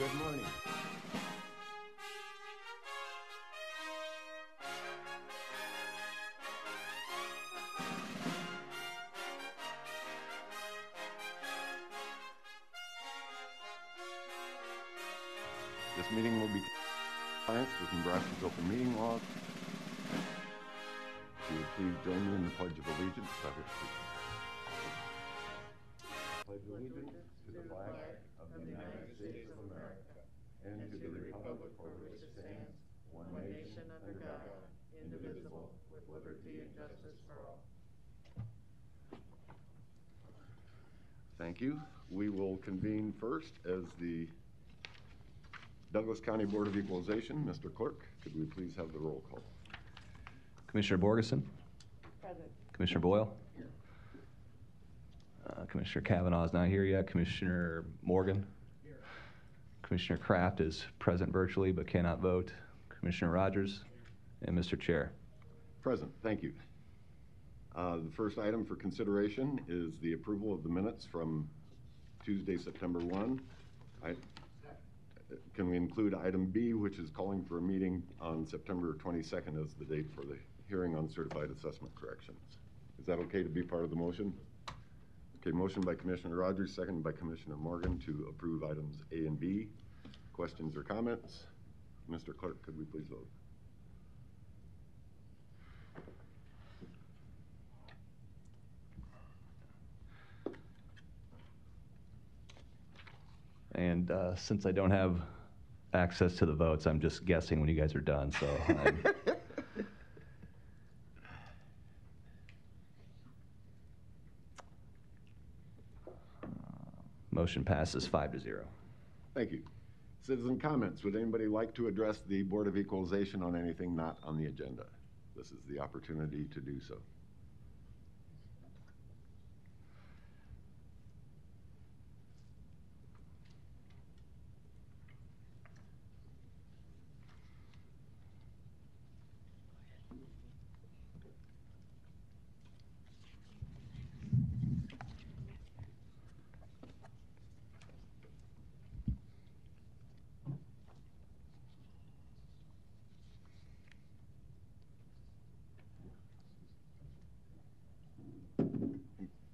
Good morning. Liberty and justice for all. Thank you. We will convene first as the Douglas County Board of Equalization. Mr. Clerk, could we please have the roll call? Commissioner Borgeson? Present. Commissioner Boyle? Uh, Commissioner Cavanaugh is not here yet. Commissioner Morgan? Here. Commissioner Kraft is present virtually but cannot vote. Commissioner Rodgers? And Mr. Chair. Present, thank you. Uh, The first item for consideration is the approval of the minutes from Tuesday, September 1. I- Can we include item B, which is calling for a meeting on September 22nd as the date for the hearing on certified assessment corrections? Is that okay to be part of the motion? Okay, motion by Commissioner Rodgers, second by Commissioner Morgan to approve items A and B. Questions or comments? Mr. Clerk, could we please vote? And uh, since I don't have access to the votes, I'm just guessing when you guys are done, so. Motion passes five to zero. Thank you. Citizen comments. Would anybody like to address the Board of Equalization on anything not on the agenda? This is the opportunity to do so.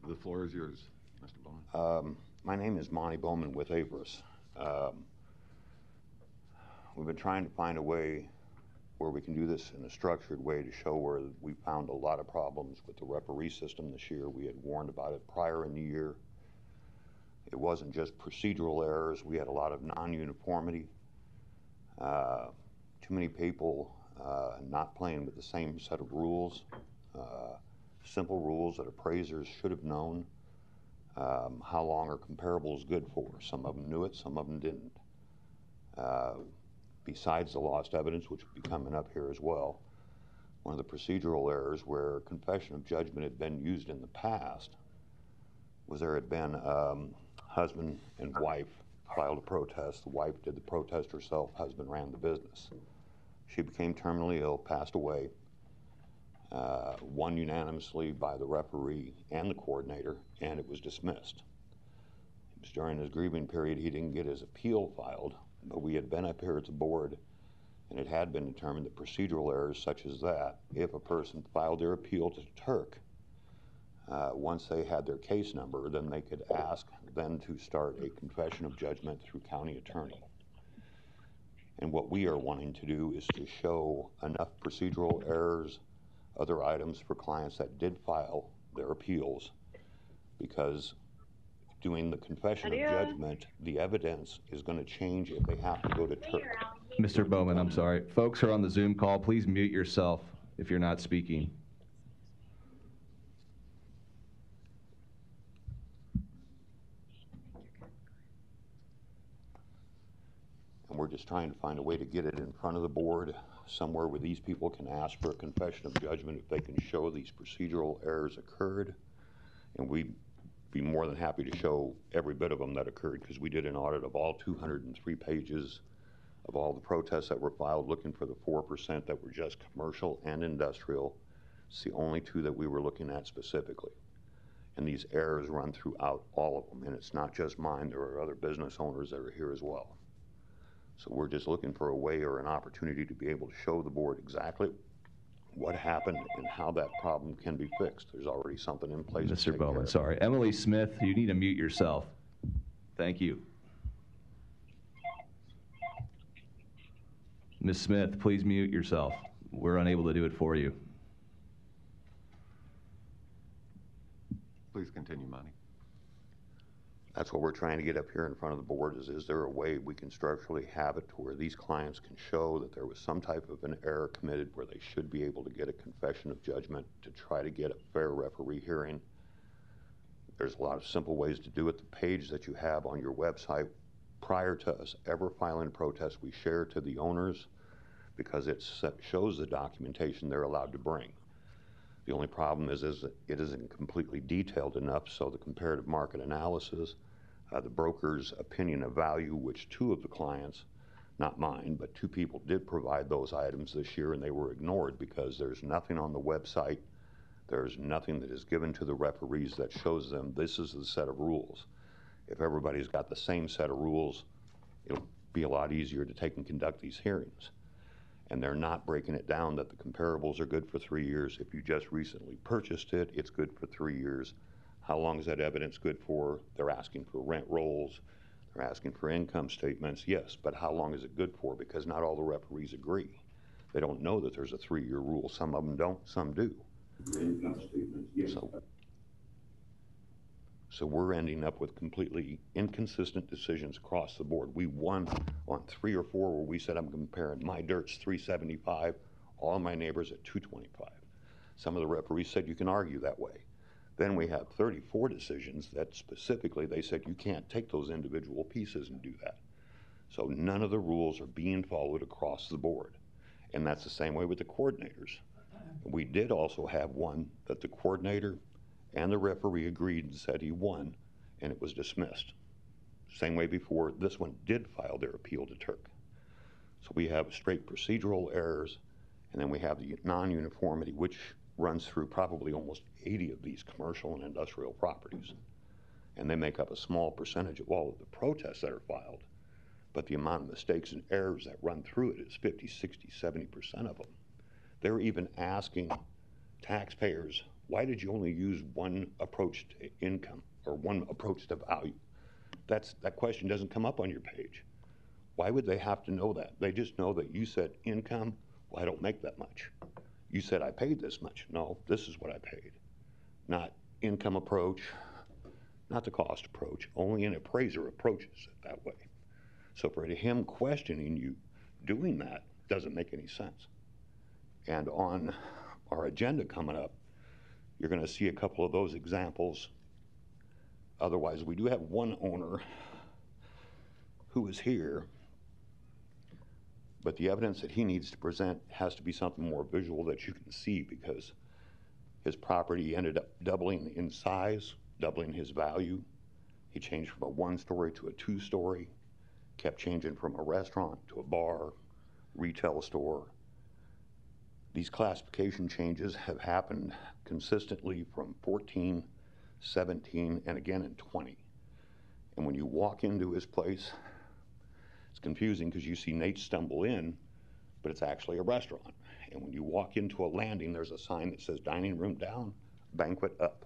The floor is yours, Mr. Bowman. Um, My name is Monty Bowman with Avers. Um, We've been trying to find a way where we can do this in a structured way to show where we found a lot of problems with the referee system this year. We had warned about it prior in the year. It wasn't just procedural errors. We had a lot of non-uniformity. Uh, Too many people uh, not playing with the same set of rules. uh, Simple rules that appraisers should have known um, how long are comparables good for? Some of them knew it, some of them didn't. Uh, besides the lost evidence, which will be coming up here as well, one of the procedural errors where confession of judgment had been used in the past was there had been um, husband and wife filed a protest. The wife did the protest herself, husband ran the business. She became terminally ill, passed away uh, won unanimously by the referee and the coordinator, and it was dismissed. It was during his grieving period he didn't get his appeal filed, but we had been up here at the board, and it had been determined that procedural errors such as that, if a person filed their appeal to TERC, uh, once they had their case number, then they could ask then to start a confession of judgment through county attorney. And what we are wanting to do is to show enough procedural errors other items for clients that did file their appeals because doing the confession of judgment, the evidence is going to change if they have to go to TERC. Mr. Bowman, I'm sorry. Folks who are on the Zoom call, please mute yourself if you're not speaking. And we're just trying to find a way to get it in front of the board, somewhere where these people can ask for a confession of judgment if they can show these procedural errors occurred. And we'd be more than happy to show every bit of them that occurred, because we did an audit of all 203 pages of all the protests that were filed, looking for the 4% that were just commercial and industrial. It's the only two that we were looking at specifically. And these errors run throughout all of them, and it's not just mine, there are other business owners that are here as well. So we're just looking for a way or an opportunity to be able to show the board exactly what happened and how that problem can be fixed. There's already something in place. Mr. Bowman, sorry. Emily Smith, you need to mute yourself. Thank you. Ms. Smith, please mute yourself. We're unable to do it for you. Please continue, Monty. That's what we're trying to get up here in front of the board is, is there a way we can structurally have it to where these clients can show that there was some type of an error committed where they should be able to get a confession of judgment to try to get a fair referee hearing? There's a lot of simple ways to do it. The page that you have on your website, prior to us ever filing a protest, we share to the owners because it shows the documentation they're allowed to bring. The only problem is, is that it isn't completely detailed enough, so the comparative market analysis, uh, the broker's opinion of value, which two of the clients, not mine, but two people did provide those items this year and they were ignored because there's nothing on the website. There's nothing that is given to the referees that shows them this is the set of rules. If everybody's got the same set of rules, it'll be a lot easier to take and conduct these hearings. And they're not breaking it down that the comparables are good for three years. If you just recently purchased it, it's good for three years. How long is that evidence good for? They're asking for rent rolls, they're asking for income statements, yes, but how long is it good for? Because not all the referees agree. They don't know that there's a three-year rule. Some of them don't, some do. Income statements. So, so we're ending up with completely inconsistent decisions across the board. We won on three or four where we said I'm comparing my dirt's 375, all my neighbors at 225. Some of the referees said you can argue that way. Then we have 34 decisions that specifically they said you can't take those individual pieces and do that. So none of the rules are being followed across the board. And that's the same way with the coordinators. We did also have one that the coordinator and the referee agreed and said he won, and it was dismissed. Same way before, this one did file their appeal to TERC. So we have straight procedural errors, and then we have the non-uniformity, which runs through probably almost 80 of these commercial and industrial properties. And they make up a small percentage of all of the protests that are filed. But the amount of mistakes and errors that run through it is 50, 60, 70% of them. They're even asking taxpayers, why did you only use one approach to income or one approach to value? That's, that question doesn't come up on your page. Why would they have to know that? They just know that you said income, well, I don't make that much. You said I paid this much. No, this is what I paid. Not income approach, not the cost approach. Only an appraiser approaches it that way. So for him questioning you doing that doesn't make any sense. And on our agenda coming up, you're going to see a couple of those examples. Otherwise, we do have one owner who is here, but the evidence that he needs to present has to be something more visual that you can see because his property ended up doubling in size, doubling his value. He changed from a one story to a two story, kept changing from a restaurant to a bar, retail store. These classification changes have happened consistently from 14, 17, and again in 20. And when you walk into his place, it's confusing because you see Nate stumble in, but it's actually a restaurant. And when you walk into a landing, there's a sign that says dining room down, banquet up.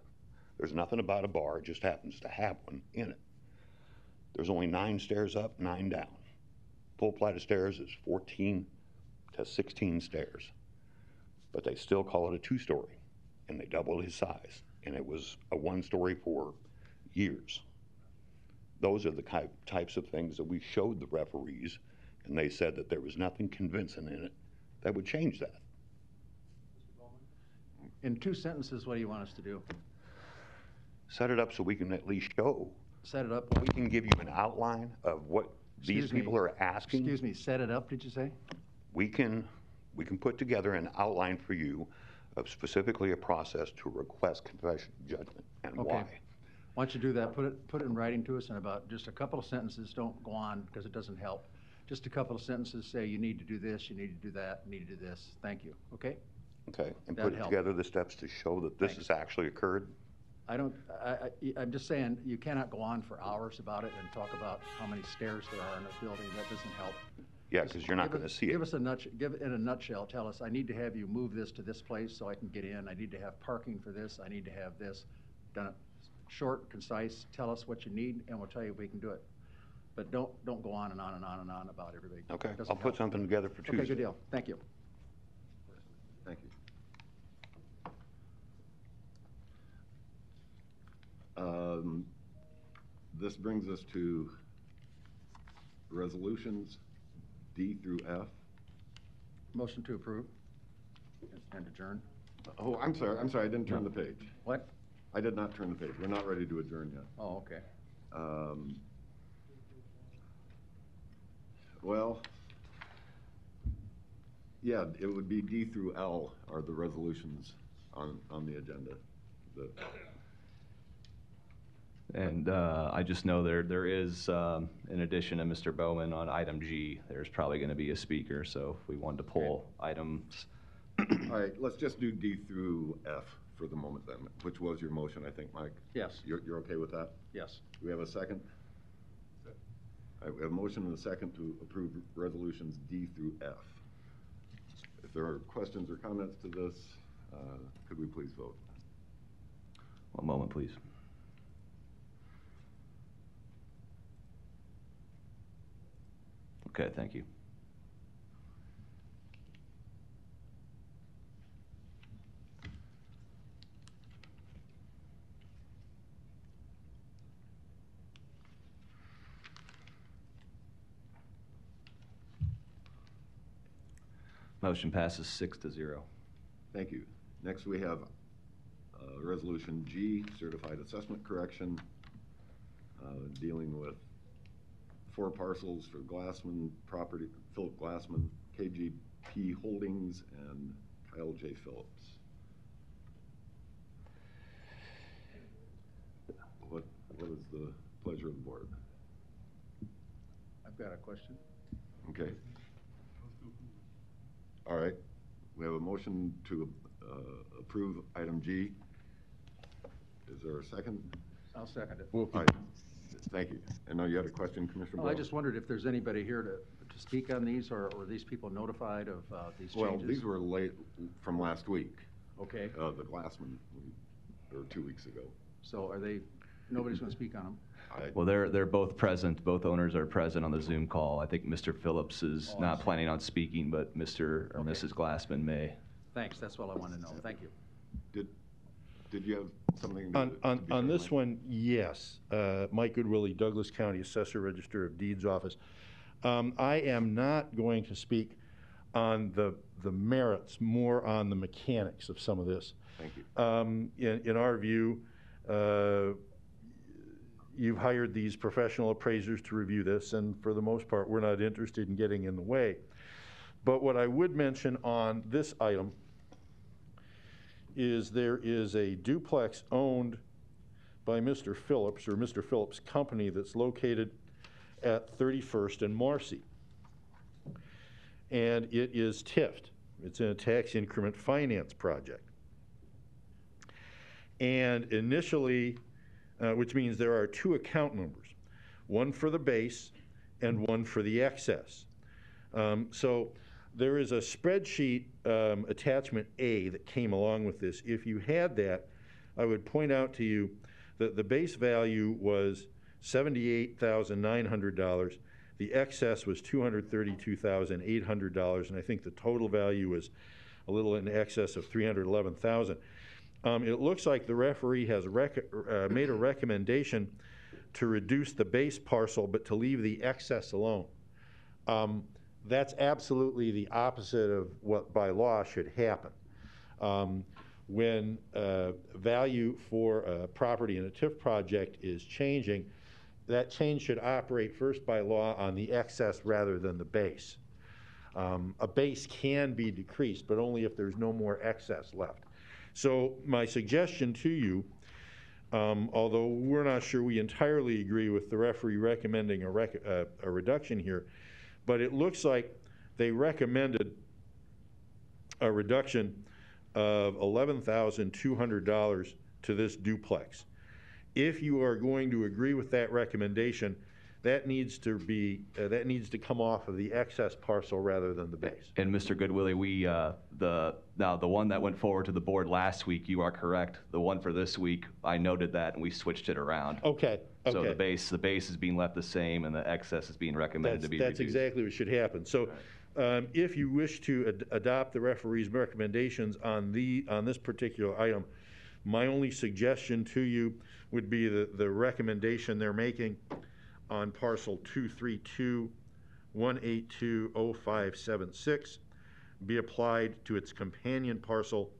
There's nothing about a bar, it just happens to have one in it. There's only nine stairs up, nine down. Full flight of stairs is 14 to 16 stairs. But they still call it a two story, and they doubled his size. And it was a one story for years. Those are the types of things that we showed the referees, and they said that there was nothing convincing in it that would change that. In two sentences, what do you want us to do? Set it up so we can at least show, Set it up? we can give you an outline of what these Excuse me. people are asking. Excuse me, set it up, did you say? We can, we can put together an outline for you of specifically a process to request confession judgment and Okay. why. Why don't you do that, put it, put it in writing to us in about just a couple of sentences, don't go on, because it doesn't help. Just a couple of sentences, say you need to do this, you need to do that, you need to do this, thank you, okay? Okay, and That'd put help. together the steps to show that this Thanks. has actually occurred. I don't, I, I, I'm just saying, you cannot go on for hours about it and talk about how many stairs there are in a building. That doesn't help. Yeah, because you're not going to see it. Give us a nutsh, give it in a nutshell, tell us, I need to have you move this to this place so I can get in, I need to have parking for this, I need to have this. Done it short, concise, tell us what you need, and we'll tell you if we can do it. But don't, don't go on and on and on and on about everybody. Okay, Doesn't I'll put help. something together for Tuesday. Okay, good deal, thank you. Thank you. Um, This brings us to resolutions D through F. Motion to approve and adjourn. Oh, I'm sorry, I'm sorry, I didn't turn the page. What? I did not turn the page. We're not ready to adjourn yet. Oh, okay. Um, Well, yeah, it would be D through L are the resolutions on, on the agenda. The- And uh, I just know there, there is, um, in addition to Mr. Bowman on item G, there's probably going to be a speaker, so if we wanted to pull items, All right, let's just do D through F for the moment then, which was your motion, I think, Mike. Yes, You're, you're okay with that? yes. Do we have a second? We have a motion and a second to approve resolutions D through F. If there are questions or comments to this, uh, could we please vote? one moment, please. Okay, thank you. Motion passes six to zero. Thank you. Next, we have uh, Resolution G, Certified Assessment Correction, uh, dealing with four parcels for Glassman Property, Philip Glassman, KGP Holdings, and Kyle J. Phillips. What, what is the pleasure of the board? I've got a question. Okay. All right, we have a motion to uh, approve item G. Is there a second? I'll second it. All right, thank you. And now you had a question, Commissioner Oh, I Boyle? just wondered if there's anybody here to, to speak on these, or, or these people notified of, uh, these Well, changes? these were late, from last week, Okay, uh, the Glassman, we- or two weeks ago. so are they, nobody's gonna speak on them? I- Well, they're, they're both present, both owners are present on the Zoom call. I think Mr. Phillips is Oh, I not see. planning on speaking, but Mr. or Okay. Mrs. Glassman may. Thanks, that's all I want to know, thank you. Did, did you have something? to- On, to on, be on said, this Mike? one, yes. Uh, Mike Goodwillie, Douglas County Assessor Register of Deeds Office. Um, I am not going to speak on the, the merits, more on the mechanics of some of this. Thank you. Um, in, in our view, uh, you've hired these professional appraisers to review this, and for the most part, we're not interested in getting in the way. But what I would mention on this item is there is a duplex owned by Mr. Phillips, or Mr. Phillips' company, that's located at 31st and Marcy. And it is TIFT. It's in a tax increment finance project. And initially, uh, which means there are two account numbers, one for the base and one for the excess. Um, So there is a spreadsheet um, attachment A that came along with this. If you had that, I would point out to you that the base value was $78,900. The excess was $232,800, and I think the total value was a little in excess of 311,000. Um, it looks like the referee has rec- uh, made a recommendation to reduce the base parcel, but to leave the excess alone. Um, that's absolutely the opposite of what by law should happen. Um, when uh, value for a property in a TIF project is changing, that change should operate first by law on the excess rather than the base. Um, a base can be decreased, but only if there's no more excess left. So my suggestion to you, um, although we're not sure we entirely agree with the referee recommending a, rec- uh, a reduction here, but it looks like they recommended a reduction of $11,200 to this duplex. If you are going to agree with that recommendation, that needs to be, uh, that needs to come off of the excess parcel rather than the base. And Mr. Goodwillie, we, uh, the, now, the one that went forward to the board last week, you are correct. The one for this week, I noted that and we switched it around. Okay, okay. So the base, the base is being left the same and the excess is being recommended That's, to be that's reduced. exactly what should happen. So um, if you wish to ad- adopt the referee's recommendations on the, on this particular item, my only suggestion to you would be the, the recommendation they're making on parcel 232-182-0576 be applied to its companion parcel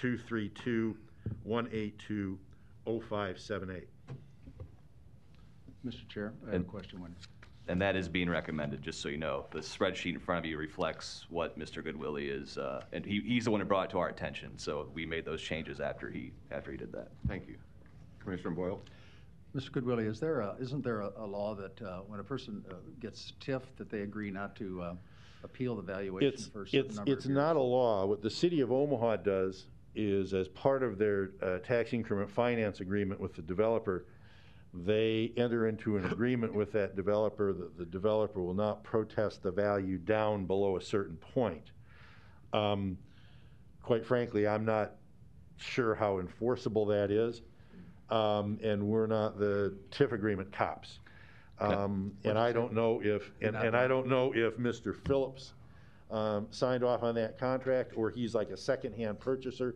232-182-0578. Mr. Chair, I have a And- question. When, And that is being recommended, just so you know. The spreadsheet in front of you reflects what Mr. Goodwillie is, uh, and he, he's the one who brought it to our attention. So we made those changes after he, after he did that. Thank you. Commissioner Boyle? Mr. Goodwillie, is there a, isn't there a, a law that uh, when a person uh, gets TIF, that they agree not to uh, appeal the valuation It's, for a certain it's, number of it's not a law. What the city of Omaha does is, as part of their uh, tax increment finance agreement with the developer, they enter into an agreement with that developer that the developer will not protest the value down below a certain point. Um, Quite frankly, I'm not sure how enforceable that is, um, and we're not the TIF agreement cops. Um, And I don't know if, and and I don't know if Mr. Phillips um, signed off on that contract, or he's like a secondhand purchaser.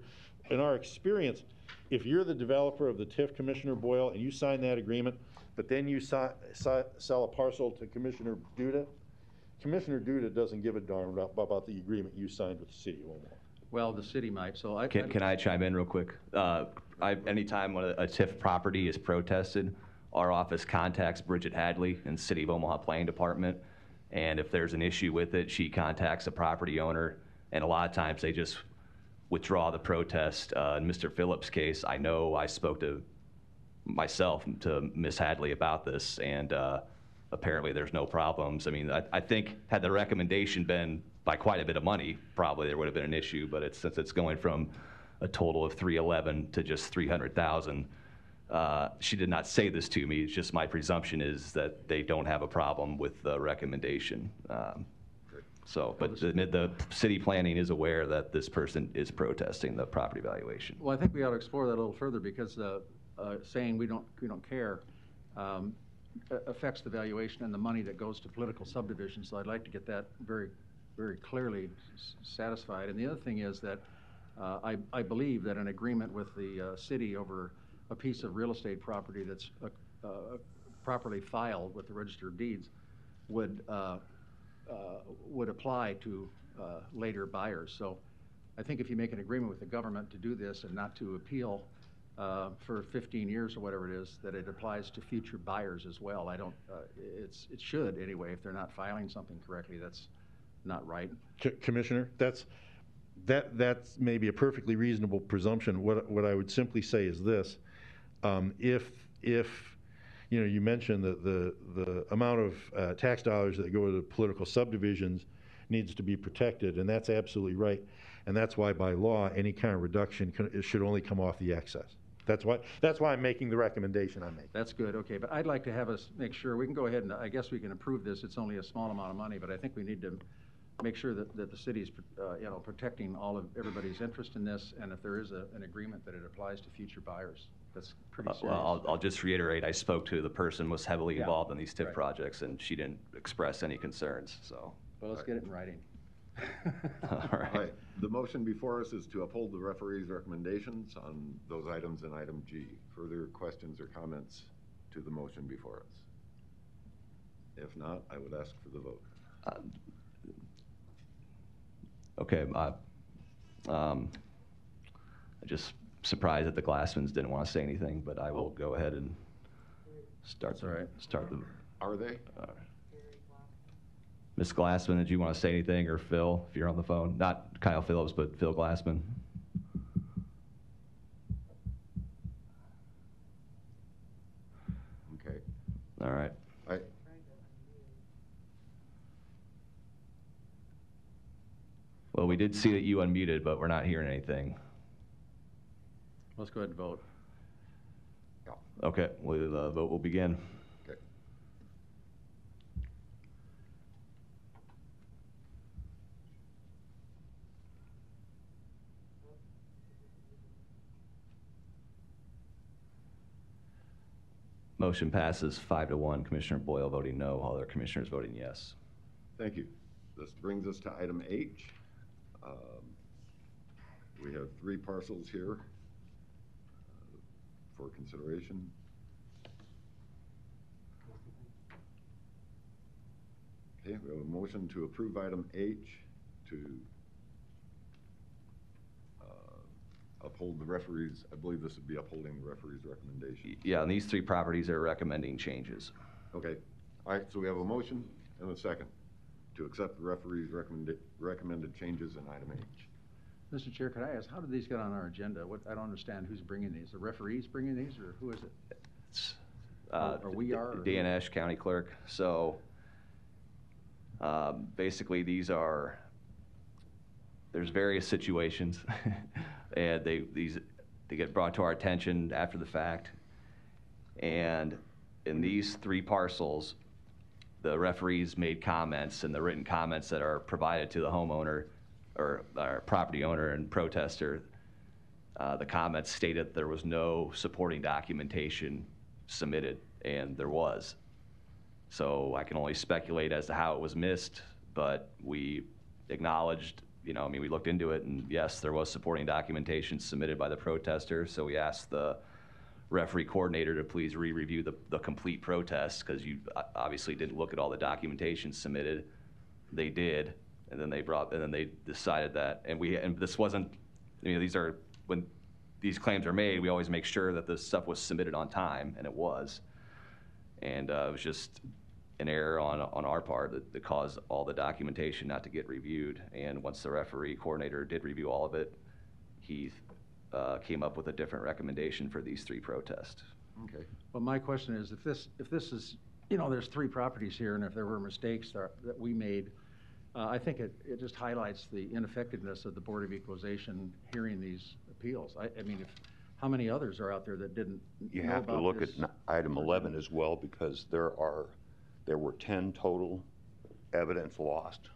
In our experience, if you're the developer of the TIF, Commissioner Boyle, and you sign that agreement, but then you si- si- sell a parcel to Commissioner Duda, Commissioner Duda doesn't give a darn about, about the agreement you signed with the city of Omaha. Well, the city might, so I. Can, can I chime in real quick? Uh, I, anytime when a a TIF property is protested, our office contacts Bridget Hadley in City of Omaha Planning Department. And if there's an issue with it, she contacts the property owner. And a lot of times they just withdraw the protest. Uh, in Mr. Phillips' case, I know I spoke to myself to Ms. Hadley about this, and uh, apparently there's no problems. I mean, I, I think had the recommendation been by quite a bit of money, probably there would have been an issue, but it's, since it's going from a total of 311 to just 300,000, uh, she did not say this to me, it's just my presumption is that they don't have a problem with the recommendation. Um, So, but the, the city planning is aware that this person is protesting the property valuation. Well, I think we ought to explore that a little further because uh, uh, saying we don't, we don't care um, affects the valuation and the money that goes to political subdivisions. So I'd like to get that very, very clearly satisfied. And the other thing is that uh, I, I believe that an agreement with the uh, city over a piece of real estate property that's uh, uh, properly filed with the Register of Deeds would, uh, uh, would apply to later buyers. So I think if you make an agreement with the government to do this and not to appeal for 15 years or whatever it is, that it applies to future buyers as well. I don't, it's, it should anyway. If they're not filing something correctly, that's not right. Co- Commissioner, that's, that, that's maybe a perfectly reasonable presumption. What, what I would simply say is this. Um, If, if, you know, you mentioned that the, the amount of uh, tax dollars that go to political subdivisions needs to be protected, and that's absolutely right. And that's why by law, any kind of reduction can, it should only come off the excess. That's why, that's why I'm making the recommendation I'm making. That's good, okay. But I'd like to have us make sure, we can go ahead and, I guess we can approve this. It's only a small amount of money, but I think we need to make sure that, that the city's, uh, you know, protecting all of, everybody's interest in this. And if there is a, an agreement that it applies to future buyers, that's pretty Uh, serious. Well, I'll, I'll just reiterate, I spoke to the person who was heavily Yeah, involved in these TIF right. projects, and she didn't express any concerns, so. Well, let's get it in writing. All All right. right, the motion before us is to uphold the referee's recommendations on those items in item G. Further questions or comments to the motion before us? If not, I would ask for the vote. Okay, uh, um, I'm just surprised that the Glassmans didn't want to say anything, but I will go ahead and start. That's all right. Start the, Are they? Ms. Glassman, did you want to say anything, or Phil, if you're on the phone? Not Kyle Phillips, but Phil Glassman? Okay. All right. I, Well, we did see that you unmuted, but we're not hearing anything. Let's go ahead and vote. Okay, well, the vote will begin. Okay. Motion passes five to one. Commissioner Boyle voting no, all other commissioners voting yes. Thank you. This brings us to item H. Um, We have three parcels here uh, for consideration. Okay, we have a motion to approve item H to uh, uphold the referees, I believe this would be upholding the referee's recommendation. Yeah, and these three properties are recommending changes. Okay, all right, so we have a motion and a second to accept the referee's recommended, recommended changes in item H. Mr. Chair, could I ask, how did these get on our agenda? What, I don't understand who's bringing these. The referees bringing these, or who is it? It's, uh, Or we are, or- Dan Esch, County Clerk. So, um, basically, these are, there's various situations. And they, these, they get brought to our attention after the fact. And in these three parcels, the referees made comments and the written comments that are provided to the homeowner or our property owner and protester. Uh, the comments stated there was no supporting documentation submitted, and there was. So I can only speculate as to how it was missed, but we acknowledged, you know, I mean, we looked into it, and yes, there was supporting documentation submitted by the protester, so we asked the referee coordinator to please re-review the, the complete protest, because you obviously didn't look at all the documentation submitted. They did, and then they brought, and then they decided that, and we, and this wasn't, you know, these are, when these claims are made, we always make sure that the stuff was submitted on time, and it was. And uh, it was just an error on, on our part that, that caused all the documentation not to get reviewed. And once the referee coordinator did review all of it, he uh, came up with a different recommendation for these three protests. Okay. Well, my question is, if this, if this is, you know, there's three properties here, and if there were mistakes that that we made, uh, I think it, it just highlights the ineffectiveness of the Board of Equalization hearing these appeals. I, I mean, if, how many others are out there that didn't You know have to look at this? n- item 11 as well, because there are, there were 10 total evidence lost.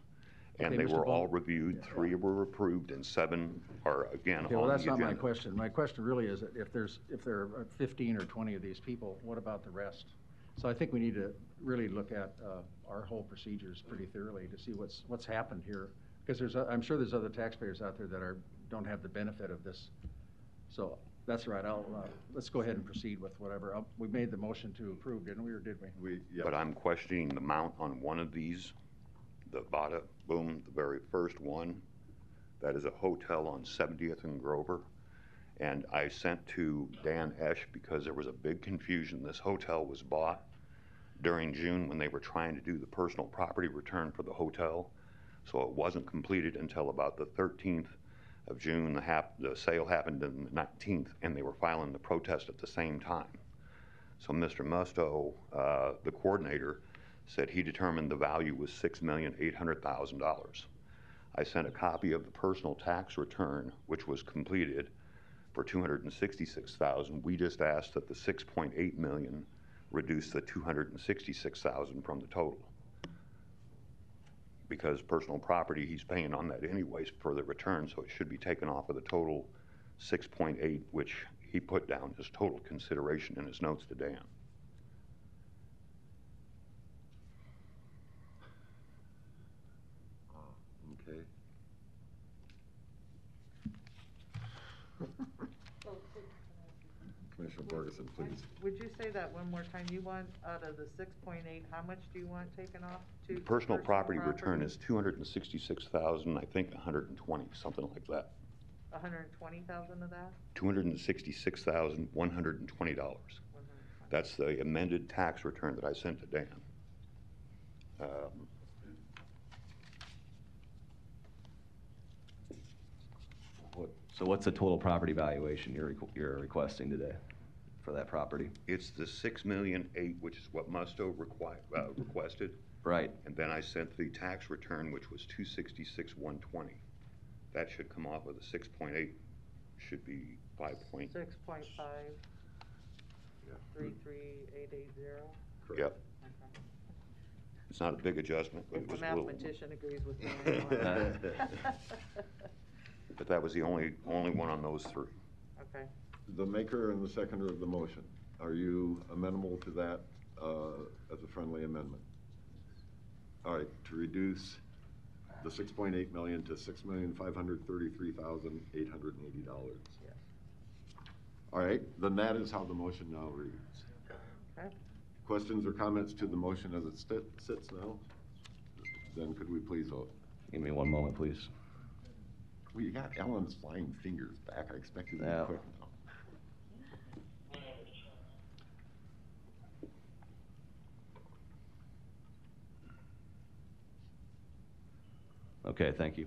And Okay, they Mr. were all Bowles. reviewed, three were approved, and seven are again on the Okay, well, that's not my agenda. question. My question really is, that if there's, if there are 15 or 20 of these people, what about the rest? So I think we need to really look at uh, our whole procedures pretty thoroughly to see what's, what's happened here. Because there's, o- I'm sure there's other taxpayers out there that are, don't have the benefit of this. So that's right, I'll, uh, let's go ahead and proceed with whatever. Uh, We made the motion to approve, didn't we, or did we? We, yeah. But I'm questioning the amount on one of these, the Vada Boom, the very first one. That is a hotel on 70th and Grover. And I sent to Dan Esch because there was a big confusion. This hotel was bought during June when they were trying to do the personal property return for the hotel. So it wasn't completed until about the 13th of June. The hap, the sale happened on the 19th, and they were filing the protest at the same time. So Mr. Musto, uh, the coordinator, said he determined the value was six million eight hundred thousand dollars. I sent a copy of the personal tax return, which was completed for two hundred and sixty-six thousand. We just asked that the six point eight million reduce the two hundred and sixty-six thousand from the total. Because personal property, he's paying on that anyways for the return, so it should be taken off of the total six point eight, which he put down as total consideration in his notes to Dan. Okay. Commissioner Ferguson, please. Would you say that one more time? You want, out of the six point eight, how much do you want taken off to? The personal property return is two hundred and sixty-six thousand, I think a hundred and twenty, something like that. A hundred and twenty thousand of that? Two hundred and sixty-six thousand, one hundred and twenty dollars. That's the amended tax return that I sent to Dan. Um, What- So what's the total property valuation you're, requ- you're requesting today for that property? It's the six million eight, which is what Musto required, uh, requested, Right, and then I sent the tax return, which was two sixty-six, one twenty. That should come off of the six point eight, should be five point, Six point five, Yeah. three, three, eight, eight, zero? Correct. Yep. It's not a big adjustment, but it The was a little, mathematician agrees with me. but that was the only, only one on those three. Okay, The maker and the seconder of the motion, are you amenable to that uh, as a friendly amendment? All right, to reduce the 6.8 million to $6,533,880. yes. All right, then that is how the motion now reads. Okay. Questions or comments to the motion as it sti- sits now? Then could we please vote? Give me one moment, please. Well, you got Ellen's flying fingers back. I expected you to Yeah. be quick now. Okay, thank you.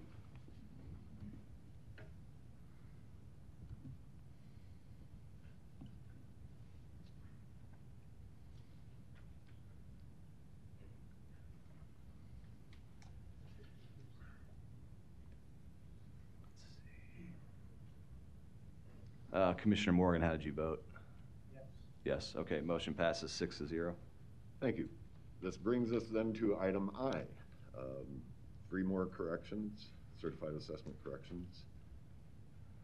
Uh, Commissioner Morgan, how did you vote? Yes. Yes, okay, motion passes six to zero. Thank you. This brings us then to item I. Um, Three more corrections, certified assessment corrections.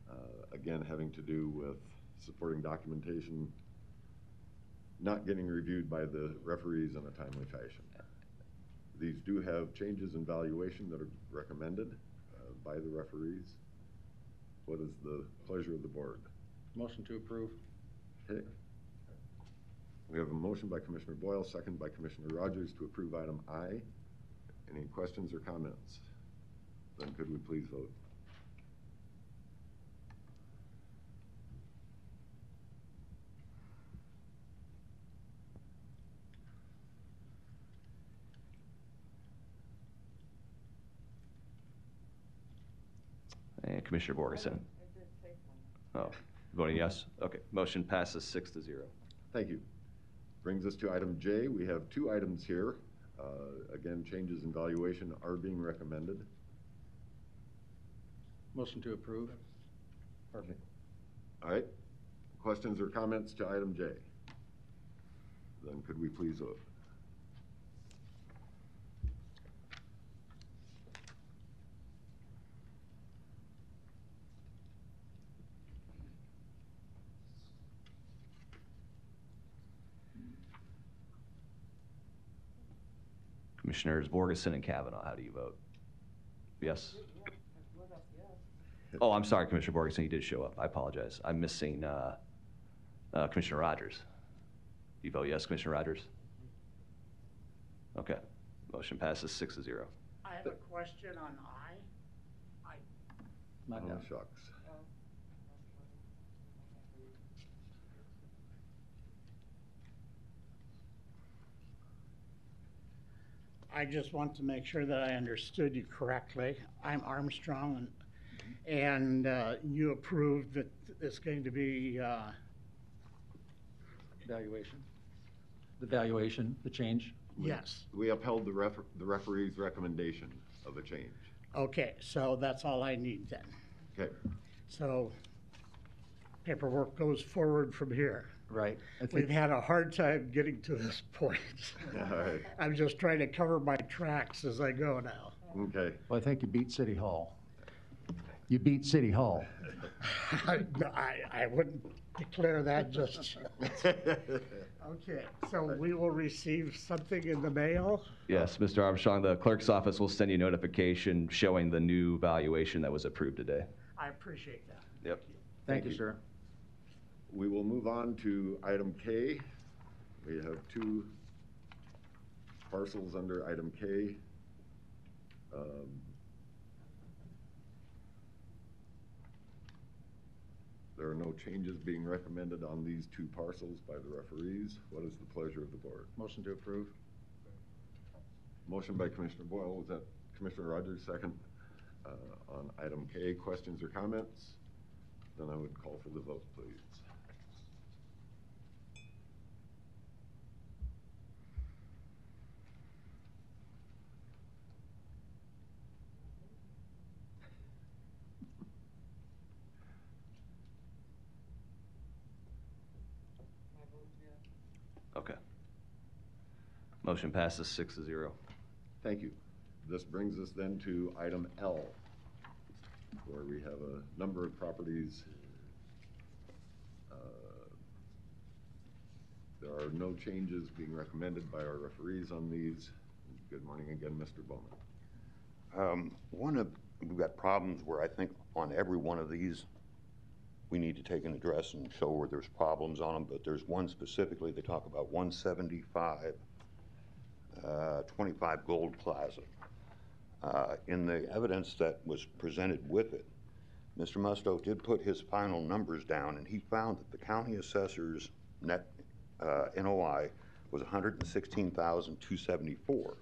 Uh, Again, having to do with supporting documentation not getting reviewed by the referees in a timely fashion. These do have changes in valuation that are recommended uh, by the referees. What is the pleasure of the board? Motion to approve. Okay. We have a motion by Commissioner Boyle, second by Commissioner Rodgers to approve item I. Any questions or comments? Then could we please vote? And Commissioner Borgeson? I did take one. Oh, voting yes? Okay, motion passes six to zero. Thank you. Brings us to item J. We have two items here. Uh, Again, changes in valuation are being recommended. Motion to approve. Pardon me. All right. Questions or comments to item J? Then could we please vote? Commissioners Borgeson and Cavanaugh, how do you vote? Yes? What else? Yes. Oh, I'm sorry, Commissioner Borgeson, you did show up. I apologize. I'm missing uh, uh, Commissioner Rodgers. You vote yes, Commissioner Rodgers? Okay, motion passes six to zero. I have a question on I. I, Not Oh, shucks. I just want to make sure that I understood you correctly. I'm Armstrong and, and uh, you approved that it's going to be, uh, Valuation. The valuation, the change. yes. We upheld the ref, the referee's recommendation of a change. Okay, so that's all I need then. Okay. So paperwork goes forward from here. Right. I We've had a hard time getting to this point. All right. I'm just trying to cover my tracks as I go now. Okay. well, I think you beat City Hall. You beat City Hall. I, I wouldn't declare that just. Okay, so we will receive something in the mail? Yes, Mr. Armstrong, the clerk's office will send you notification showing the new valuation that was approved today. I appreciate that. Yep. Thank Thank you, you. sir. We will move on to item K. We have two parcels under item K. Um, There are no changes being recommended on these two parcels by the referees. What is the pleasure of the board? Motion to approve. Motion by Commissioner Boyle, was that Commissioner Rodgers, second uh, on item K. Questions or comments? Then I would call for the vote, please. My vote's yes. Motion passes six to zero. Thank you. This brings us then to item L, where we have a number of properties. Uh, There are no changes being recommended by our referees on these. Good morning again, Mr. Bowman. Um, One of, we've got problems where I think on every one of these, we need to take an address and show where there's problems on them, but there's one specifically, they talk about 175, uh, 25 Gold Plaza. Uh, In the evidence that was presented with it, Mr. Musto did put his final numbers down, and he found that the county assessor's net uh, NOI was 116,274.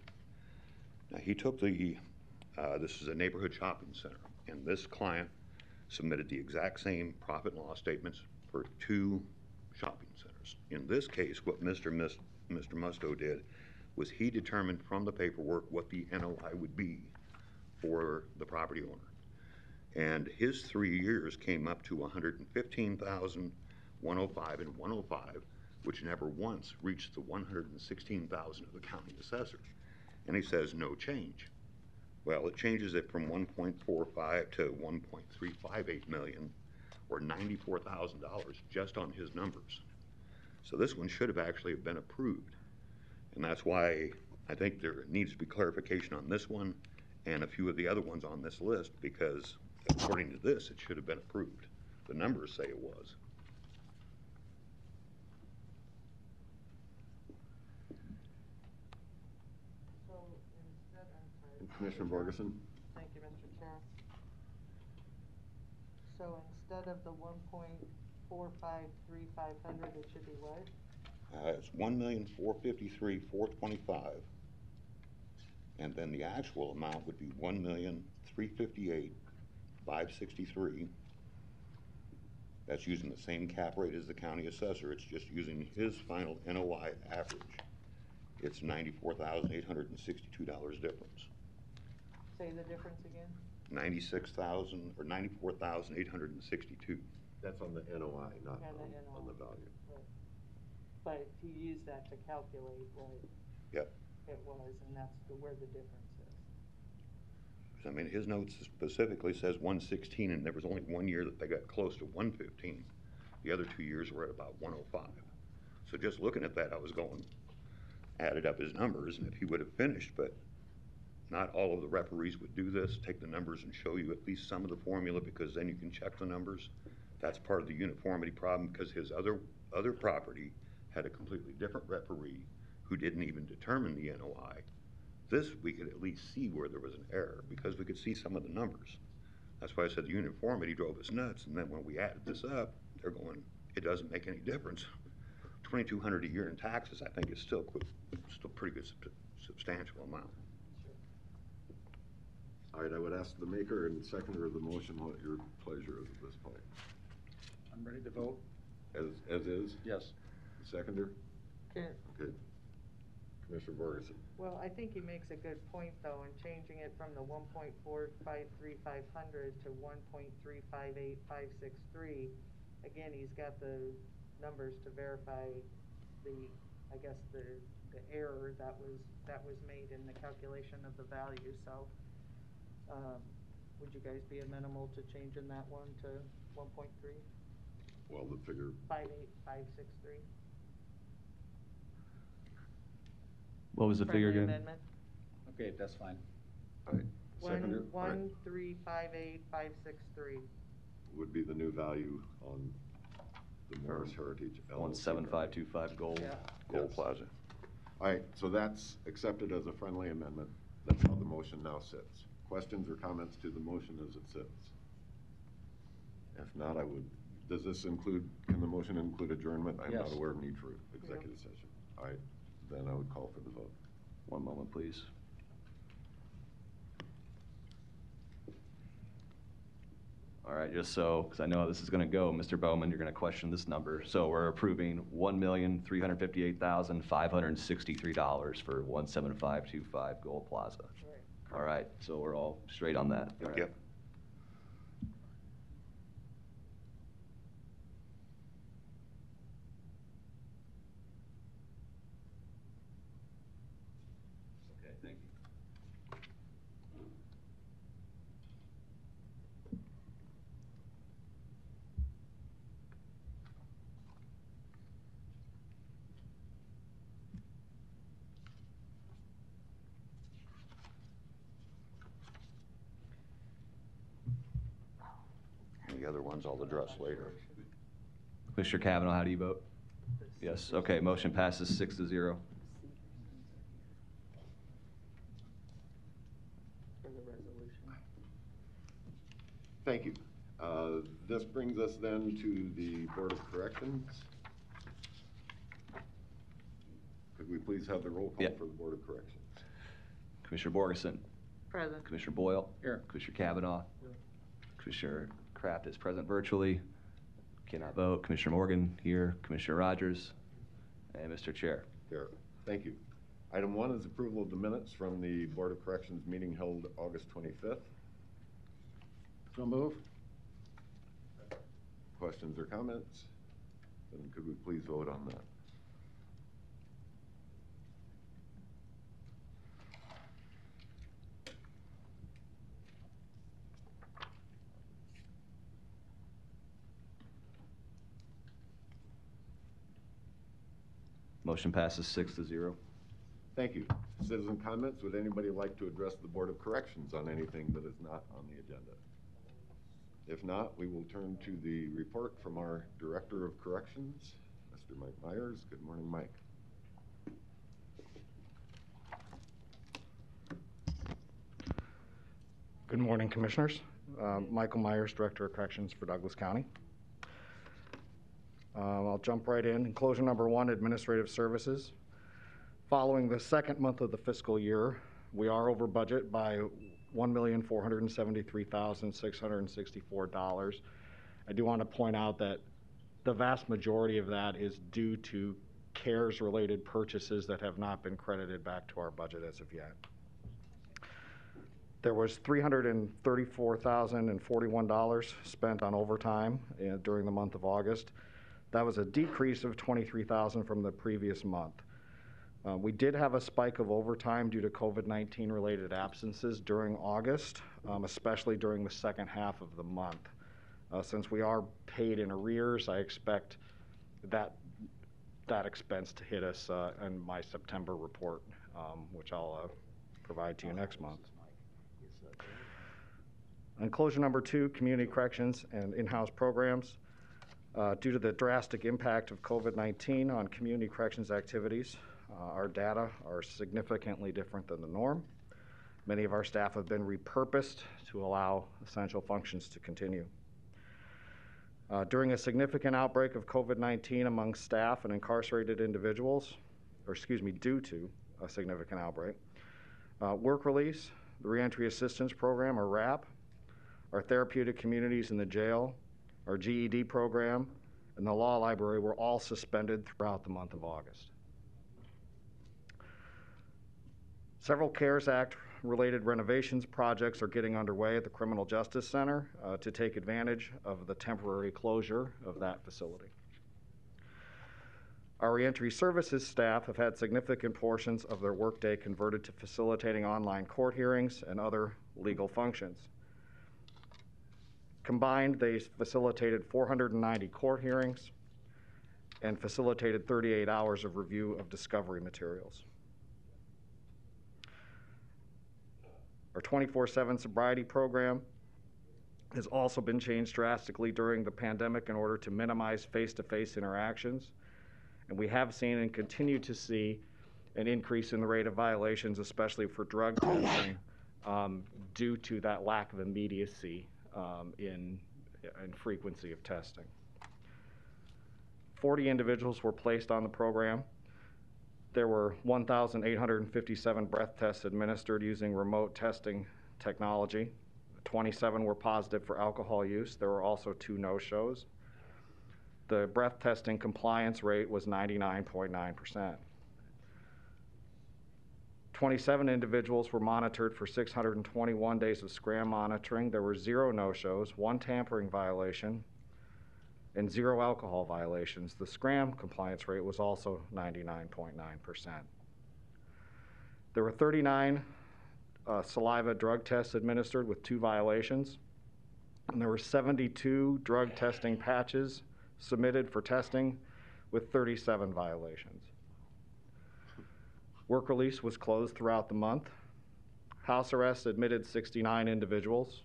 Now, he took the, uh, this is a neighborhood shopping center, and this client submitted the exact same profit and loss statements for two shopping centers. In this case, what Mr. Mis- Mr. Musto did was he determined from the paperwork what the NOI would be for the property owner. And his three years came up to 115,000, 105, and 105, which never once reached the 116,000 of the county assessor. And he says, no change. Well, it changes it from 1.45 to 1.358 million, or $94,000 just on his numbers. So this one should have actually been approved. And that's why I think there needs to be clarification on this one and a few of the other ones on this list, because according to this, it should have been approved. The numbers say it was. So instead, I'm sorry. Commissioner Borgeson? Thank you, Mr. Chair. So instead of the one point four five three five hundred, it should be what? Uh, it's one million, four fifty-three, four twenty-five. And then the actual amount would be one million, three fifty-eight, five sixty-three. That's using the same cap rate as the county assessor, it's just using his final NOI average. It's ninety-four thousand, eight hundred and sixty-two dollars difference. Say the difference again? Ninety-six thousand, or ninety-four thousand, eight hundred and sixty-two. That's on the NOI, not Yeah, the on- on the value. But he used that to calculate what Yep. it was, and that's the, where the difference is. I mean, his notes specifically says one sixteen, and there was only one year that they got close to one fifteen. The other two years were at about one oh five. So just looking at that, I was going, added up his numbers, and if he would have finished, but not all of the referees would do this, take the numbers and show you at least some of the formula, because then you can check the numbers. That's part of the uniformity problem, because his other, other property had a completely different referee who didn't even determine the NOI. This, we could at least see where there was an error, because we could see some of the numbers. That's why I said the uniformity drove us nuts, and then when we added this up, they're going, it doesn't make any difference. Twenty-two hundred a year in taxes, I think is still, qu- still pretty good substantial amount. All right, I would ask the maker and seconder of the motion what your pleasure is at this point. I'm ready to vote? As, as is? Yes. Seconder? Can, Okay. Commissioner Borgeson? Well, I think he makes a good point, though, in changing it from the one point four five three five hundred to one point three five eight five six three. Again, he's got the numbers to verify the, I guess, the, the error that was, that was made in the calculation of the value, so, um, would you guys be amenable to changing that one to one point three, Well, the figure, five eight, five six three? What was the figure again? amendment? Okay, that's fine. all right, seconder? One, All right, one, three, five, eight, five, six, three. Would be the new value on the Morris Heritage LLC. One seven five two five gold. Yeah. Gold Yes. Plaza. All right, so that's accepted as a friendly amendment. That's how the motion now sits. Questions or comments to the motion as it sits? If not, I would, does this include, can the motion include adjournment? I'm not Yes. aware of need for executive session. All right, then I would call for the vote. One moment, please. All right, just so, because I know how this is going to go, Mr. Bowman, you're going to question this number. So we're approving one million, three hundred fifty-eight thousand, five hundred and sixty-three dollars for one seven five two five Gold Plaza. All right, so we're all straight on that. All right. Yep. The other ones I'll address later. Commissioner Cavanaugh, how do you vote? Yes, okay, motion passes six to zero. For the resolution. Thank you. Uh, This brings us then to the Board of Corrections. Could we please have the roll call Yeah. for the Board of Corrections? Commissioner Borgeson, Present. Commissioner Boyle. Here. Commissioner Cavanaugh. Commissioner Kraft is present virtually, cannot vote. Commissioner Morgan here, Commissioner Rodgers, and Mr. Chair. There, thank you. Item one is approval of the minutes from the Board of Corrections meeting held August 25th. So move? Questions or comments? Then could we please vote on that? Motion passes six to zero. Thank you. Citizen comments, would anybody like to address the Board of Corrections on anything that is not on the agenda? If not, we will turn to the report from our Director of Corrections, Mr. Mike Myers. Good morning, Mike. Good morning, Commissioners. Um, Michael Myers, Director of Corrections for Douglas County. Um, I'll jump right in. Enclosure number one, Administrative Services. Following the second month of the fiscal year, we are over budget by $1,473,664. I do want to point out that the vast majority of that is due to CARES-related purchases that have not been credited back to our budget as of yet. There was $334,041 spent on overtime uh, during the month of August. That was a decrease of 23,000 from the previous month. Uh, We did have a spike of overtime due to COVID-19 related absences during August, um, especially during the second half of the month. Uh, Since we are paid in arrears, I expect that, that expense to hit us uh, in my September report, um, which I'll uh, provide to you next month. Enclosure number two, community corrections and in-house programs. Uh, Due to the drastic impact of COVID-19 on community corrections activities, uh, our data are significantly different than the norm. Many of our staff have been repurposed to allow essential functions to continue. Uh, During a significant outbreak of COVID-19 among staff and incarcerated individuals, or excuse me, due to a significant outbreak, uh, work release, the Reentry Assistance Program, or RAP, our therapeutic communities in the jail, our GED program, and the law library were all suspended throughout the month of August. Several CARES Act related renovations projects are getting underway at the Criminal Justice Center uh, to take advantage of the temporary closure of that facility. Our reentry services staff have had significant portions of their workday converted to facilitating online court hearings and other legal functions. Combined, they facilitated 490 court hearings and facilitated 38 hours of review of discovery materials. Our 24/7 sobriety program has also been changed drastically during the pandemic in order to minimize face-to-face interactions. And we have seen and continue to see an increase in the rate of violations, especially for drug testing, um, due to that lack of immediacy um, in, in frequency of testing. 40 individuals were placed on the program. There were 1,857 breath tests administered using remote testing technology. 27 were positive for alcohol use. There were also two no-shows. The breath testing compliance rate was 99.9%. 27 individuals were monitored for 621 days of scram monitoring. There were zero no-shows, one tampering violation, and zero alcohol violations. The scram compliance rate was also 99.9%. There were 39 uh, saliva drug tests administered with two violations, and there were 72 drug testing patches submitted for testing with 37 violations. Work release was closed throughout the month. House arrest admitted 69 individuals.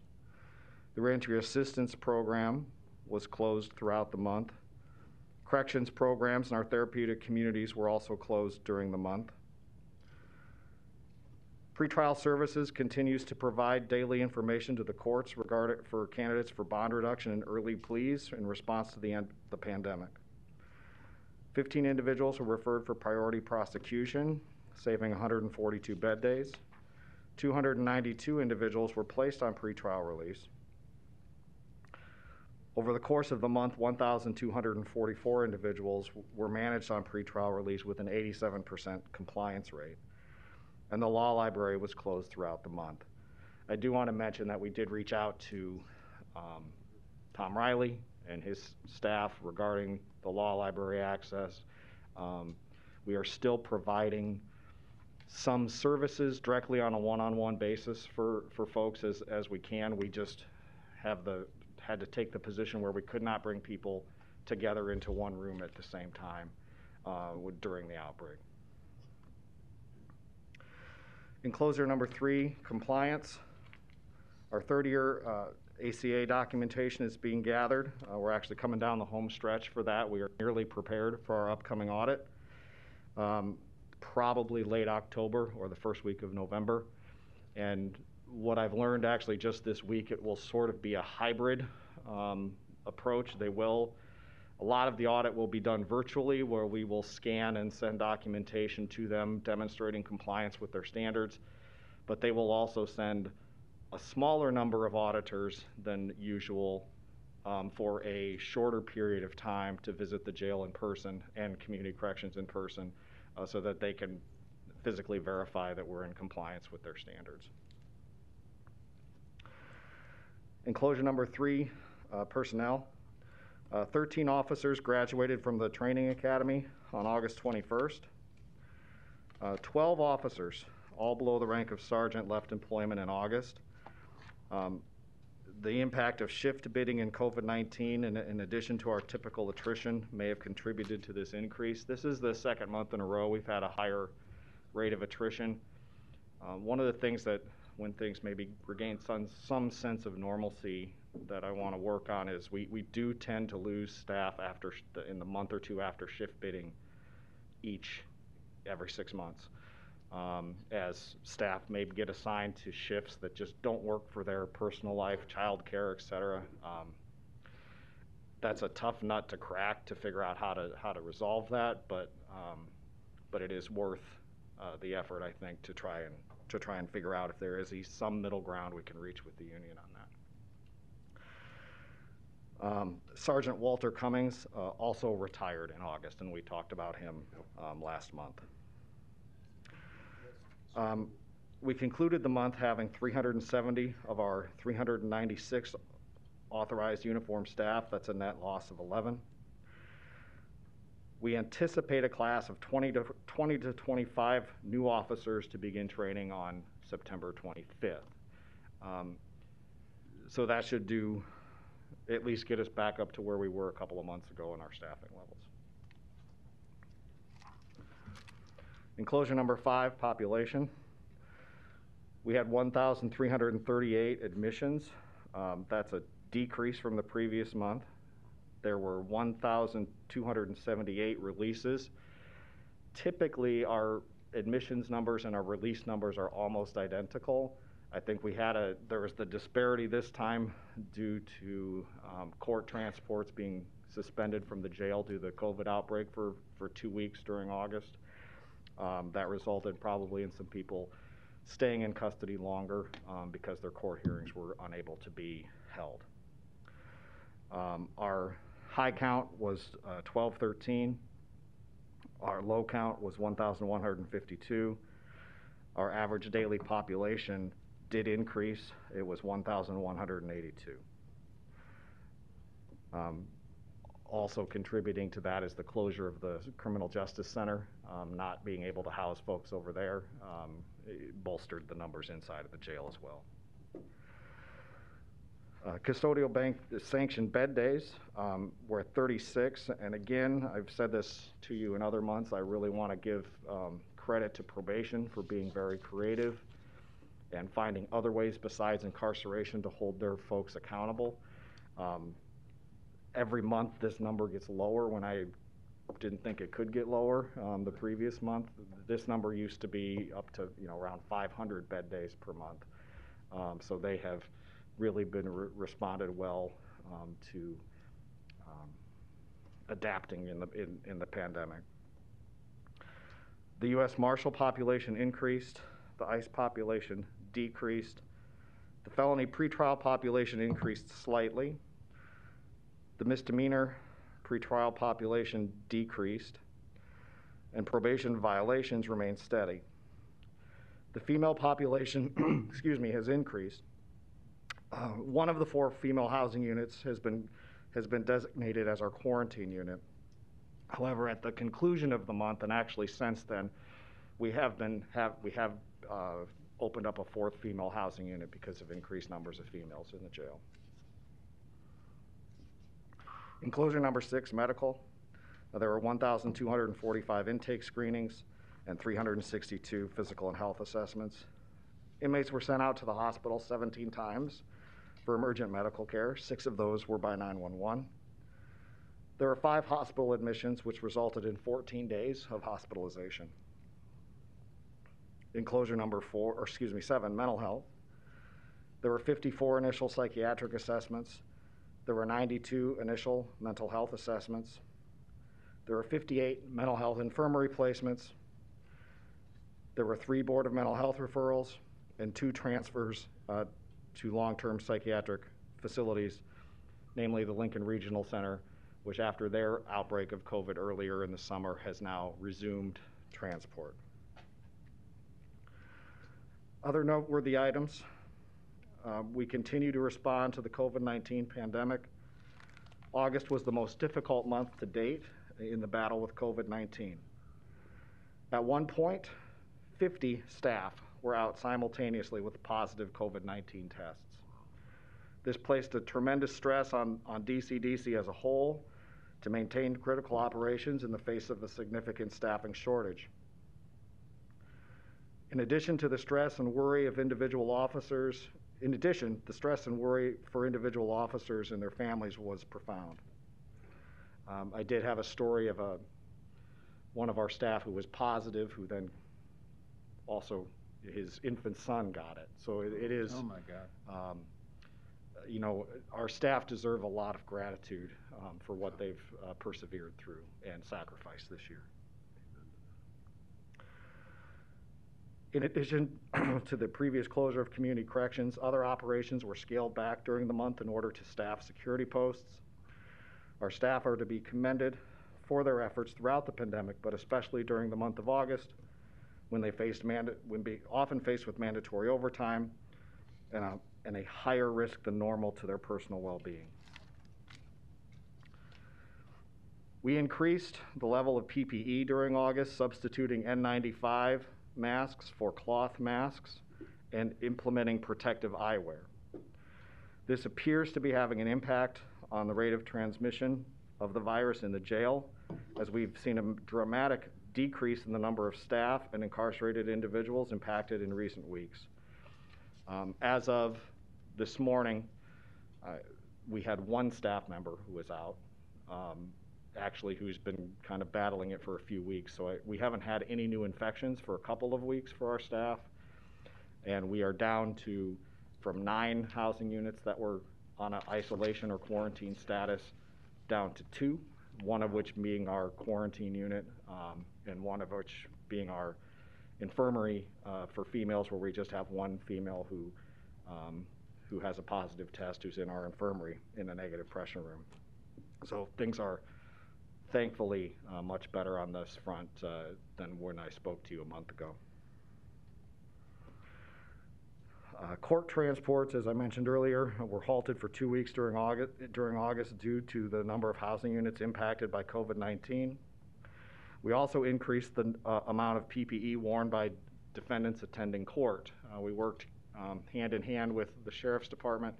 The reentry assistance program was closed throughout the month. Corrections programs in our therapeutic communities were also closed during the month. Pretrial Services continues to provide daily information to the courts regarding for candidates for bond reduction and early pleas in response to the end, the pandemic. 15 individuals were referred for priority prosecution, saving 142 bed days. 292 individuals were placed on pretrial release. Over the course of the month, 1,244 individuals were managed on pretrial release with an 87% compliance rate and the law library was closed throughout the month. I do want to mention that we did reach out to um, Tom Riley and his staff regarding the law library access. Um, we are still providing some services directly on a one-on-one basis for, for folks as, as we can. We just have the, had to take the position where we could not bring people together into one room at the same time uh, during the outbreak. Enclosure number three, compliance. Our third-year uh, ACA documentation is being gathered. Uh, we're actually coming down the home stretch for that. We are nearly prepared for our upcoming audit, um, probably late October or the first week of November. And what I've learned actually just this week, it will sort of be a hybrid um, approach. They will a lot of the audit will be done virtually, where we will scan and send documentation to them demonstrating compliance with their standards. But they will also send a smaller number of auditors than usual um, for a shorter period of time to visit the jail in person and community corrections in person uh, so that they can physically verify that we're in compliance with their standards. Enclosure number three, uh, personnel. Uh, 13 officers graduated from the training academy on August 21st. Uh, 12 officers, all below the rank of sergeant, left employment in August. Um, the impact of shift bidding and COVID-19, in, in addition to our typical attrition, may have contributed to this increase. This is the second month in a row we've had a higher rate of attrition. Uh, one of the things that, when things maybe regain some, some sense of normalcy, that I want to work on is we, we do tend to lose staff after sh- in the month or two after shift bidding each every six months. Um, as staff may get assigned to shifts that just don't work for their personal life, childcare, et cetera. Um, that's a tough nut to crack to figure out how to how to resolve that, but um, but it is worth uh, the effort, I think, to try and to try and figure out if there is a, some middle ground we can reach with the union on that. Um, Sergeant Walter Cummings uh, also retired in August, and we talked about him um, last month. Um, we concluded the month having 370 of our 396 authorized uniform staff. That's a net loss of 11. We anticipate a class of 20 to, 20 to 25 new officers to begin training on September 25th. Um, so that should do at least get us back up to where we were a couple of months ago in our staffing levels. Enclosure number five, population. We had 1,338 admissions. Um, that's a decrease from the previous month. There were 1,278 releases. Typically, our admissions numbers and our release numbers are almost identical. I think we had a, there was the disparity this time due to um, court transports being suspended from the jail due to the COVID outbreak for, for two weeks during August. Um, that resulted probably in some people staying in custody longer um, because their court hearings were unable to be held. Um, our high count was uh, 1213. Our low count was 1,152. Our average daily population did increase. It was 1,182. Um, also contributing to that is the closure of the Criminal Justice Center, um, not being able to house folks over there um, bolstered the numbers inside of the jail as well. Uh, custodial bank sanctioned bed days um, were at 36, and again, I've said this to you in other months. I really want to give um, credit to probation for being very creative and finding other ways besides incarceration to hold their folks accountable. Um, every month, this number gets lower when I didn't think it could get lower um, the previous month. This number used to be up to, you know, around 500 bed days per month. Um, so they have really been re- responded well um, to um, adapting in the, in, in the pandemic. The U.S. Marshal population increased, the ICE population decreased, the felony pretrial population increased slightly, the misdemeanor pretrial population decreased, and probation violations remained steady. The female population, excuse me, has increased. Uh, one of the four female housing units has been has been designated as our quarantine unit. However, at the conclusion of the month, and actually since then, we have been have we have uh, opened up a fourth female housing unit because of increased numbers of females in the jail. Enclosure number six, medical. Uh, there were 1,245 intake screenings and 362 physical and health assessments. Inmates were sent out to the hospital 17 times for emergent medical care. Six of those were by 911. There were five hospital admissions, which resulted in 14 days of hospitalization. Enclosure number four, or excuse me, seven, mental health. There were 54 initial psychiatric assessments. There were 92 initial mental health assessments. There were 58 mental health infirmary placements. There were three Board of Mental Health referrals and two transfers uh, to long-term psychiatric facilities, namely the Lincoln Regional Center, which after their outbreak of COVID earlier in the summer has now resumed transport. Other noteworthy items, uh, we continue to respond to the COVID-19 pandemic. August was the most difficult month to date in the battle with COVID-19. At one point, 50 staff were out simultaneously with positive COVID-19 tests. This placed a tremendous stress on, on DCDC as a whole to maintain critical operations in the face of a significant staffing shortage. In addition to the stress and worry of individual officers, in addition, the stress and worry for individual officers and their families was profound. Um, I did have a story of a one of our staff who was positive, who then also his infant son got it. So it, it is. Oh, my God. Um, you know, our staff deserve a lot of gratitude um, for what they've uh, persevered through and sacrificed this year. In addition to the previous closure of community corrections, other operations were scaled back during the month in order to staff security posts. Our staff are to be commended for their efforts throughout the pandemic, but especially during the month of August, when they faced manda- when be often faced with mandatory overtime and a, and a higher risk than normal to their personal well-being. We increased the level of PPE during August, substituting N95 masks for cloth masks and implementing protective eyewear. This appears to be having an impact on the rate of transmission of the virus in the jail, as we've seen a dramatic decrease in the number of staff and incarcerated individuals impacted in recent weeks. Um, as of this morning, uh, we had one staff member who was out, um, actually, who's been kind of battling it for a few weeks. So I, we haven't had any new infections for a couple of weeks for our staff. And we are down to, from nine housing units that were on an isolation or quarantine status, down to two, one of which being our quarantine unit, um, and one of which being our infirmary uh, for females, where we just have one female who um, who has a positive test, who's in our infirmary in a negative pressure room. So things are thankfully uh, much better on this front uh, than when I spoke to you a month ago. Uh, court transports, as I mentioned earlier, were halted for two weeks during August, during August due to the number of housing units impacted by COVID-19. We also increased the uh, amount of PPE worn by defendants attending court. Uh, we worked um, hand in hand with the Sheriff's Department,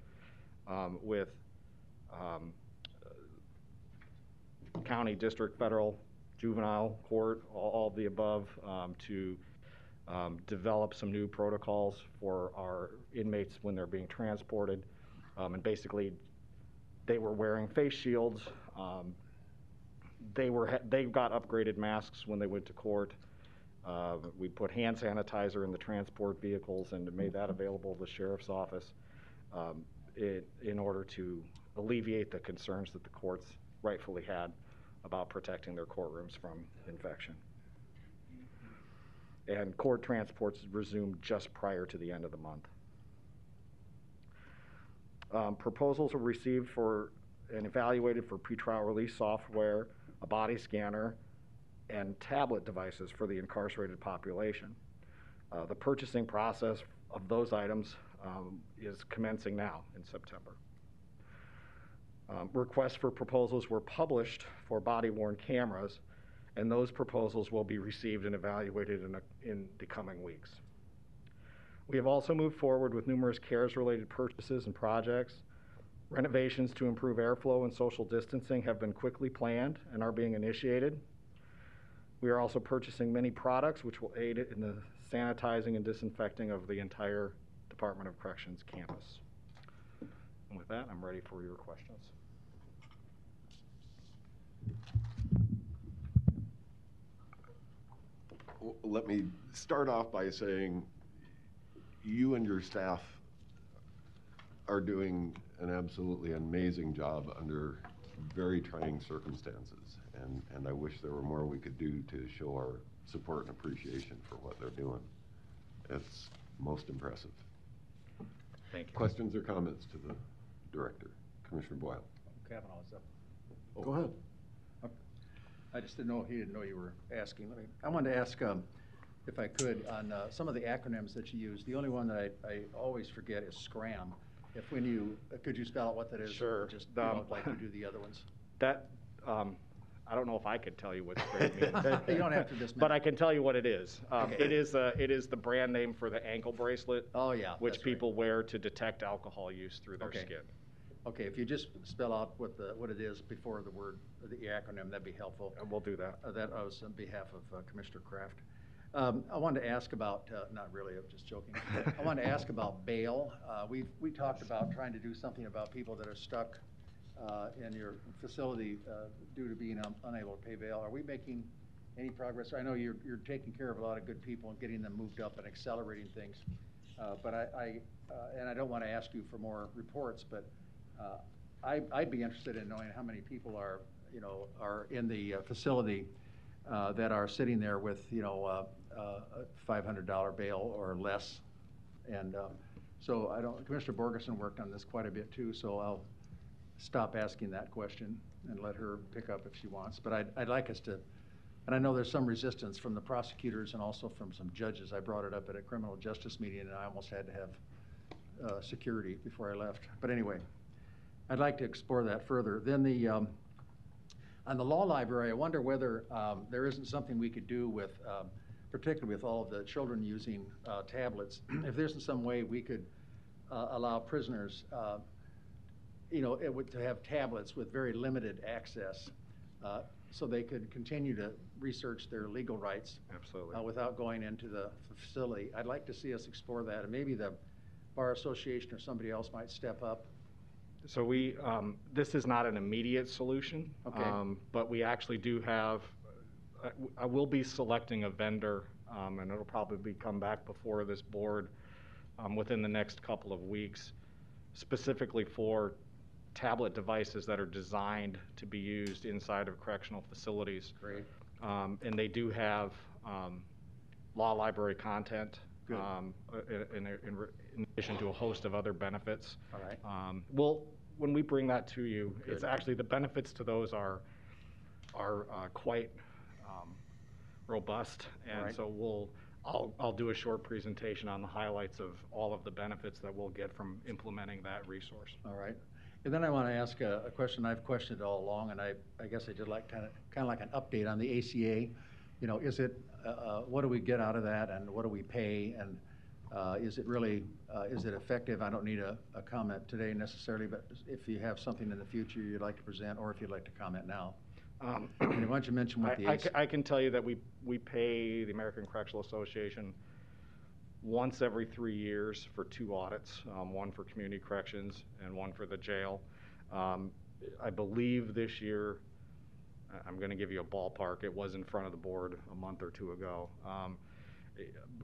um, with um, county, district, federal, juvenile court, all, all of the above, um, to um, develop some new protocols for our inmates when they're being transported. Um, And basically, they were wearing face shields. um, They were, they got upgraded masks when they went to court. Uh, We put hand sanitizer in the transport vehicles and made that available to the sheriff's office um, i- in order to alleviate the concerns that the courts rightfully had about protecting their courtrooms from infection. And court transports resumed just prior to the end of the month. Um, Proposals were received for and evaluated for pretrial release software, a body scanner, and tablet devices for the incarcerated population. Uh, The purchasing process of those items um, is commencing now in September. Um, Requests for proposals were published for body-worn cameras, and those proposals will be received and evaluated in, a- in the coming weeks. We have also moved forward with numerous CARES-related purchases and projects. Renovations to improve airflow and social distancing have been quickly planned and are being initiated. We are also purchasing many products which will aid in the sanitizing and disinfecting of the entire Department of Corrections campus. And with that, I'm ready for your questions. Let me start off by saying, you and your staff are doing an absolutely amazing job under very trying circumstances. And, and I wish there were more we could do to show our support and appreciation for what they're doing. It's most impressive. Thank you. Questions or comments to the director? Commissioner Boyle? Cavanaugh's up. Go ahead. I just didn't know, he didn't know you were asking. Let me- I wanted to ask, um, if I could, on uh, some of the acronyms that you use. The only one that I, I always forget is SCRAM. If when you, uh, could you spell out what that is? Sure. Just, you Um, know, like you do the other ones. That, um, I don't know if I could tell you what great means. You don't have to this But I can tell you what it is. Um, Okay. It is, uh, it is the brand name for the ankle bracelet, Oh, yeah. which that's right. people wear to detect alcohol use through their Okay. skin. Okay, if you just spell out what the, what it is before the word, the acronym, that'd be helpful. And we'll do that. Uh, That was on behalf of uh, Commissioner Kraft. Um, I wanted to ask about, uh, not really, I'm just joking. I wanted to ask about bail. Uh, We, we talked about trying to do something about people that are stuck uh, in your facility uh, due to being un- unable to pay bail. Are we making any progress? I know you're, you're taking care of a lot of good people and getting them moved up and accelerating things. Uh, But I, I, uh, and I don't want to ask you for more reports, but uh, I, I'd be interested in knowing how many people are, you know, are in the uh, facility uh, that are sitting there with, you know, uh, uh, a $500 bail or less. And um, so I don't, Commissioner Borgeson worked on this quite a bit too, so I'll stop asking that question and let her pick up if she wants. But I'd, I'd like us to, and I know there's some resistance from the prosecutors and also from some judges. I brought it up at a criminal justice meeting and I almost had to have uh, security before I left. But anyway, I'd like to explore that further. Then the, um, on the law library, I wonder whether um, there isn't something we could do with, um, particularly with all of the children using uh, tablets, if there isn't some way we could uh, allow prisoners, uh, you know, it would, to have tablets with very limited access, uh, so they could continue to research their legal rights Absolutely. uh, without going into the facility. I'd like to see us explore that, and maybe the Bar Association or somebody else might step up. So we, um, this is not an immediate solution. Okay. um, But we actually do have, I- I will be selecting a vendor, um, and it'll probably come back before this board um, within the next couple of weeks, specifically for tablet devices that are designed to be used inside of correctional facilities. Great. Um, And they do have um, law library content. Good. um, in, in- in in addition to a host of other benefits. All right. Um, Well, when we bring that to you, it's actually, the benefits to those are, are uh, quite um, robust. Right. And so we'll, I'll, I'll do a short presentation on the highlights of all of the benefits that we'll get from implementing that resource. All right. And then I want to ask a, a question I've questioned all along, and I, I guess I did like, kind of, kind of like an update on the ACA. You know, is it, uh, uh, what do we get out of that, and what do we pay, and uh, is it really, uh, is it effective? I don't need a, a comment today necessarily, but if you have something in the future you'd like to present, or if you'd like to comment now. Um, why don't you mention what the I- I AC ca- can tell you that we, we pay the American Correctional Association once every three years for two audits, um, one for community corrections and one for the jail. Um, I believe this year, I- I'm going to give you a ballpark, it was in front of the board a month or two ago. Um,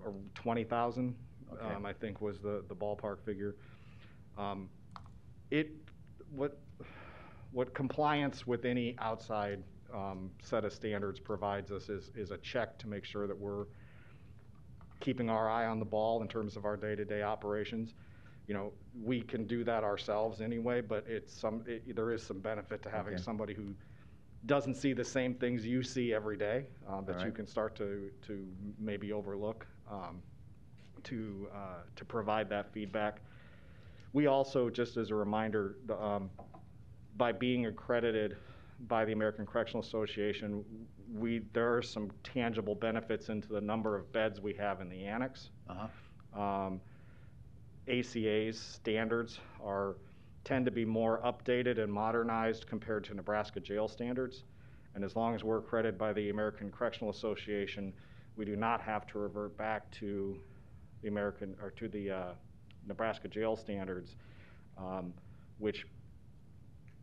uh, 20,000, Okay. um, I think was the, the ballpark figure. Um, It, what, what compliance with any outside um, set of standards provides us is, is a check to make sure that we're keeping our eye on the ball in terms of our day-to-day operations. You know, we can do that ourselves anyway, but it's some, it, there is some benefit to having Okay. somebody who doesn't see the same things you see every day, uh, that you can start to, to maybe overlook, um, to, uh, to provide that feedback. We also, just as a reminder, um, by being accredited by the American Correctional Association, we, there are some tangible benefits into the number of beds we have in the annex. Uh-huh. Um, ACA's standards are, tend to be more updated and modernized compared to Nebraska jail standards. And as long as we're accredited by the American Correctional Association, we do not have to revert back to the American, or to the uh, Nebraska jail standards, um, which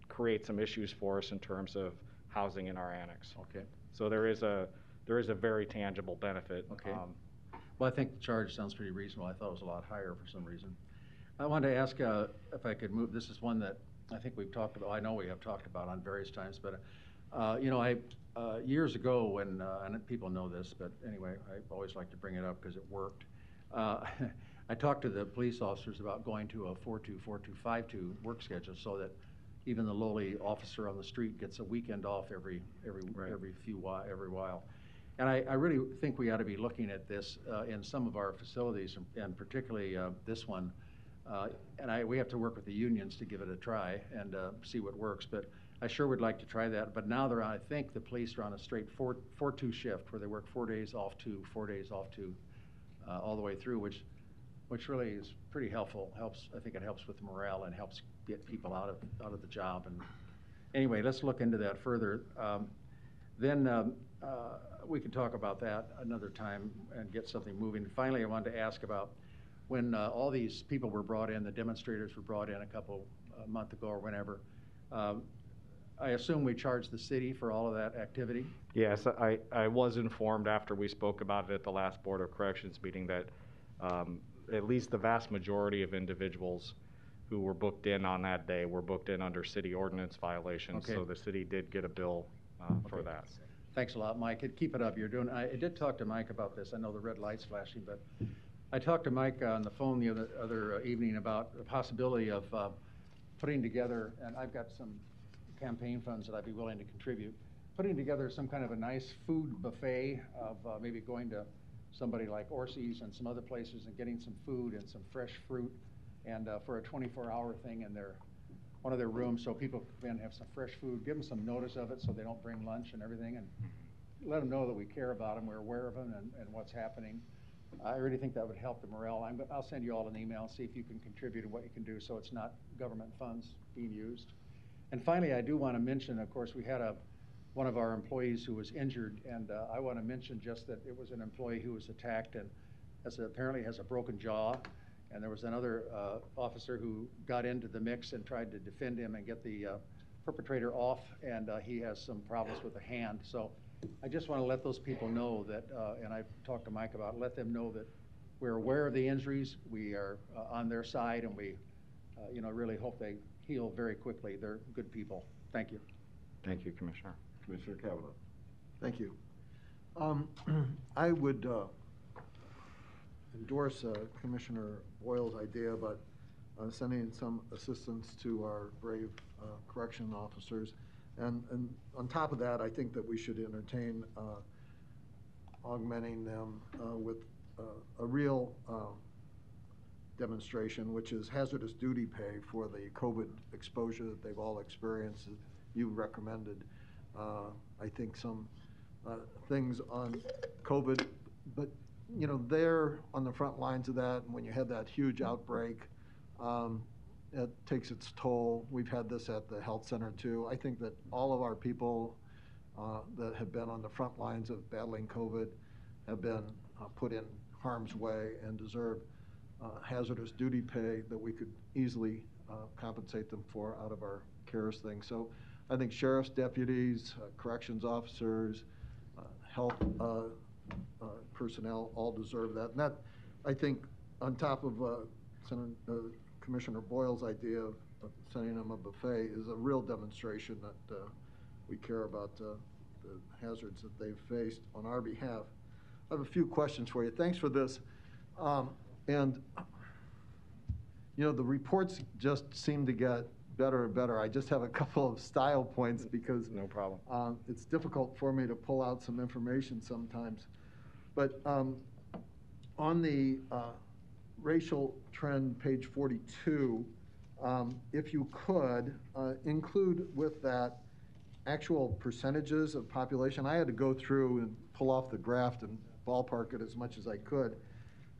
create some issues for us in terms of housing in our annex. Okay. So there is a, there is a very tangible benefit. Okay. um, Well, I think the charge sounds pretty reasonable. I thought it was a lot higher for some reason. I wanted to ask uh, if I could move, this is one that I think we've talked about, I know we have talked about on various times, but, uh, you know, I, uh, years ago when, uh, and people know this, but anyway, I always like to bring it up because it worked. Uh, I talked to the police officers about going to a 4-2, 4-2, 5-2 work schedule so that even the lowly officer on the street gets a weekend off every, every, Right. every few while, every while. And I, I really think we ought to be looking at this uh, in some of our facilities, and- particularly uh, this one. Uh, And I, we have to work with the unions to give it a try and uh, see what works, but I sure would like to try that. But now they're, on- I think the police are on a straight four, four-two shift, where they work four days off two, four days off two, uh, all the way through, which, which really is pretty helpful, helps, I think it helps with morale and helps get people out of, out of the job. And anyway, let's look into that further. Um, Then um, uh, we can talk about that another time and get something moving. Finally, I wanted to ask about when uh, all these people were brought in, the demonstrators were brought in a couple, a month ago or whenever. um, I assume we charged the city for all of that activity? Yes, I, I was informed after we spoke about it at the last Board of Corrections meeting that um, at least the vast majority of individuals who were booked in on that day were booked in under city ordinance violations. Okay. So the city did get a bill uh, for that. Thanks a lot, Mike. Keep it up. You're doing, I I did talk to Mike about this. I know the red light's flashing, but I talked to Mike on the phone the other, other uh, evening about the possibility of uh, putting together, and I've got some campaign funds that I'd be willing to contribute, putting together some kind of a nice food buffet of uh, maybe going to somebody like Orsi's and some other places and getting some food and some fresh fruit and uh, for a 24-hour thing in their, one of their rooms, so people can have some fresh food, give them some notice of it so they don't bring lunch and everything, and let them know that we care about them, we're aware of them and, and what's happening. I really think that would help the morale. I'm, I'll send you all an email, see if you can contribute and what you can do, so it's not government funds being used. And finally, I do want to mention, of course, we had a, one of our employees who was injured, and uh, I want to mention just that it was an employee who was attacked and has, a- apparently has a broken jaw. And there was another uh, officer who got into the mix and tried to defend him and get the uh, perpetrator off, and uh, he has some problems with the hand. So I just want to let those people know that, uh, and I've talked to Mike about, it, let them know that we're aware of the injuries, we are uh, on their side, and we, uh, you know, really hope they heal very quickly. They're good people. Thank you. Thank you, Commissioner. Commissioner Cavanaugh. Thank you. Um, I would uh, endorse uh, Commissioner Boyle's idea about uh, sending some assistance to our brave uh, correction officers. And, and on top of that, I think that we should entertain uh, augmenting them uh, with uh, a real um, demonstration, which is hazardous duty pay for the COVID exposure that they've all experienced. You recommended, uh, I think, some uh, things on COVID, but, you know, they're on the front lines of that, and when you had that huge outbreak, um, it takes its toll. We've had this at the health center too. I think that all of our people uh, that have been on the front lines of battling COVID have been uh, put in harm's way and deserve uh, hazardous duty pay that we could easily uh, compensate them for out of our CARES thing. So I think sheriff's deputies, uh, corrections officers, uh, health personnel all deserve that. And that, I think, on top of Senator, Commissioner Boyle's idea of sending them a buffet is a real demonstration that uh, we care about uh, the hazards that they've faced on our behalf. I have a few questions for you. Thanks for this. Um, And, you know, the reports just seem to get better and better. I just have a couple of style points because No problem. um, It's difficult for me to pull out some information sometimes. But um, on the uh, racial trend, page 42, um, if you could, uh, include with that actual percentages of population. I had to go through and pull off the graph and ballpark it as much as I could.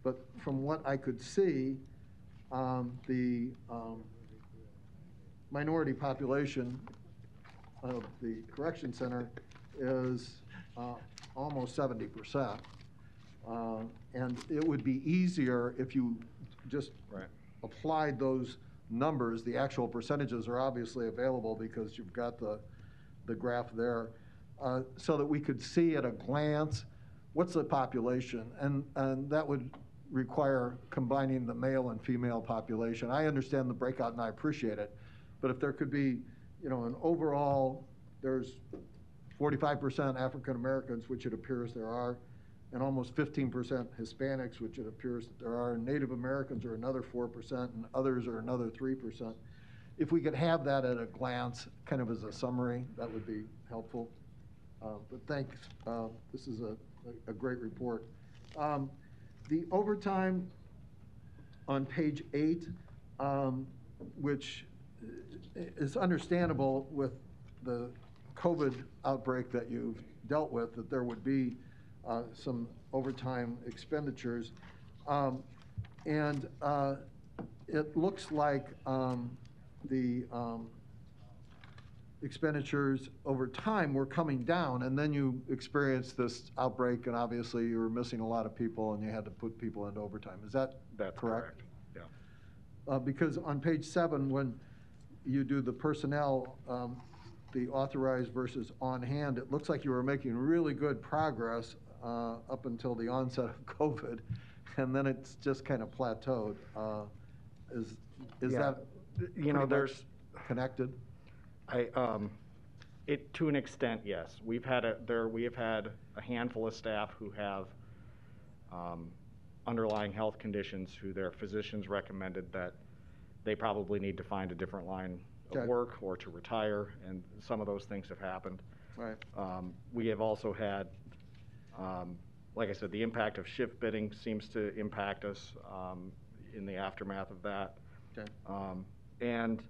But from what I could see, um, the um, minority population of the correction center is uh, almost seventy percent. Uh, And it would be easier if you just Right. applied those numbers. The actual percentages are obviously available because you've got the, the graph there, uh, so that we could see at a glance, what's the population? And, and that would require combining the male and female population. I understand the breakout and I appreciate it, but if there could be, you know, an overall, there's forty-five percent African Americans, which it appears there are, and almost fifteen percent Hispanics, which it appears that there are. Native Americans are another four percent, and others are another three percent. If we could have that at a glance, kind of as a summary, that would be helpful. Uh, But thanks, uh, this is a, a great report. Um, The overtime on page eight, um, which is understandable with the COVID outbreak that you've dealt with, that there would be uh, some overtime expenditures. Um, And uh, it looks like um, the um, expenditures over time were coming down, and then you experienced this outbreak, and obviously you were missing a lot of people, and you had to put people into overtime. Is that That's correct? correct. Yeah. Uh, Because on page seven, when you do the personnel, um, the authorized versus on-hand, it looks like you were making really good progress uh, up until the onset of COVID, and then it's just kind of plateaued. Uh, Is, is Yeah. that You know, pretty much there's, connected? I, um, it, to an extent, yes. We've had a, there, we have had a handful of staff who have, um, underlying health conditions who their physicians recommended that they probably need to find a different line Okay. of work or to retire, and some of those things have happened. Right. Um, we have also had, um, like I said, the impact of shift bidding seems to impact us, um, in the aftermath of that. Okay. Um, and,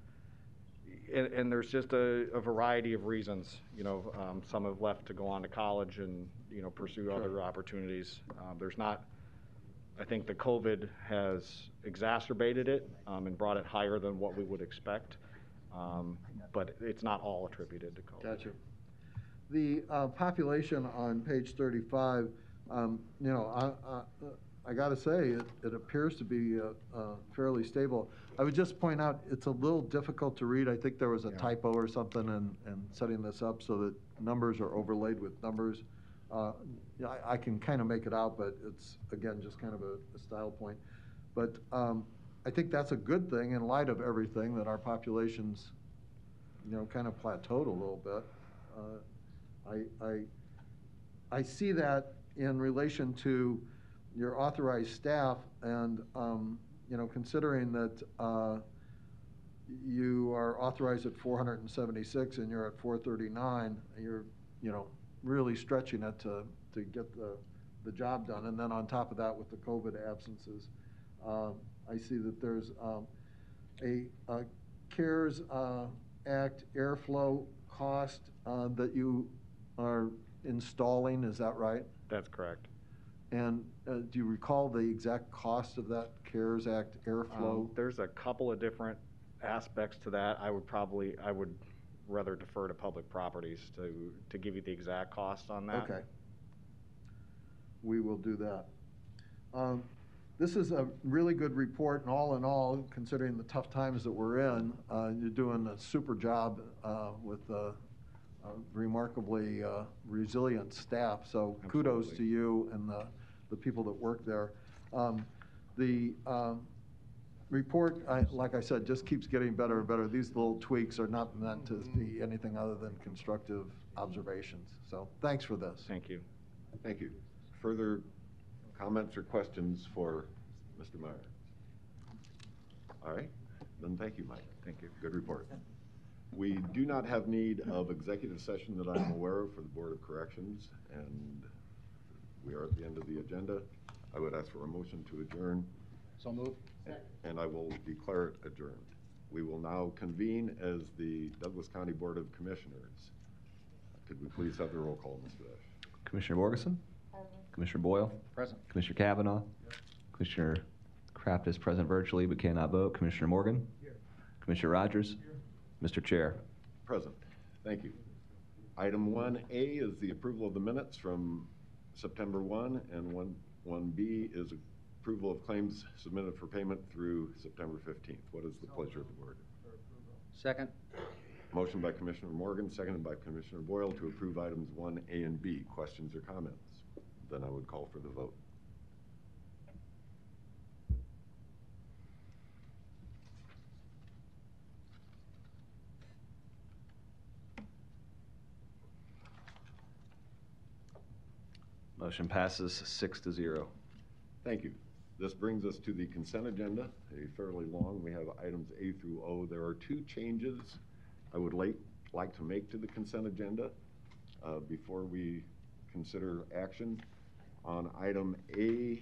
and, and there's just a, a variety of reasons, you know, um, some have left to go on to college and, you know, pursue Sure. other opportunities. Um, there's not, I think the COVID has exacerbated it, um, and brought it higher than what we would expect. Um, but it's not all attributed to COVID. Gotcha. The uh, population on page 35, um, you know, I- I I got to say, it it appears to be uh, uh, fairly stable. I would just point out, it's a little difficult to read. I think there was a Yeah. typo or something in in setting this up so that numbers are overlaid with numbers. Uh, yeah, I I can kind of make it out, but it's, again, just kind of a a style point. But um, I think that's a good thing in light of everything, that our population's, you know, kind of plateaued a little bit. Uh, I, I, I see that in relation to your authorized staff and, um, you know, considering that, uh, you are authorized at four hundred and seventy-six and you're at four thirty-nine, you're, you know, really stretching it to, to get the, the job done. And then on top of that, with the COVID absences, um, I see that there's, um, a, a CARES, uh, Act airflow cost, uh, that you are installing, is that right? That's correct. And, uh, do you recall the exact cost of that CARES Act airflow? Um, There's a couple of different aspects to that. I would probably, I would rather defer to public properties to, to give you the exact cost on that. Okay. We will do that. Um, This is a really good report, and all in all, considering the tough times that we're in, uh, you're doing a super job uh, with uh, a remarkably uh, resilient staff, so kudos to you and the, the people that work there. Um, The um, report, I- like I said, just keeps getting better and better. These little tweaks are not meant to be anything other than constructive observations, so thanks for this. Thank you. Thank you. Further comments or questions for Mr. Meyer? All right, then thank you, Mike. Thank you. Good report. We do not have need of executive session that I'm aware of for the Board of Corrections, and we are at the end of the agenda. I would ask for a motion to adjourn, So move. and I will declare it adjourned. We will now convene as the Douglas County Board of Commissioners. Could we please have the roll call, Mr. Ash? Commissioner Borgeson? Commissioner Boyle? Present. Commissioner Cavanaugh? Commissioner Kraft is present virtually but cannot vote. Commissioner Morgan? Commissioner Rodgers? Mr. Chair? Present. Thank you. Item one A is the approval of the minutes from September one, and one, one B is approval of claims submitted for payment through September fifteenth. What is the pleasure of the board? Second? Motion by Commissioner Morgan, seconded by Commissioner Boyle to approve items one A and B. Questions or comments? Then I would call for the vote. Motion passes six to zero. Thank you. This brings us to the consent agenda, a fairly long, we have items A through O. There are two changes I would like, like to make to the consent agenda uh, before we consider action. On item A,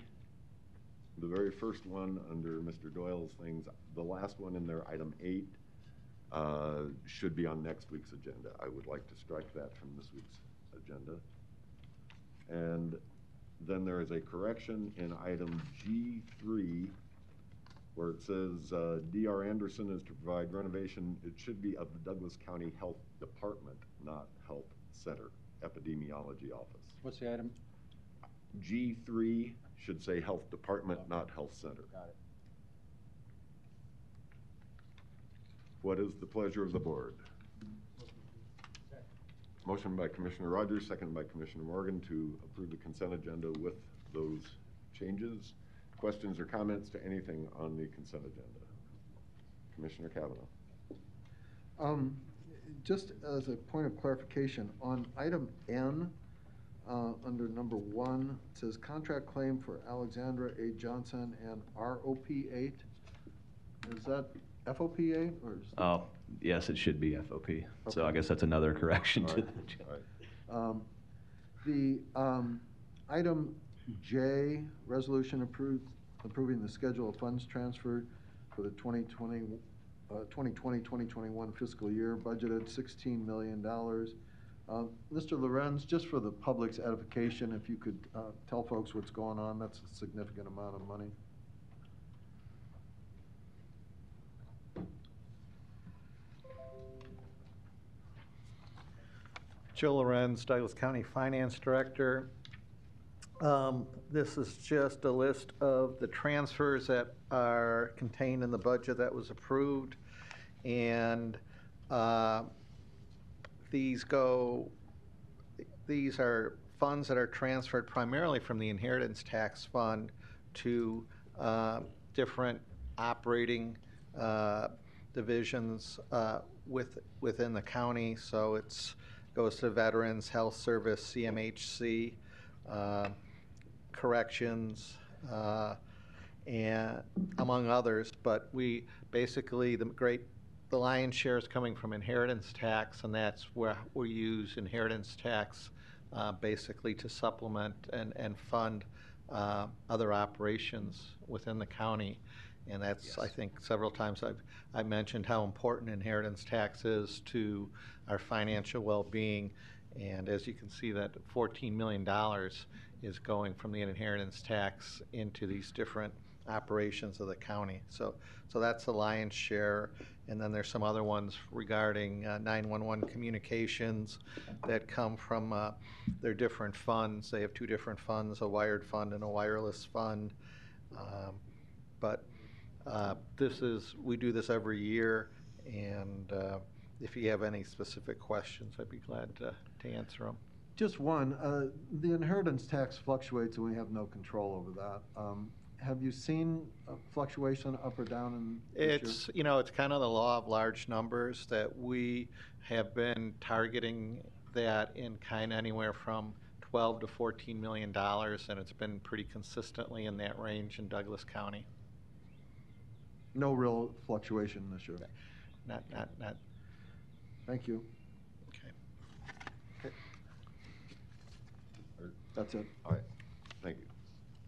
the very first one under Mr. Doyle's things, the last one in there, item eight, uh, should be on next week's agenda. I would like to strike that from this week's agenda. And then there is a correction in item G3, where it says, uh, D.R. Anderson is to provide renovation, it should be of the Douglas County Health Department, not Health Center, Epidemiology Office. What's the item? G3 should say Health Department, not Health Center. Got it. What is the pleasure of the board? Motion by Commissioner Rodgers, seconded by Commissioner Morgan to approve the consent agenda with those changes. Questions or comments to anything on the consent agenda? Commissioner Cavanaugh. Um, Just as a point of clarification, on item N, uh, under number one, it says contract claim for Alexandra A. Johnson and ROP eight. Is that FOP eight or is? Oh, yes, it should be FOP. So I guess that's another correction All to right, the. all right. Um, The um, item J, resolution approved, approving the schedule of funds transferred for the 2020, uh, 2020, 2021 fiscal year, budgeted $16 million. Uh, Mr. Lorenz, just for the public's edification, if you could uh, tell folks what's going on, that's a significant amount of money. Joe Lorenz, Douglas County Finance Director. Um, This is just a list of the transfers that are contained in the budget that was approved. And uh, these go, these are funds that are transferred primarily from the inheritance tax fund to uh, different operating uh, divisions uh, with, within the county. So it's, goes to Veterans Health Service, CMHC, uh, Corrections, uh, and among others. But we, basically, the great, the lion's share is coming from inheritance tax, and that's where we use inheritance tax uh, basically to supplement and, and fund uh, other operations within the county. And that's, I think, several times I've, I mentioned how important inheritance tax is to our financial well-being. And as you can see, that $14 million is going from the inheritance tax into these different operations of the county. So, so that's the lion's share. And then there's some other ones regarding uh, 911 communications that come from uh, their different funds. They have two different funds, a wired fund and a wireless fund. Um, But uh, this is, we do this every year, and uh, if you have any specific questions, I'd be glad to, to answer them. Just one, uh, the inheritance tax fluctuates and we have no control over that. Um, Have you seen a fluctuation up or down in this year? It's, you know, it's kind of the law of large numbers that we have been targeting that in kind anywhere from 12 to 14 million dollars, and it's been pretty consistently in that range in Douglas County. No real fluctuation this year. Not, not, not, Thank you. okay. That's it. All right, thank you.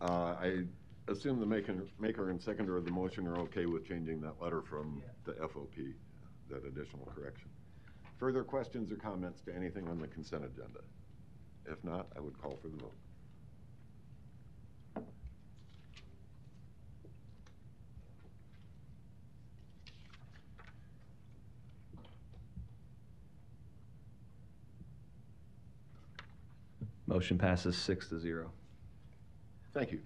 Uh, I assume the maker, maker and seconder of the motion are okay with changing that letter from the FOP, that additional correction. Further questions or comments to anything on the consent agenda? If not, I would call for the vote. Motion passes six to zero. Thank you.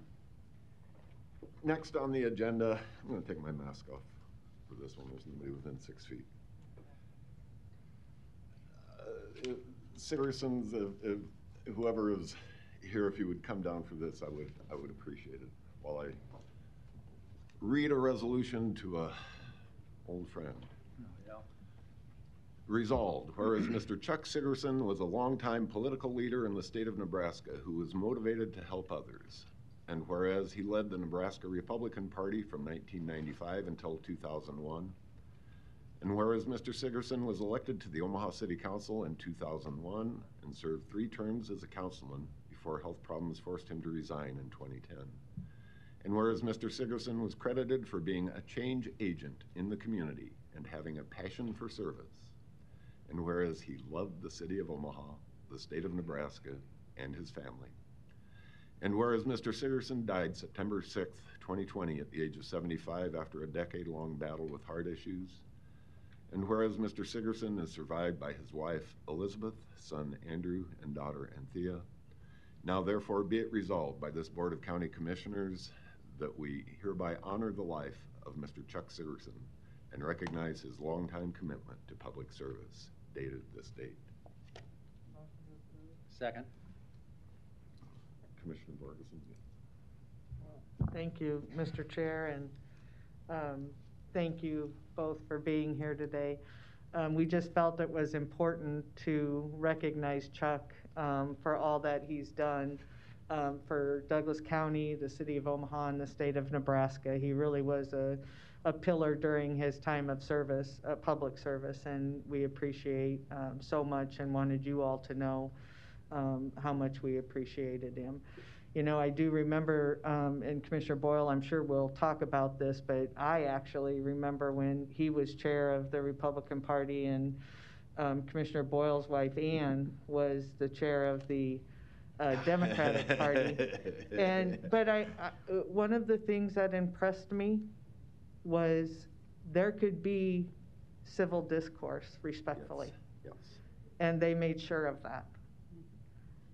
Next on the agenda, I'm going to take my mask off for this one. There's nobody within six feet. Uh, Citizens, if- if- whoever is here, if you would come down for this, I would, I would appreciate it while I read a resolution to a old friend. Resolved, whereas Mr. Chuck Sigerson was a longtime political leader in the state of Nebraska who was motivated to help others. And whereas he led the Nebraska Republican Party from 1995 until 2001. And whereas Mr. Sigerson was elected to the Omaha City Council in 2001 and served three terms as a councilman before health problems forced him to resign in 2010. And whereas Mr. Sigerson was credited for being a change agent in the community and having a passion for service. And whereas he loved the city of Omaha, the state of Nebraska, and his family. And whereas Mr. Sigerson died September 6th, 2020, at the age of 75 after a decade long battle with heart issues. And whereas Mr. Sigerson is survived by his wife Elizabeth, son Andrew, and daughter Anthea. Now therefore be it resolved by this Board of County Commissioners that we hereby honor the life of Mr. Chuck Sigerson and recognize his longtime commitment to public service, dated this date. Second. Commissioner Borgeson? Thank you, Mr. Chair, and um, thank you both for being here today. Um, We just felt it was important to recognize Chuck um, for all that he's done um, for Douglas County, the city of Omaha, and the state of Nebraska. He really was a, a pillar during his time of service, uh, public service, and we appreciate um, so much and wanted you all to know um, how much we appreciated him. You know, I do remember, um, and Commissioner Boyle, I'm sure we'll talk about this, but I actually remember when he was chair of the Republican Party and um, Commissioner Boyle's wife Ann was the chair of the uh, Democratic Party. And, but I, I, uh, one of the things that impressed me was there could be civil discourse respectfully. Yes. And they made sure of that.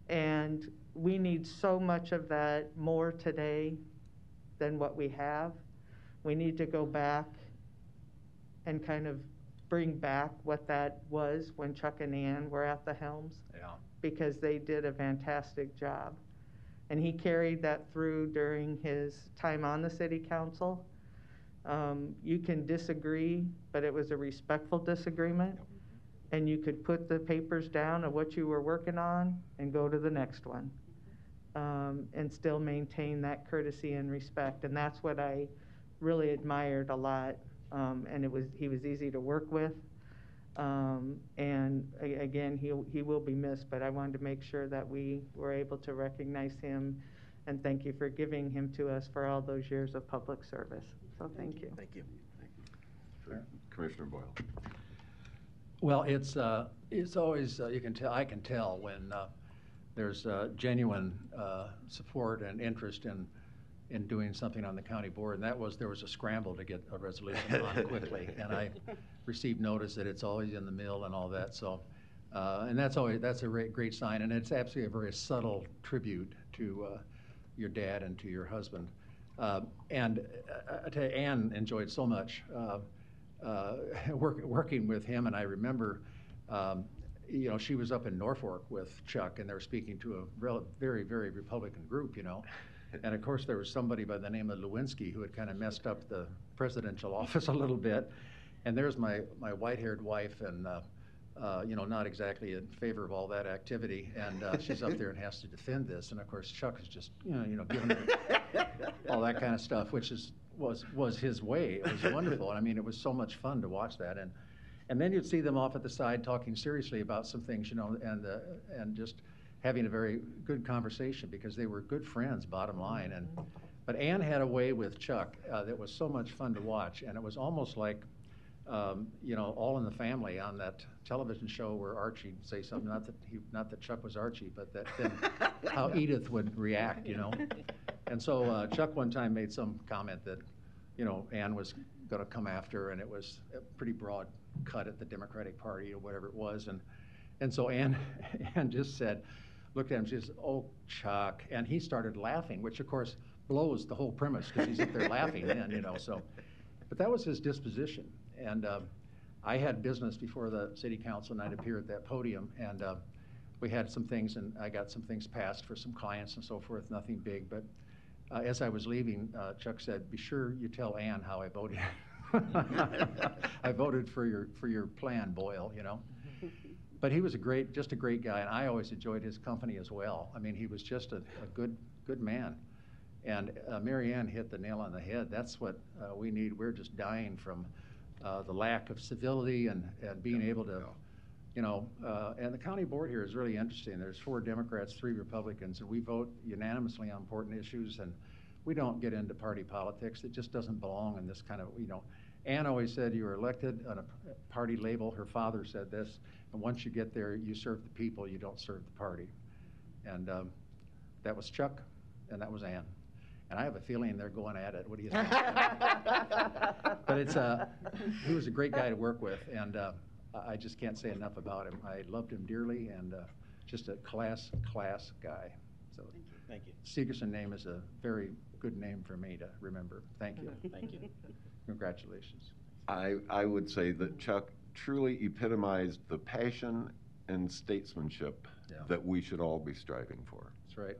And we need so much of that more today than what we have. We need to go back and kind of bring back what that was when Chuck and Ann were at the helms. Yeah. Because they did a fantastic job. And he carried that through during his time on the city council. Um, you can disagree, but it was a respectful disagreement. And you could put the papers down of what you were working on and go to the next one. Um, and still maintain that courtesy and respect. And that's what I really admired a lot. Um, and it was, he was easy to work with. Um, and a- again, he, he will be missed, but I wanted to make sure that we were able to recognize him and thank you for giving him to us for all those years of public service. So thank you. Thank you. For Commissioner Boyle. Well, it's, uh, it's always, uh, you can tell, I can tell when uh, there's uh, genuine uh, support and interest in, in doing something on the county board, and that was, there was a scramble to get a resolution on quickly. And I received notice that it's always in the mill and all that, so, uh, and that's always, that's a great, great sign, and it's absolutely a very subtle tribute to uh, your dad and to your husband. Uh, And uh, I tell you, Ann enjoyed so much uh, uh, work- working with him, and I remember, um, you know, she was up in Norfolk with Chuck, and they were speaking to a very, very Republican group, you know. And of course, there was somebody by the name of Lewinsky who had kind of messed up the presidential office a little bit. And there's my, my white-haired wife, and, uh, you know, not exactly in favor of all that activity. And uh, she's up there and has to defend this. And of course, Chuck is just, you know, you know, giving her all that kind of stuff, which is, was, was his way. It was wonderful. And I mean, it was so much fun to watch that. And, and then you'd see them off at the side talking seriously about some things, you know, and, uh, and just having a very good conversation because they were good friends, bottom line. And, but Ann had a way with Chuck uh, that was so much fun to watch. And it was almost like, um, you know, All in the Family on that television show where Archie'd say something, not that he, not that Chuck was Archie, but that then how Edith would react, you know? And so uh, Chuck one time made some comment that, you know, Ann was gonna come after, her, and it was a pretty broad cut at the Democratic Party or whatever it was, and, and so Ann, Ann just said, looked at him, she says, oh, Chuck, and he started laughing, which of course blows the whole premise, because he's up there laughing then, you know, so. But that was his disposition, and um, I had business before the city council, and I'd appear at that podium, and uh, we had some things, and I got some things passed for some clients and so forth, nothing big, but uh, as I was leaving, uh, Chuck said, be sure you tell Ann how I voted. I voted for your, for your plan, Boyle, you know? But he was a great, just a great guy, and I always enjoyed his company as well. I mean, he was just a, a good, good man. And uh, Mary Ann hit the nail on the head. That's what uh, we need. We're just dying from uh, the lack of civility and, and being able to, you know, uh, and the county board here is really interesting. There's four Democrats, three Republicans, and we vote unanimously on important issues, and we don't get into party politics. It just doesn't belong in this kind of, you know. Ann always said you were elected on a party label. Her father said this, and once you get there, you serve the people, you don't serve the party. And um, that was Chuck, and that was Ann. And I have a feeling they're going at it. What do you think? But it's, uh, he was a great guy to work with, and uh, I I just can't say enough about him. I loved him dearly, and uh, just a class, class guy. So Thank you. Sigerson name is a very good name for me to remember. Thank you. Thank you. Congratulations. I, I would say that Chuck truly epitomized the passion and statesmanship Yeah. that we should all be striving for. That's right.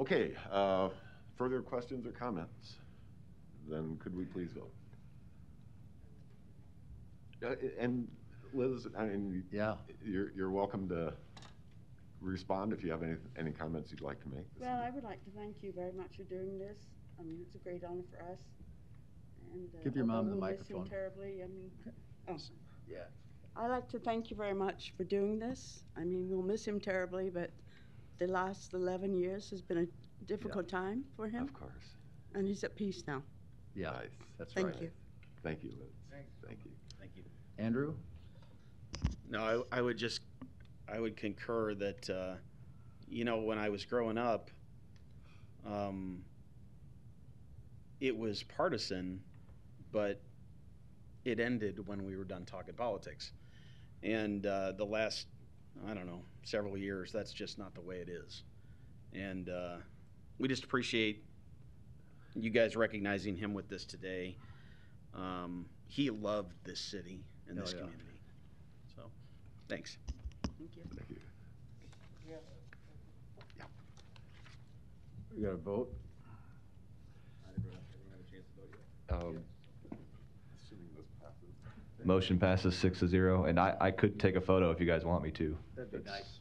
Okay, uh, further questions or comments? Then could we please vote? Uh, And Liz, I mean, Yeah. you're, you're welcome to respond if you have any, any comments you'd like to make. Well, I would like to thank you very much for doing this. I mean, it's a great honor for us. And uh, Give your mom although the we'll miss him microphone. terribly, I mean, oh. Yeah. I'd like to thank you very much for doing this. I mean, we'll miss him terribly, but the last 11 years has been a difficult time for him, Of course. and he's at peace now. Yeah, Nice. that's right. Thank you. Thank you, Liz. Thank you. Thank you. Andrew? No, I, I would just, I would concur that, uh, you know, when I was growing up, um, it was partisan, but it ended when we were done talking politics. And uh, the last, I don't know, several years, that's just not the way it is. And uh, we just appreciate you guys recognizing him with this today. Um, he loved this city and Oh, this yeah. community. So, thanks. Thank you. Thank you. We got to vote? Um, Assuming this passes. Motion passes six to zero, and I, I could take a photo if you guys want me to. That'd be nice.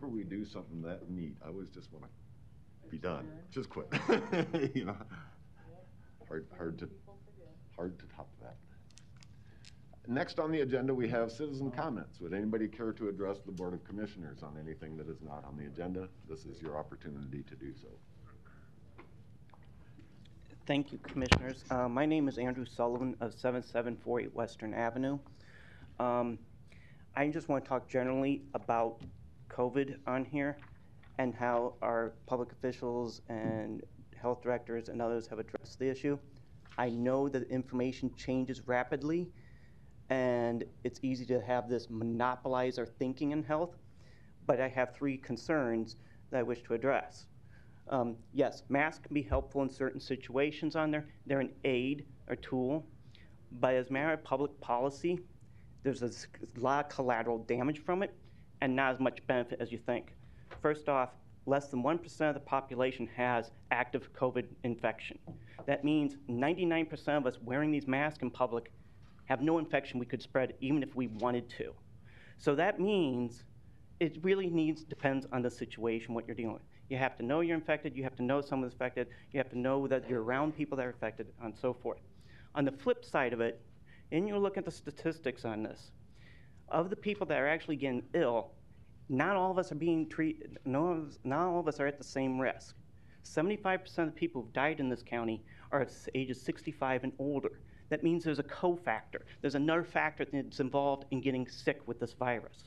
Whenever we do something that neat, I always just want to be done, just quit, you know? Hard, hard to, hard to top that. Next on the agenda, we have citizen comments. Would anybody care to address the Board of Commissioners on anything that is not on the agenda? This is your opportunity to do so. Thank you, Commissioners. Uh, My name is Andrew Sullivan of 7748 Western Avenue. Um, I just want to talk generally about COVID on here and how our public officials and health directors and others have addressed the issue. I know that information changes rapidly, and it's easy to have this monopolize our thinking in health, but I have three concerns that I wish to address. Um, yes, masks can be helpful in certain situations on there. They're an aid or tool. But as a matter of public policy, there's a lot of collateral damage from it and not as much benefit as you think. First off, less than 1% of the population has active COVID infection. That means 99% of us wearing these masks in public have no infection we could spread even if we wanted to. So that means it really needs, depends on the situation, what you're dealing with. You have to know you're infected, you have to know someone's infected, you have to know that you're around people that are infected and so forth. On the flip side of it, and you look at the statistics on this, of the people that are actually getting ill, not all of us are being treated, no, not all of us are at the same risk. 75% of the people who've died in this county are ages 65 and older. That means there's a cofactor. There's another factor that's involved in getting sick with this virus.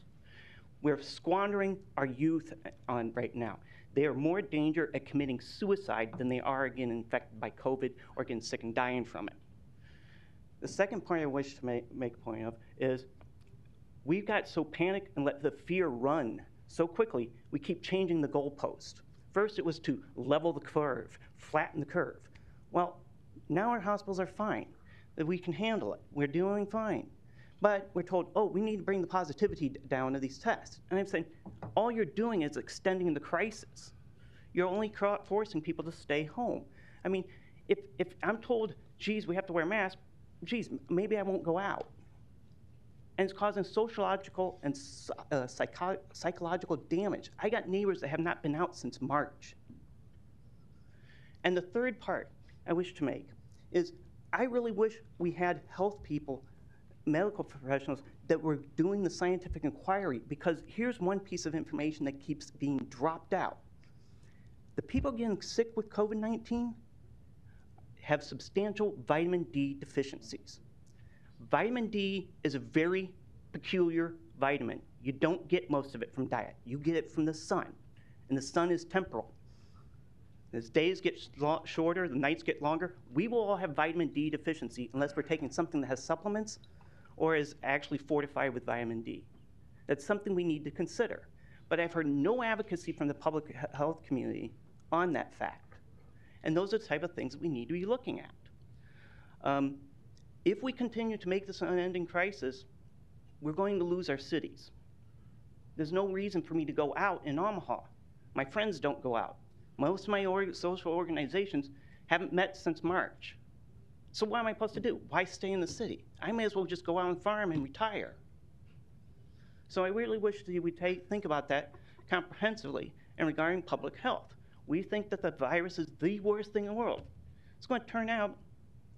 We're squandering our youth on right now. They are more danger at committing suicide than they are getting infected by COVID or getting sick and dying from it. The second point I wish to make, make point of is we've got so panicked and let the fear run so quickly, we keep changing the goalpost. First, it was to level the curve, flatten the curve. Well, now our hospitals are fine, that we can handle it. We're doing fine. But we're told, oh, we need to bring the positivity down to these tests. And I'm saying, all you're doing is extending the crisis. You're only forcing people to stay home. I mean, if, if I'm told, geez, we have to wear masks, geez, maybe I won't go out and it's causing sociological and uh, psycho- psychological damage. I got neighbors that have not been out since March. And the third part I wish to make is I really wish we had health people, medical professionals, that were doing the scientific inquiry because here's one piece of information that keeps being dropped out. The people getting sick with COVID 19 have substantial vitamin D deficiencies. Vitamin D is a very peculiar vitamin. You don't get most of it from diet. You get it from the sun, and the sun is temporal. As days get shorter, the nights get longer, we will all have vitamin D deficiency unless we're taking something that has supplements or is actually fortified with vitamin D. That's something we need to consider. But I've heard no advocacy from the public health community on that fact. And those are the type of things that we need to be looking at. Um, if we continue to make this an unending crisis, we're going to lose our cities. There's no reason for me to go out in Omaha. My friends don't go out. Most of my org- social organizations haven't met since March. So what am I supposed to do? Why stay in the city? I may as well just go out and farm and retire. So I really wish that we take, think about that comprehensively and regarding public health. We think that the virus is the worst thing in the world. It's going to turn out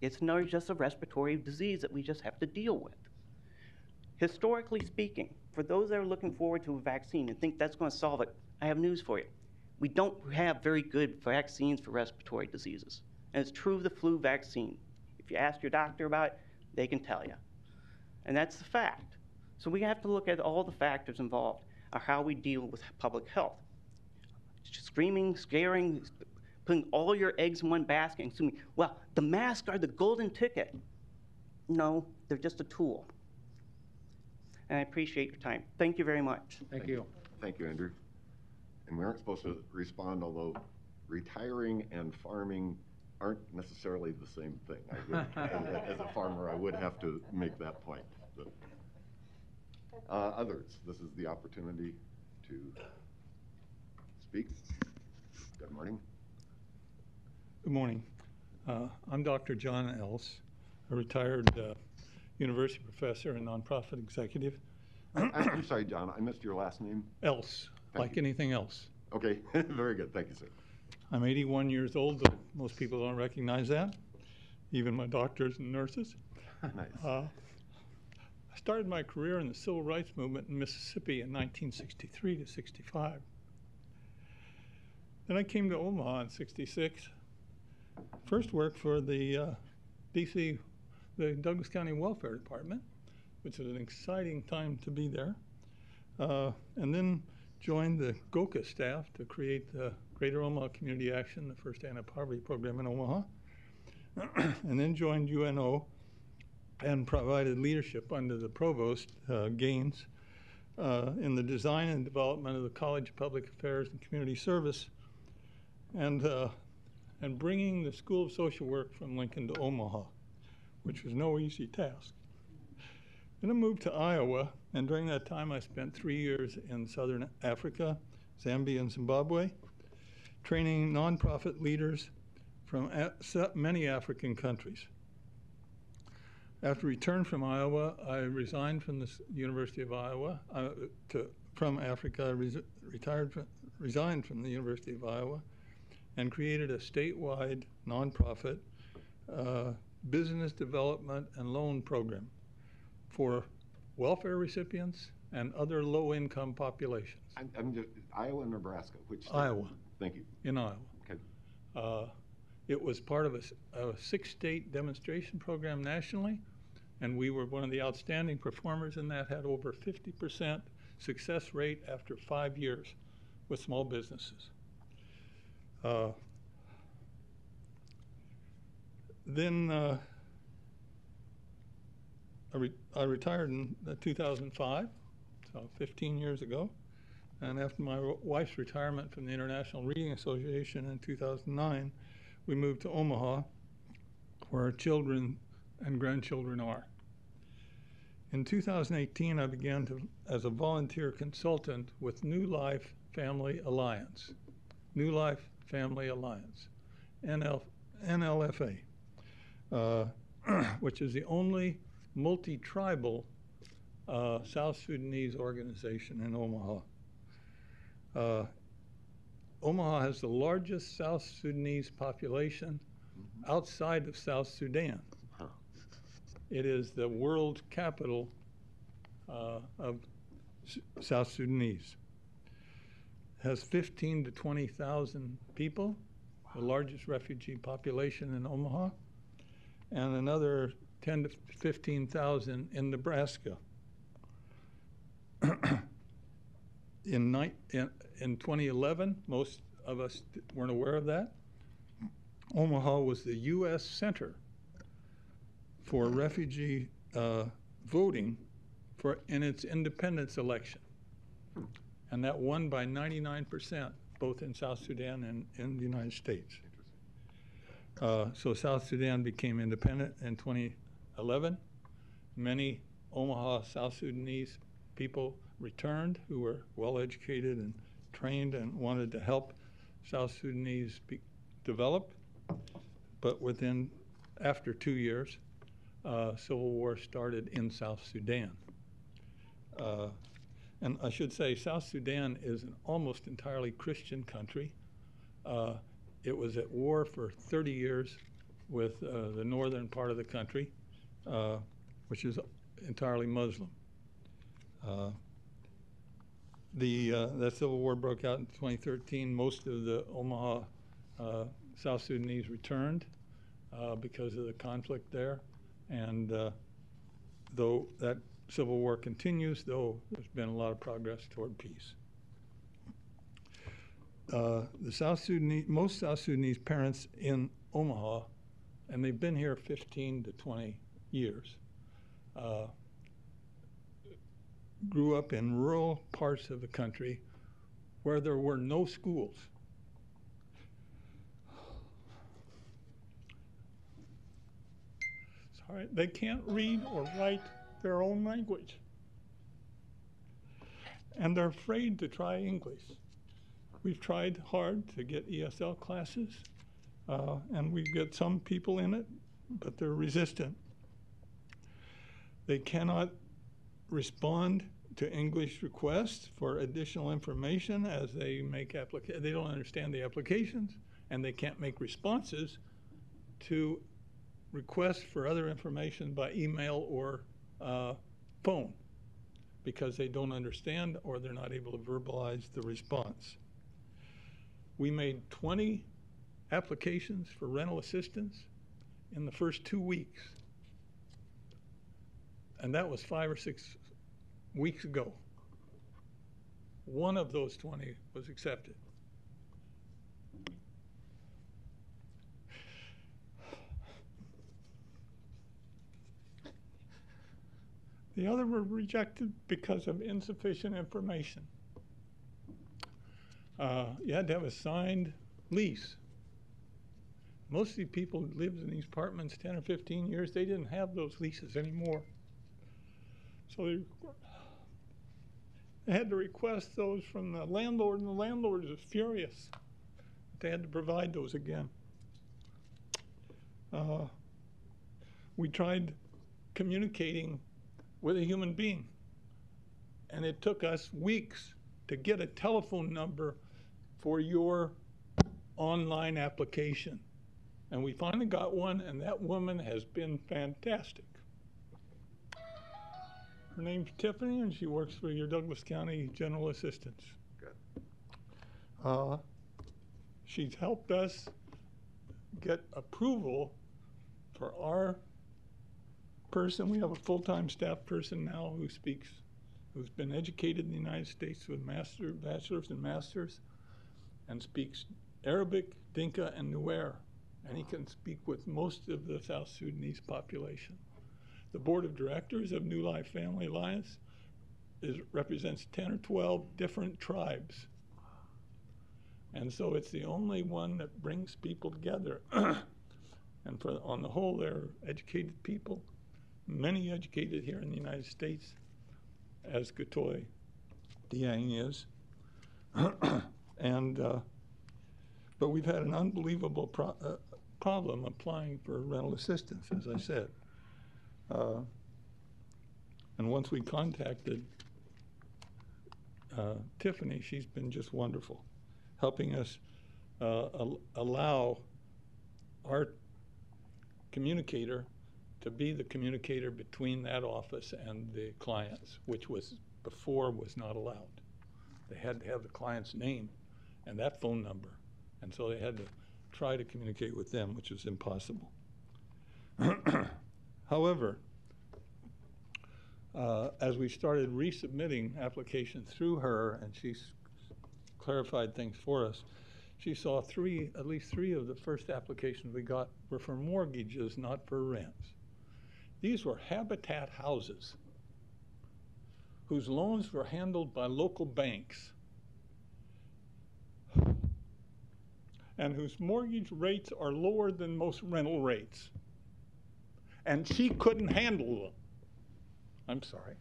it's not just a respiratory disease that we just have to deal with. Historically speaking, for those that are looking forward to a vaccine and think that's going to solve it, I have news for you. We don't have very good vaccines for respiratory diseases. And it's true of the flu vaccine. If you ask your doctor about it, they can tell you. And that's the fact. So we have to look at all the factors involved of how we deal with public health. Screaming, scaring, putting all your eggs in one basket and assuming, well, the masks are the golden ticket. No, they're just a tool. and I appreciate your time. Thank you very much. Thank you. Thank you, Andrew. And we aren't supposed to respond, although retiring and farming aren't necessarily the same thing. I would- As a- as a farmer, I would have to make that point. but- Uh, Others, this is the opportunity to speak. Good morning. Good morning. Uh, I'm Dr. John Else, a retired uh, university professor and nonprofit executive. I- I'm sorry, John, I missed your last name. Else, Thank like you. anything else. Okay, very good, thank you, sir. I'm 81 years old, though most people don't recognize that, even my doctors and nurses. Nice. Uh, I started my career in the civil rights movement in Mississippi in 1963 to 65. Then I came to Omaha in 66. First worked for the uh, DC, the Douglas County Welfare Department, which was an exciting time to be there. Uh, and then joined the GOCA staff to create the Greater Omaha Community Action, the first anti-poverty program in Omaha. and then joined UNO and provided leadership under the provost, uh, Gaines, uh, in the design and development of the College of Public Affairs and Community Service, and, uh, and bringing the School of Social Work from Lincoln to Omaha, which was no easy task. Then I moved to Iowa, and during that time I spent three years in Southern Africa, Zambia, and Zimbabwe, training nonprofit leaders from many African countries. After return from Iowa, I resigned from the University of Iowa uh, to, from Africa. I res- retired, resigned from the University of Iowa, and created a statewide nonprofit uh, business development and loan program for welfare recipients and other low-income populations I'm, I'm just, Iowa, Nebraska, which? state? Iowa. Thank you. in Iowa. Okay. Uh, It was part of a six-state demonstration program nationally, and we were one of the outstanding performers in that, had over 50% success rate after five years with small businesses. Uh, Then uh, I re- I retired in uh, 2005, so 15 years ago. And after my wife's retirement from the International Reading Association in 2009, we moved to Omaha, where our children and grandchildren are. In 2018, I began to, as a volunteer consultant with New Life Family Alliance. New Life Family Alliance, NL, NLFA, uh, which is the only multi-tribal uh, South Sudanese organization in Omaha. Uh, Omaha has the largest South Sudanese population outside of South Sudan. It is the world capital uh, of S- South Sudanese. Has 15 to 20,000 people, the largest refugee population in Omaha, and another 10 to 15,000 in Nebraska. in, ni- in, in 2011, most of us weren't aware of that. Omaha was the U.S. center for refugee uh, voting for in its independence election, and that won by 99%, both in South Sudan and in the United States. Uh, so South Sudan became independent in 2011. Many Omaha South Sudanese people returned who were well educated and trained and wanted to help South Sudanese be, develop. But within, after two years, uh, civil war started in South Sudan. Uh, and I should say, South Sudan is an almost entirely Christian country. Uh, it was at war for 30 years with uh, the northern part of the country, uh, which is entirely Muslim. Uh, the uh, that civil war broke out in 2013. Most of the Omaha uh, South Sudanese returned because of the conflict there, and though that civil war continues, though there's been a lot of progress toward peace. Uh, the South Sudanese, most South Sudanese parents in Omaha, and they've been here 15 to 20 years, uh, grew up in rural parts of the country where there were no schools. Sorry, they can't read or write their own language. And they're afraid to try English. We've tried hard to get ESL classes, uh, and we get some people in it, but they're resistant. They cannot respond to English requests for additional information as they make applica- they don't understand the applications, and they can't make responses to requests for other information by email or uh, phone because they don't understand or they're not able to verbalize the response. We made 20 applications for rental assistance in the first two weeks. And that was five or six weeks ago. One of those 20 was accepted. The other were rejected because of insufficient information. Uh, you had to have a signed lease. Most of the people who lived in these apartments 10 or 15 years, they didn't have those leases anymore. So they, they had to request those from the landlord, and the landlord was furious. They had to provide those again. Uh, we tried communicating with a human being. And it took us weeks to get a telephone number for your online application. And we finally got one, and that woman has been fantastic. Her name's Tiffany, and she works for your Douglas County General Assistance. Good. Uh, she's helped us get approval for our person. We have a full-time staff person now who speaks, who's been educated in the United States with master, bachelor's and masters, and speaks Arabic, Dinka, and Nuer. And he can speak with most of the South Sudanese population. The board of directors of New Life Family Alliance is, represents 10 or 12 different tribes. And so it's the only one that brings people together. and for, on the whole, they're educated people many educated here in the United States, as Gatoy Diang is. and, uh, but we've had an unbelievable pro uh, problem applying for rental assistance, as I said. Uh, and once we contacted uh, Tiffany, she's been just wonderful, helping us uh, al allow our communicator to be the communicator between that office and the clients, which was before was not allowed. They had to have the client's name and that phone number. And so they had to try to communicate with them, which was impossible. However, uh, as we started resubmitting applications through her, and she clarified things for us, she saw three, at least three of the first applications we got were for mortgages, not for rents. These were habitat houses whose loans were handled by local banks and whose mortgage rates are lower than most rental rates. And she couldn't handle them. I'm sorry.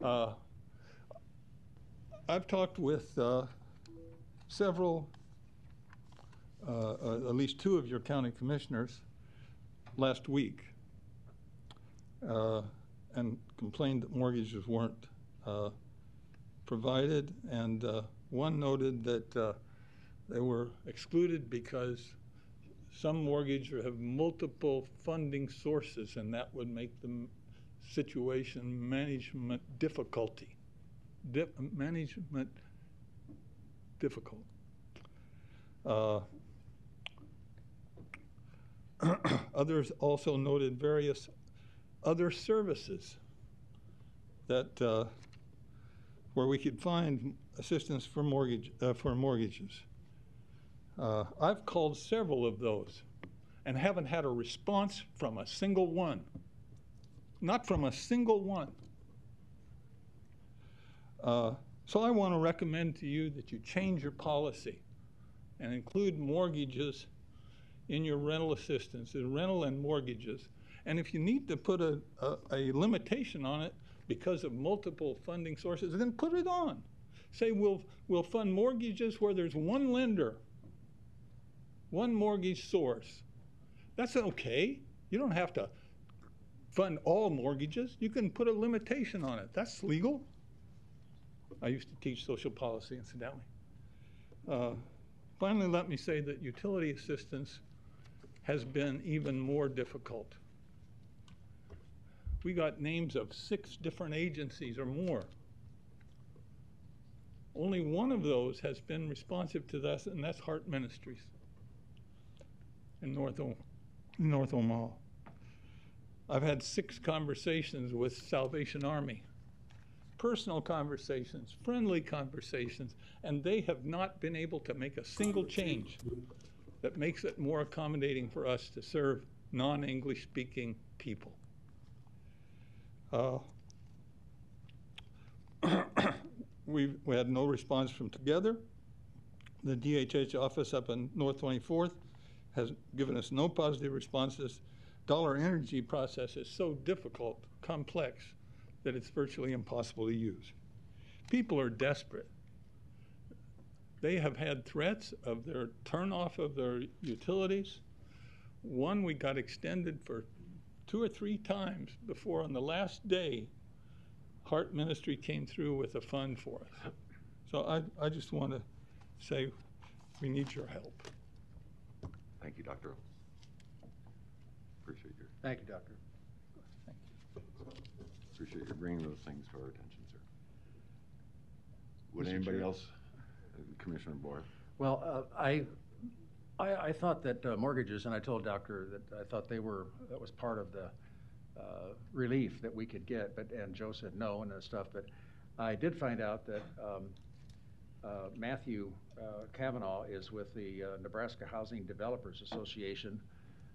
Uh, I've talked with uh, several, uh, uh at least two of your county commissioners last week and complained that mortgages weren't uh, provided. And uh, one noted that uh, they were excluded because some mortgages have multiple funding sources, and that would make the situation management difficulty. Di management difficult. Uh, Others also noted various other services that uh, where we could find assistance for mortgage uh, for mortgages. Uh, I've called several of those and haven't had a response from a single one. Not from a single one. Uh, So I want to recommend to you that you change your policy and include mortgages in your rental assistance, the rental and mortgages. And if you need to put a, a, a limitation on it because of multiple funding sources, then put it on. Say we'll, we'll fund mortgages where there's one lender, one mortgage source. That's okay. You don't have to fund all mortgages. You can put a limitation on it. That's legal. I used to teach social policy incidentally. Uh, Finally, let me say that utility assistance has been even more difficult. We got names of six different agencies or more. Only one of those has been responsive to us, and that's Heart Ministries in North, O- North Omaha. I've had six conversations with Salvation Army, personal conversations, friendly conversations, and they have not been able to make a single change that makes it more accommodating for us to serve non-English speaking people. Uh, we, had no response from Together. The DHH office up in North 24th has given us no positive responses. Dollar Energy process is so difficult, complex, that it's virtually impossible to use. People are desperate. They have had threats of their turn off of their utilities. One we got extended for two or three times before on the last day, Heart Ministry came through with a fund for us. So I, I just want to say, we need your help. Thank you, Dr. O. Appreciate your, Thank you, Doctor. appreciate your bringing those things to our attention, sir. Would Mr. anybody Chair. else, uh, Commissioner Boyle? Well, uh, I, I, I thought that uh, mortgages, and I told Doctor that I thought they were, that was part of the uh, relief that we could get, but, and Joe said no and stuff, but I did find out that um, uh, Matthew uh, Cavanaugh is with the uh, Nebraska Housing Developers Association,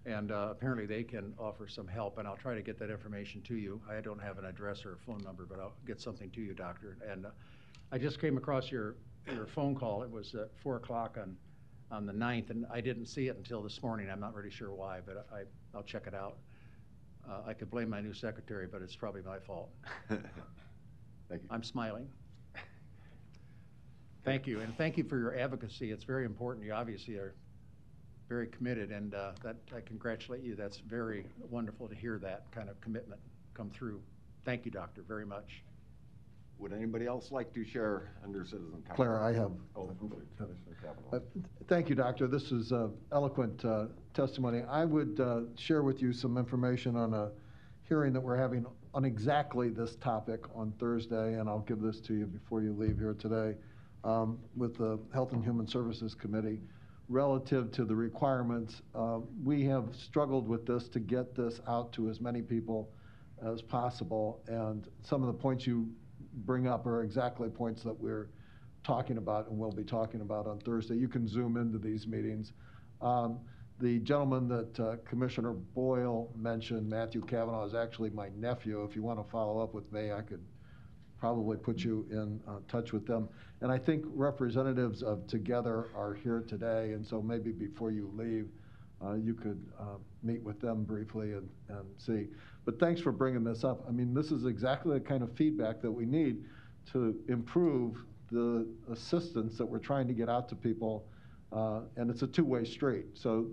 and uh, apparently they can offer some help, and I'll try to get that information to you. I don't have an address or a phone number, but I'll get something to you, Doctor. And uh, I just came across your, your phone call. It was at four o'clock on, on the ninth, and I didn't see it until this morning. I'm not really sure why, but I, I'll check it out. Uh, I could blame my new secretary, but it's probably my fault. Thank you. I'm smiling. Thank you, and thank you for your advocacy. It's very important. You obviously are very committed, and uh, that, I congratulate you. That's very wonderful to hear that kind of commitment come through. Thank you, Doctor, very much. Would anybody else like to share under citizen comment? Claire, I have. Oh, Commissioner Uh, Cavanaugh. Thank you, Doctor. This is uh, eloquent uh, testimony. I would uh, share with you some information on a hearing that we're having on exactly this topic on Thursday, and I'll give this to you before you leave here today, um, with the Health and Human Services Committee relative to the requirements. Uh, We have struggled with this to get this out to as many people as possible, and some of the points you bring up are exactly points that we're talking about and will be talking about on Thursday. You can zoom into these meetings. Um, The gentleman that uh, Commissioner Boyle mentioned, Matthew Cavanaugh, is actually my nephew. If you want to follow up with me, I could probably put you in uh, touch with them. And I think representatives of Together are here today, and so maybe before you leave, uh, you could uh, meet with them briefly and, and see. But thanks for bringing this up. I mean, this is exactly the kind of feedback that we need to improve the assistance that we're trying to get out to people, uh, and it's a two-way street. So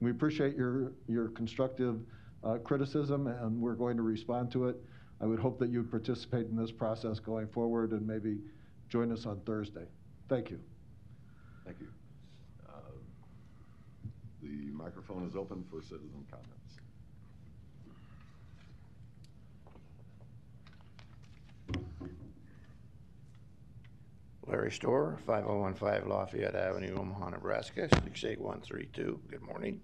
we appreciate your, your constructive uh, criticism, and we're going to respond to it. I would hope that you would participate in this process going forward and maybe join us on Thursday. Thank you. Thank you. Uh, The microphone is open for citizen comments. Larry Storer, 5015 Lafayette Avenue, Omaha, Nebraska, 68132. Good morning.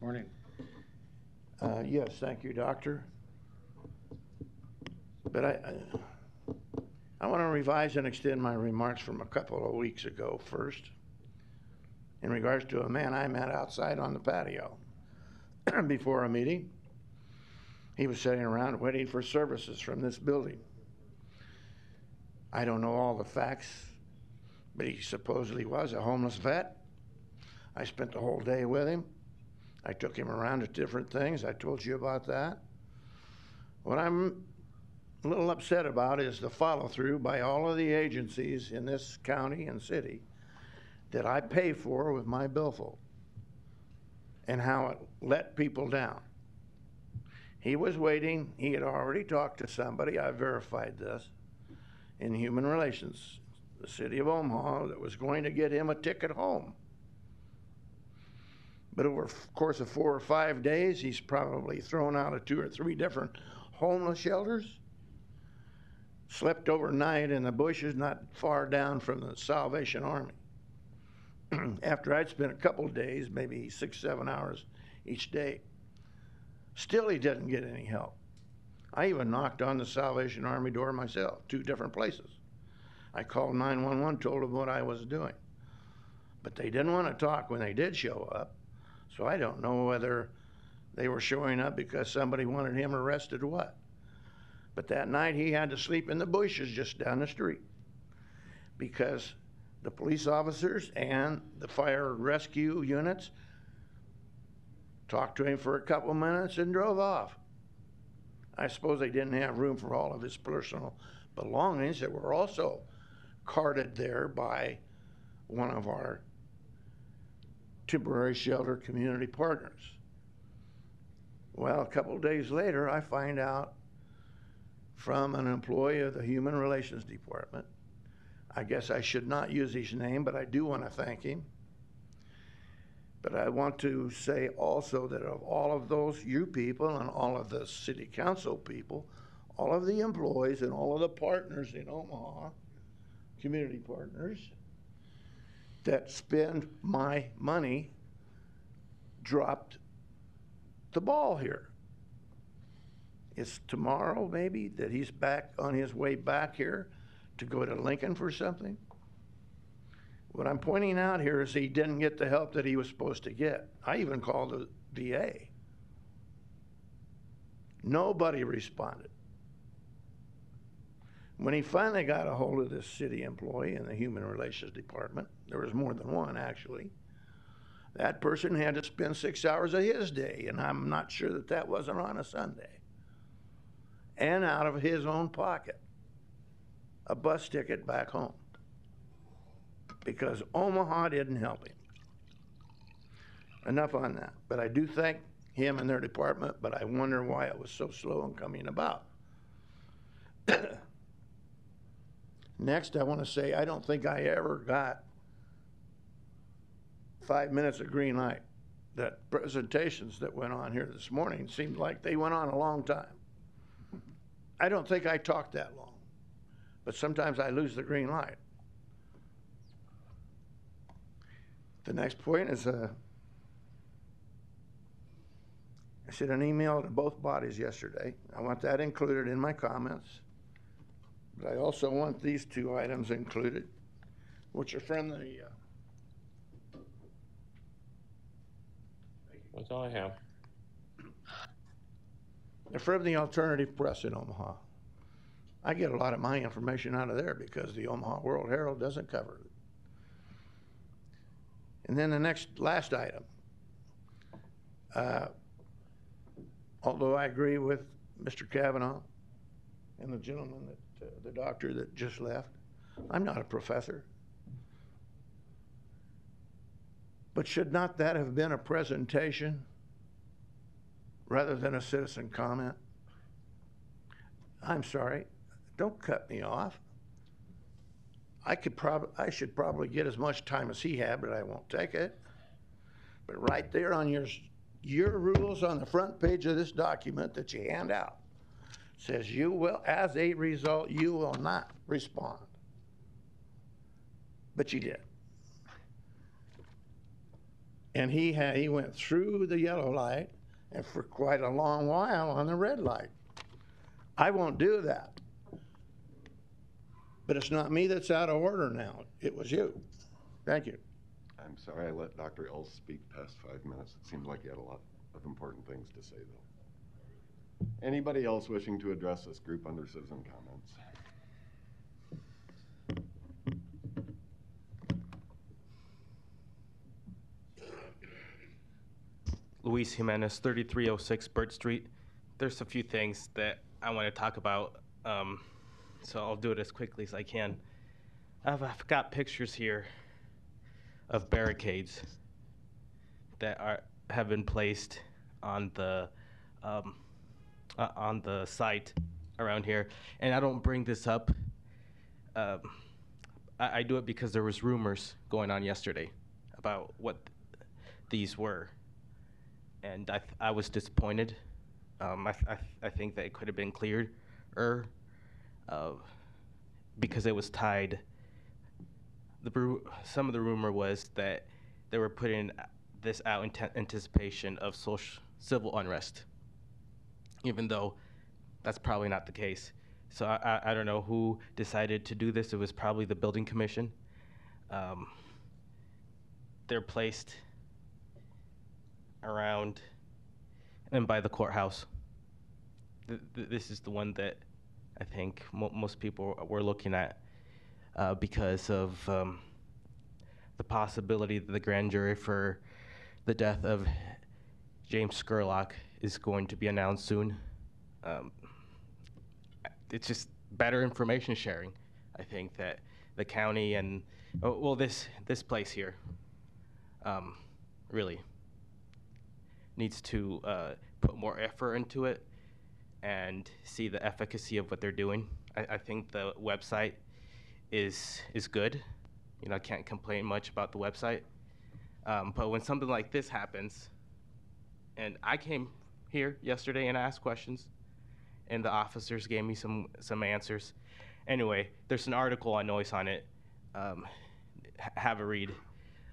Morning. Uh, Yes, thank you, Doctor. But I, I- I want to revise and extend my remarks from a couple of weeks ago first in regards to a man I met outside on the patio before a meeting. He was sitting around waiting for services from this building. I don't know all the facts, but he supposedly was a homeless vet. I spent the whole day with him. I took him around to different things. I told you about that. What I'm a little upset about is the follow through by all of the agencies in this county and city that I pay for with my billfold and how it let people down. He was waiting. He had already talked to somebody. I verified this in Human Relations, the city of Omaha, that was going to get him a ticket home. But over the course of four or five days, he's probably thrown out of two or three different homeless shelters. Slept overnight in the bushes not far down from the Salvation Army. After I'd spent a couple of days, maybe six, seven hours each day, still he didn't get any help. I even knocked on the Salvation Army door myself, two different places. I called 911, told them what I was doing. But they didn't want to talk when they did show up. So I don't know whether they were showing up because somebody wanted him arrested or what. But that night he had to sleep in the bushes just down the street because the police officers and the fire rescue units talked to him for a couple minutes and drove off. I suppose they didn't have room for all of his personal belongings that were also carted there by one of our temporary shelter community partners. Well, a couple days later, I find out from an employee of the Human Relations Department. I guess I should not use his name, but I do want to thank him. But I want to say also that of all of those you people and all of the city council people, all of the employees and all of the partners in Omaha, community partners, that spend my money dropped the ball here. It's tomorrow, maybe, that he's back on his way back here to go to Lincoln for something. What I'm pointing out here is he didn't get the help that he was supposed to get. I even called the VA. Nobody responded. When he finally got a hold of this city employee in the Human Relations Department, there was more than one actually, that person had to spend six hours of his day, and I'm not sure that that wasn't on a Sunday. And out of his own pocket, a bus ticket back home. Because Omaha didn't help him. Enough on that. But I do thank him and their department, but I wonder why it was so slow in coming about. Next, I want to say I don't think I ever got five minutes of green light. That presentations that went on here this morning seemed like they went on a long time. I don't think I talked that long, but sometimes I lose the green light. The next point is uh, I sent an email to both bodies yesterday. I want that included in my comments. But I also want these two items included, which are from the, uh, That's all I have. they're from the alternative press in Omaha. I get a lot of my information out of there because the Omaha World Herald doesn't cover it. And then the next, last item. Uh, Although I agree with Mr. Cavanaugh and the gentleman that, uh, the doctor that just left, I'm not a professor. But should not that have been a presentation rather than a citizen comment? I'm sorry, don't cut me off. I could prob, I should probably get as much time as he had, but I won't take it. But right there on your, your rules on the front page of this document that you hand out says you will, as a result, you will not respond. But you did. And he had, he went through the yellow light and for quite a long while on the red light. I won't do that. But it's not me that's out of order now. It was you. Thank you. I'm sorry I let Dr. Ells speak past five minutes. It seemed like he had a lot of important things to say, though. Anybody else wishing to address this group under citizen comments? Luis Jimenez, 3306 Burt Street. There's a few things that I want to talk about, um, so I'll do it as quickly as I can. I've, I've got pictures here of barricades that are have been placed on the um, uh, on the site around here, and I don't bring this up. Um, I, I do it because there was rumors going on yesterday about what these were, and I, th- I was disappointed. Um, I, th- I, th- I think that it could have been cleared, uh, because it was tied. The bru- some of the rumor was that they were putting this out in anticipation of social civil unrest, even though that's probably not the case. So I, I, I don't know who decided to do this. It was probably the building commission. Um, they're placed around and by the courthouse. Th- th- this is the one that I think mo- most people were looking at uh, because of um, the possibility that the grand jury for the death of James Scurlock is going to be announced soon. Um, it's just better information sharing. I think that the county and oh, well, this this place here um, really needs to uh, put more effort into it and see the efficacy of what they're doing. I, I think the website is is good. You know, I can't complain much about the website. Um, but when something like this happens, and I came here yesterday and asked questions, and the officers gave me some some answers. Anyway, there's an article on Noise on it. Um, have a read.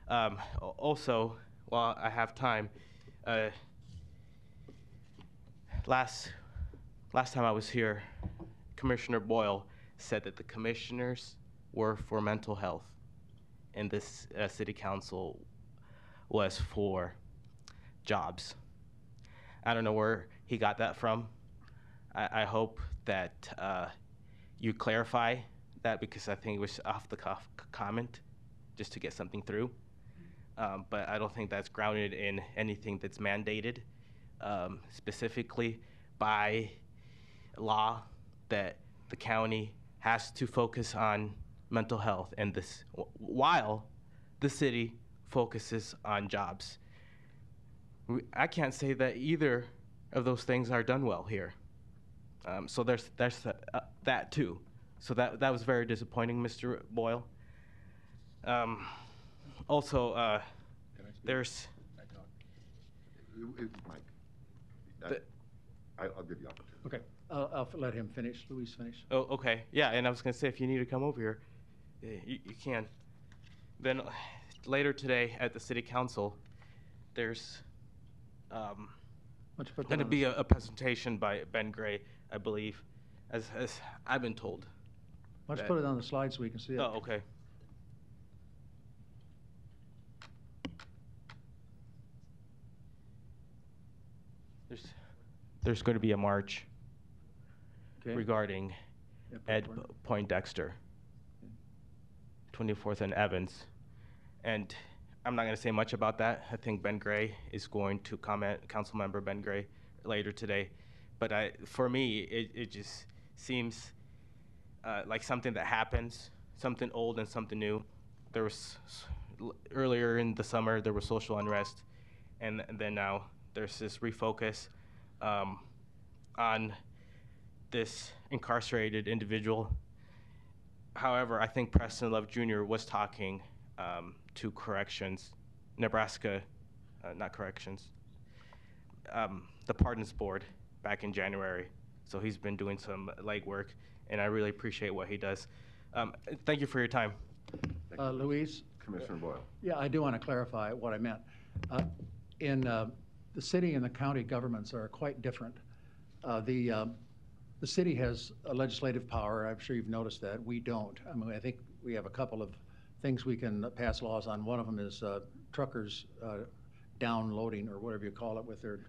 Um, also, while I have time, uh, last last time I was here, Commissioner Boyle said that the commissioners were for mental health, and this uh, city council was for jobs. I don't know where he got that from. I, I hope that uh, you clarify that because I think it was off the cuff comment just to get something through. Um, but I don't think that's grounded in anything that's mandated um, specifically by law that the county has to focus on mental health and this while the city focuses on jobs. We- I can't say that either of those things are done well here. Um, so there's there's uh, uh, that too. So that that was very disappointing, Mr. Boyle. Um, also, uh, there's Mike, The- I- I'll give you opportunity. Okay, I'll, I'll let him finish, Luis finish. Oh, okay. Yeah, and I was gonna say if you need to come over here, eh, you, you can. Then later today at the city council, there's um, Why don't you put that going to be a, a presentation by Ben Gray, I believe, as as I've been told. Why don't you that- put it on the slide so we can see it? Oh, okay. There's there's going to be a march Okay. regarding Yeah, Ed Poindexter, 24th and Evans. And I'm not going to say much about that. I think Ben Gray is going to comment, Council Member Ben Gray, later today. But I, for me, it, it just seems uh, like something that happens, something old and something new. There was earlier in the summer there was social unrest, and, and then now there's this refocus um, on this incarcerated individual. However, I think Preston Love Jr. was talking um, to corrections, Nebraska, uh, not corrections, um, the Pardons Board back in January. So he's been doing some legwork, and I really appreciate what he does. Um, thank you for your time. Uh, Luis? Commissioner Boyle. Yeah, I do want to clarify what I meant. Uh, In, uh, the city and the county governments are quite different. Uh, The, um, the city has a legislative power, I'm sure you've noticed that, we don't. I mean, I think we have a couple of things we can pass laws on. One of them is uh, truckers uh, downloading, or whatever you call it, with their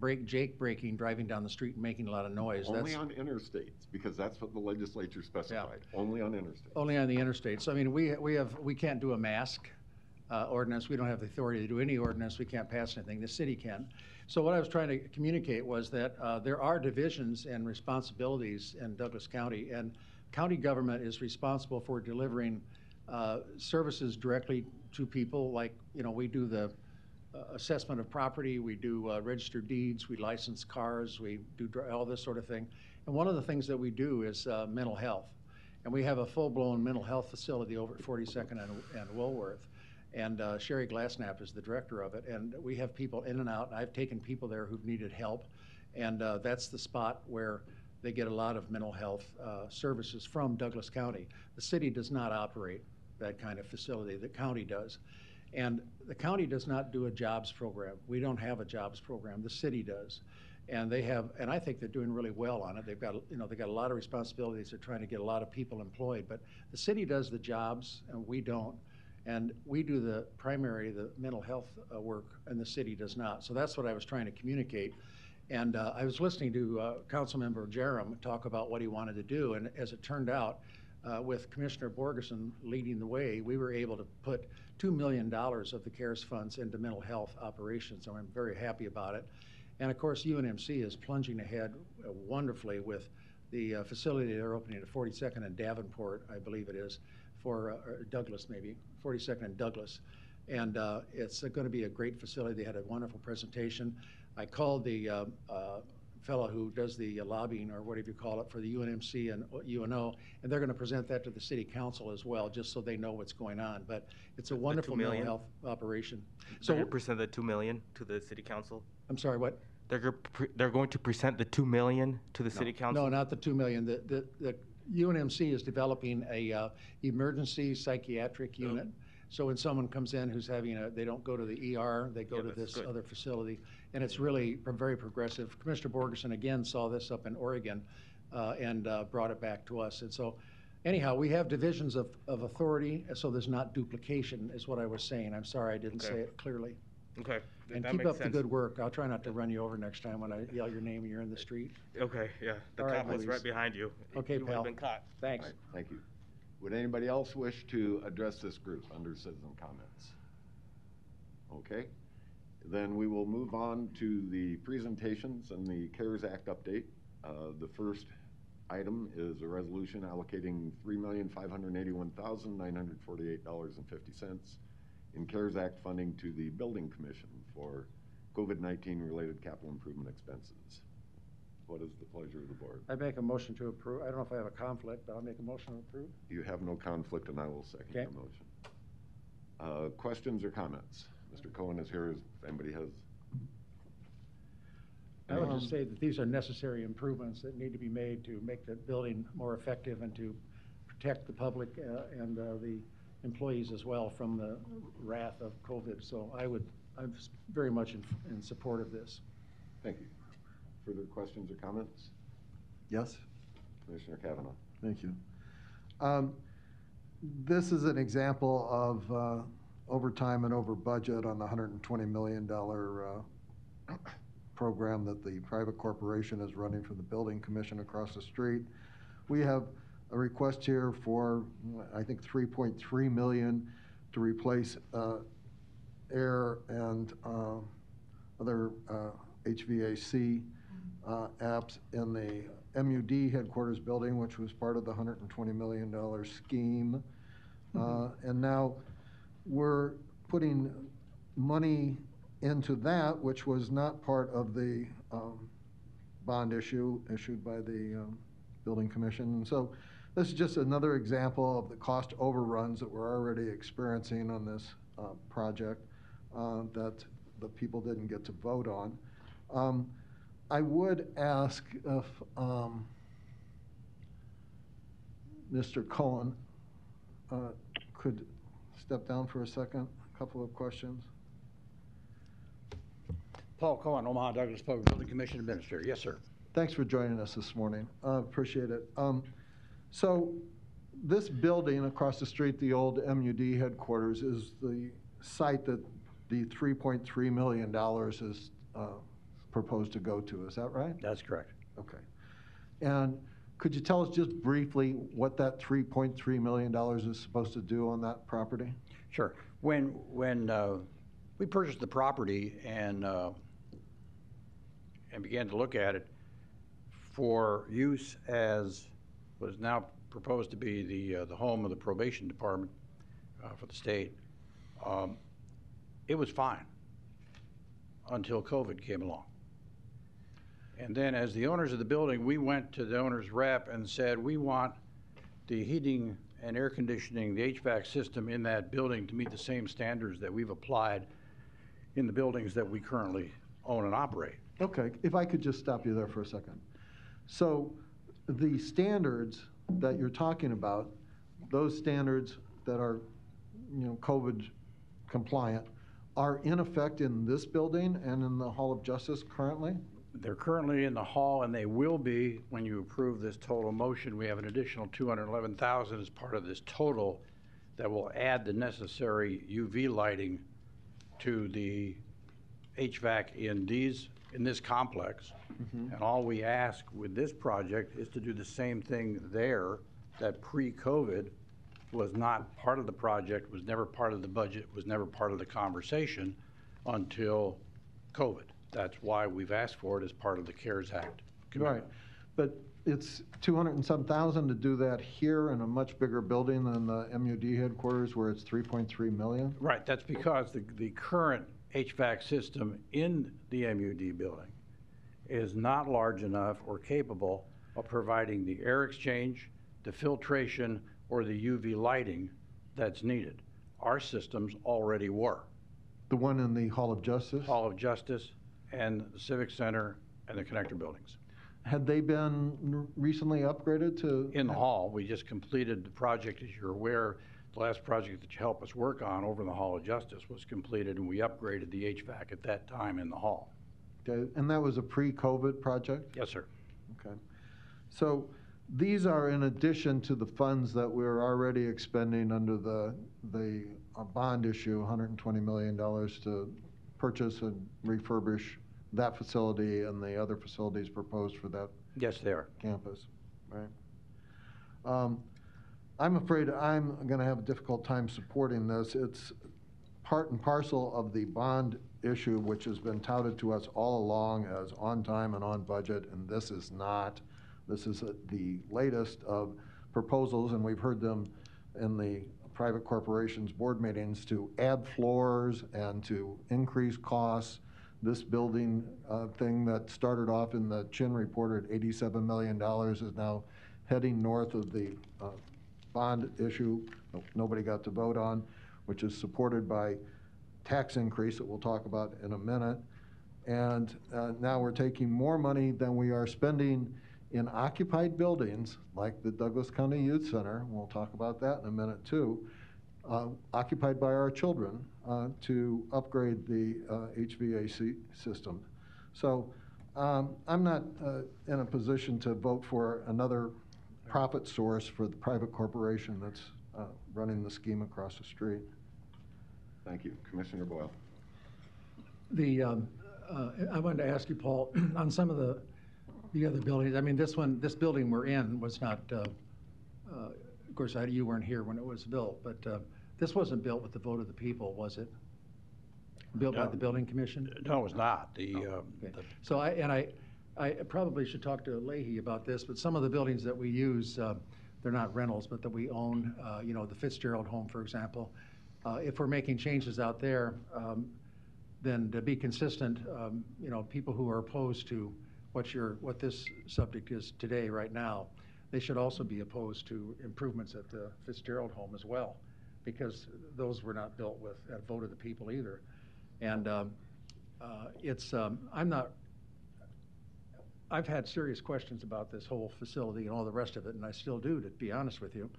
break, Jake braking, driving down the street and making a lot of noise. Only That's- on interstates, because that's what the legislature specified, only on interstates. Only on the interstate. So I mean, we, we have, we can't do a mask uh, ordinance. We don't have the authority to do any ordinance. We can't pass anything. The city can. So what I was trying to communicate was that uh, there are divisions and responsibilities in Douglas County, and county government is responsible for delivering uh, services directly to people, like, you know, we do the uh, assessment of property, we do uh, registered deeds, we license cars, we do all this sort of thing. And one of the things that we do is uh, mental health. And we have a full-blown mental health facility over at 42nd and, and Woolworth. And uh, Sherry Glassnap is the director of it. And we have people in and out. I've taken people there who've needed help. And that's the spot where they get a lot of mental health services from Douglas County. The city does not operate that kind of facility. The county does. And the county does not do a jobs program. We don't have a jobs program. The city does. And they have, and I think they're doing really well on it. They've got, you know, they've got a lot of responsibilities. They're trying to get a lot of people employed. But the city does the jobs and we don't. And we do the primary, the mental health uh, work, and the city does not. So that's what I was trying to communicate. And uh, I was listening to uh, Councilmember Jerram talk about what he wanted to do. And as it turned out, uh, with Commissioner Borgeson leading the way, we were able to put $2 million of the CARES funds into mental health operations. So I'm very happy about it. And of course, UNMC is plunging ahead uh, wonderfully with the uh, facility they're opening at 42nd and Davenport, I believe it is, for uh, Douglas maybe, 42nd and Douglas. And uh, it's going to be a great facility. They had a wonderful presentation. I called the uh, fellow who does the lobbying, or whatever you call it, for the UNMC and UNO, and they're going to present that to the city council as well, just so they know what's going on. But it's a wonderful mental million? health operation. So So, present the two million to the city council? I'm sorry, what? They're, go- pre- they're going to present the two million to the city council? No, not the 2 million. The, the, the UNMC is developing a uh, emergency psychiatric unit. So when someone comes in who's having a, they don't go to the ER, they go Yeah, to that's this good. other facility. And it's really very progressive. Commissioner Borgeson again saw this up in Oregon uh, and uh, brought it back to us. And so anyhow, we have divisions of, of authority, so there's not duplication, is what I was saying. I'm sorry I didn't say it clearly. Okay, th- And that keep makes up the good work. I'll try not to run you over next time when I yell your name and you're in the street. Okay, yeah, the All right, cop was Luis. right behind you. Okay, You would've pal. been caught. Thanks. All right, Thank you. Would anybody else wish to address this group under citizen comments? Okay, then we will move on to the presentations and the CARES Act update. Uh, The first item is a resolution allocating three million five hundred eighty-one thousand nine hundred forty-eight dollars and fifty cents in CARES Act funding to the Building Commission for COVID-19 related capital improvement expenses. What is the pleasure of the board? I make a motion to approve. I don't know if I have a conflict, but I'll make a motion to approve. You have no conflict, and I will second Okay. the motion. Uh, Questions or comments? Mr. Cohen is here if anybody has. I would just say that these are necessary improvements that need to be made to make the building more effective and to protect the public uh, and uh, the employees as well from the wrath of COVID. So I would, I'm very much in, in support of this. Thank you. Further questions or comments? Yes? Commissioner Cavanaugh. Thank you. Um, This is an example of uh, overtime and over budget on the $120 million uh, program that the private corporation is running for the building commission across the street. We have a request here for, I think, 3.3 million to replace uh, air and uh, other uh, HVAC uh, apps in the MUD headquarters building, which was part of the $120 million scheme. Uh, And now we're putting money into that, which was not part of the um, bond issue issued by the um, Building Commission. And so this is just another example of the cost overruns that we're already experiencing on this uh, project uh, that the people didn't get to vote on. Um, I would ask if um, Mr. Cohen uh, could step down for a second, a couple of questions. Paul Cohen, Omaha Douglas Public Building Commission Administrator. Yes, sir. Thanks for joining us this morning. Uh, Appreciate it. Um, So this building across the street, the old MUD headquarters, is the site that the $3.3 million is uh, proposed to go to. Is that right? That's correct. Okay. And could you tell us just briefly what that $3.3 million is supposed to do on that property? Sure. When, when uh, we purchased the property and, uh, and began to look at it for use as what is now proposed to be the, uh, the home of the probation department uh, for the state, um, it was fine until COVID came along. And then as the owners of the building, we went to the owner's rep and said, we want the heating and air conditioning, the HVAC system in that building to meet the same standards that we've applied in the buildings that we currently own and operate. Okay, if I could just stop you there for a second. So the standards that you're talking about, those standards that are, you know, COVID compliant, are in effect in this building and in the Hall of Justice currently? They're currently in the hall, and they will be when you approve this total motion. We have an additional 211,000 as part of this total that will add the necessary UV lighting to the HVAC in these, in this complex. Mm-hmm. And all we ask with this project is to do the same thing there that pre-COVID was not part of the project, was never part of the budget, was never part of the conversation until COVID. That's why we've asked for it as part of the CARES Act. Right, but it's 200 and some thousand to do that here in a much bigger building than the MUD headquarters where it's 3.3 million? Right, that's because the, the current HVAC system in the MUD building is not large enough or capable of providing the air exchange, the filtration, or the UV lighting that's needed. Our systems already were. The one in the Hall of Justice? Hall of Justice and the Civic Center and the connector buildings. Had they been recently upgraded to? In the hall, we just completed the project, as you're aware, the last project that you helped us work on over in the Hall of Justice was completed, and we upgraded the HVAC at that time in the hall. Okay, and that was a pre-COVID project? Yes, sir. Okay. So these are in addition to the funds that we're already expending under the, the uh, bond issue, $120 million to purchase and refurbish that facility and the other facilities proposed for that Yes, they are. campus, right? Um, I'm afraid I'm going to have a difficult time supporting this. It's part and parcel of the bond issue, which has been touted to us all along as on time and on budget, and this is not. This is uh, the latest of proposals, and we've heard them in the private corporations board meetings to add floors and to increase costs. This building uh, thing that started off in the Chin report at $87 million is now heading north of the uh, bond issue no- nobody got to vote on, which is supported by tax increase that we'll talk about in a minute. And uh, now we're taking more money than we are spending in occupied buildings, like the Douglas County Youth Center, we'll talk about that in a minute too, uh, occupied by our children, uh, to upgrade the uh, HVAC system. So um, I'm not uh, in a position to vote for another profit source for the private corporation that's uh, running the scheme across the street. Thank you. Commissioner Boyle. The, um, uh, I wanted to ask you, Paul, on some of the, the other buildings, I mean, this one, this building we're in was not, uh, uh, of course, I- you weren't here when it was built, but uh, this wasn't built with the vote of the people, was it? Built by No. the building commission? No, it's not. The, uh, Okay. the- So I, and I, I probably should talk to Leahy about this, but some of the buildings that we use, uh, they're not rentals, but that we own, uh, you know, the Fitzgerald home, for example. Uh, If we're making changes out there, um, then to be consistent, um, you know, people who are opposed to what your, what this subject is today, right now, they should also be opposed to improvements at the Fitzgerald home as well, because those were not built with a vote of the people either. And um, uh, it's, um, I'm not, I've had serious questions about this whole facility and all the rest of it, and I still do, to be honest with you.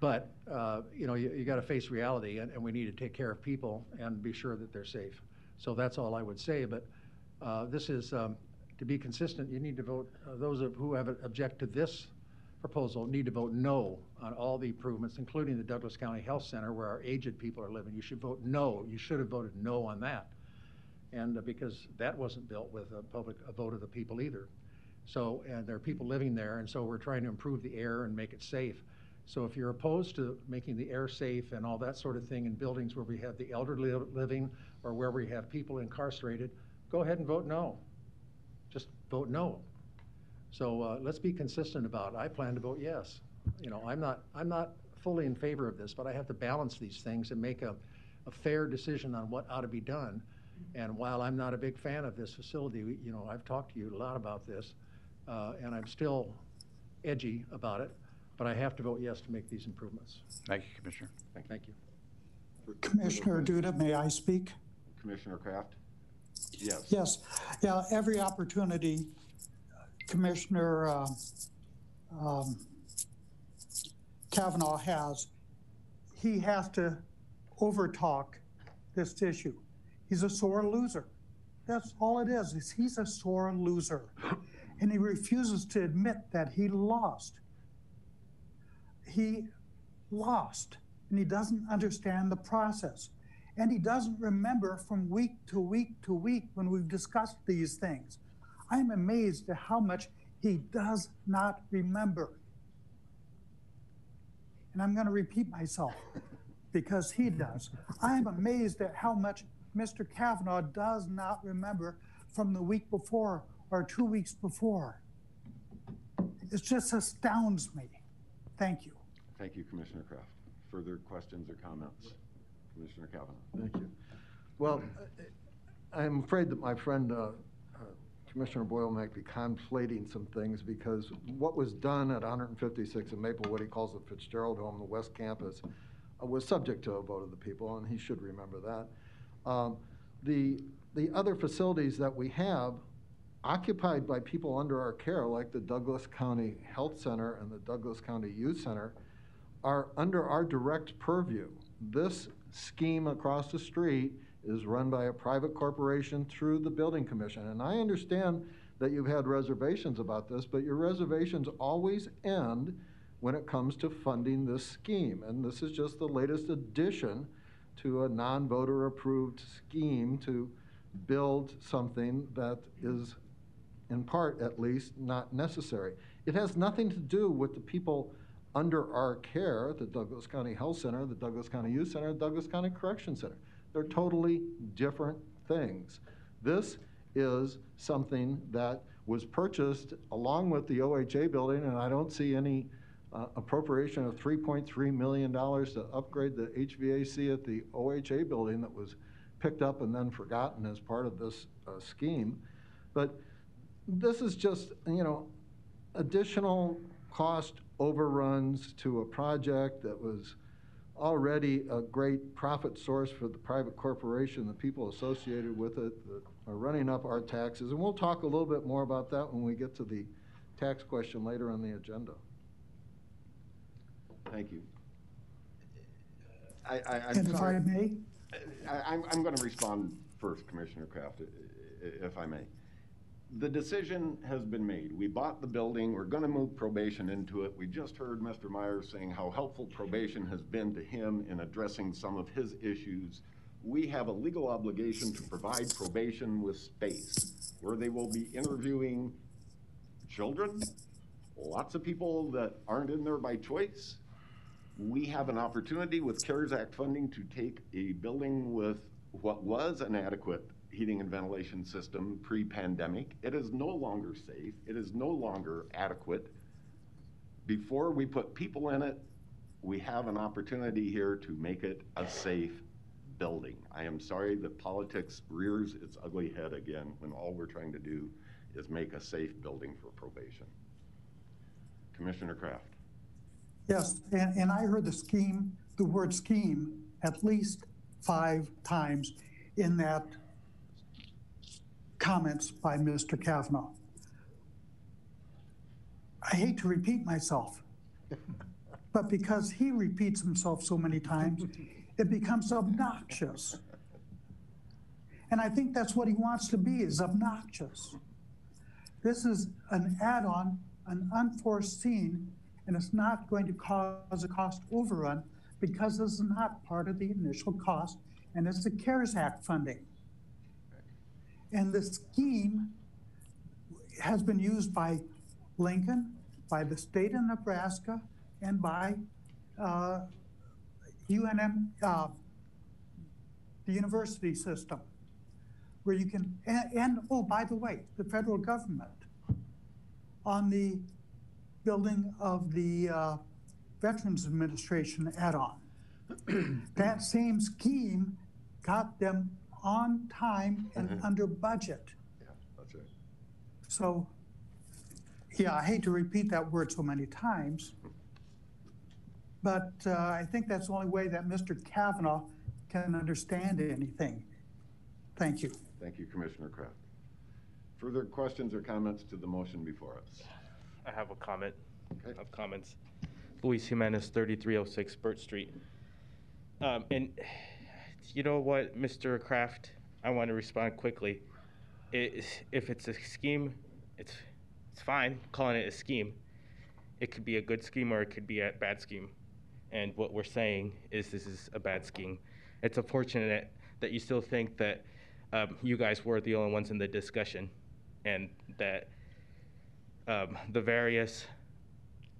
But, uh, you know, you, you got to face reality, and, and we need to take care of people and be sure that they're safe. So that's all I would say, but uh, this is, um, to be consistent, you need to vote, uh, those of who have object to this proposal need to vote no on all the improvements, including the Douglas County Health Center where our aged people are living. You should vote no. You should have voted no on that. And uh, because that wasn't built with a public, a vote of the people either. So, and there are people living there, and so we're trying to improve the air and make it safe. So if you're opposed to making the air safe and all that sort of thing in buildings where we have the elderly living or where we have people incarcerated, go ahead and vote no. Just vote no. So uh, let's be consistent about it. I plan to vote yes. You know, I'm not, I'm not fully in favor of this, but I have to balance these things and make a, a fair decision on what ought to be done. And while I'm not a big fan of this facility, we- you know, I've talked to you a lot about this, uh, and I'm still edgy about it, but I have to vote yes to make these improvements. Thank you, Commissioner. Thank you. Commissioner Duda, may I speak? Commissioner Kraft? Yes. Yes, yeah, every opportunity Commissioner uh, um, Cavanaugh has, he has to overtalk this issue. He's a sore loser. That's all it is, is he's a sore loser. And he refuses to admit that he lost. He lost, and he doesn't understand the process. And he doesn't remember from week to week to week when we've discussed these things. I'm amazed at how much he does not remember. And I'm going to repeat myself because he does. I'm amazed at how much Mr. Cavanaugh does not remember from the week before or two weeks before. It just astounds me. Thank you. Thank you, Commissioner Kraft. Further questions or comments? Commissioner Cavanaugh? Thank you. Well, I'm afraid that my friend uh, uh, Commissioner Boyle might be conflating some things because what was done at 156 in Maplewood, he calls it Fitzgerald Home, the West Campus, uh, was subject to a vote of the people, and he should remember that. Um, The, the other facilities that we have occupied by people under our care, like the Douglas County Health Center and the Douglas County Youth Center, are under our direct purview. This scheme across the street is run by a private corporation through the building commission. And I understand that you've had reservations about this, but your reservations always end when it comes to funding this scheme. And this is just the latest addition to a non-voter approved scheme to build something that is, in part at least, not necessary. It has nothing to do with the people under our care, the Douglas County Health Center, the Douglas County Youth Center, the Douglas County Correction Center. They're totally different things. This is something that was purchased along with the OHA building, and I don't see any uh, appropriation of $3.3 million to upgrade the HVAC at the OHA building that was picked up and then forgotten as part of this uh, scheme. But this is just, you know, additional cost overruns to a project that was already a great profit source for the private corporation, the people associated with it that are running up our taxes. And we'll talk a little bit more about that when we get to the tax question later on the agenda. Thank you. I, I, I'm And if I may, I, I'm, I'm going to respond first, Commissioner Kraft, i- i- if I may. The decision has been made. We bought the building. We're going to move probation into it. We just heard Mr. Myers saying how helpful probation has been to him in addressing some of his issues. We have a legal obligation to provide probation with space where they will be interviewing children, lots of people that aren't in there by choice. We have an opportunity with CARES Act funding to take a building with what was an adequate heating and ventilation system pre-pandemic. It is no longer safe. It is no longer adequate. Before we put people in it, we have an opportunity here to make it a safe building. I am sorry that politics rears its ugly head again when all we're trying to do is make a safe building for probation. Commissioner Kraft. yes, and, and I heard the scheme, the word scheme, at least five times in that comments by Mr. Cavanaugh. I hate to repeat myself, but because he repeats himself so many times, it becomes obnoxious. And I think that's what he wants to be, is obnoxious. This is an add-on, an unforeseen, and it's not going to cause a cost overrun because this is not part of the initial cost, and it's the CARES Act funding. And the scheme has been used by Lincoln, by the state of Nebraska, and by uh, UNM, uh, the university system, where you can, and, and, oh, by the way, the federal government on the building of the uh, Veterans Administration add-on. That same scheme got them on time and Mhm. under budget. Yeah, that's right. So, yeah, I hate to repeat that word so many times, but uh, I think that's the only way that Mr. Cavanaugh can understand anything. Thank you. Thank you, Commissioner Kraft. Further questions or comments to the motion before us? I have a comment Okay. of comments. Luis Jimenez, 3306 Burt Street. Um, and you know what, Mr. Kraft, I want to respond quickly. It, if it's a scheme, it's it's fine calling it a scheme. It could be a good scheme or it could be a bad scheme. And what we're saying is this is a bad scheme. It's unfortunate that you still think that um, you guys were the only ones in the discussion, and that um, the various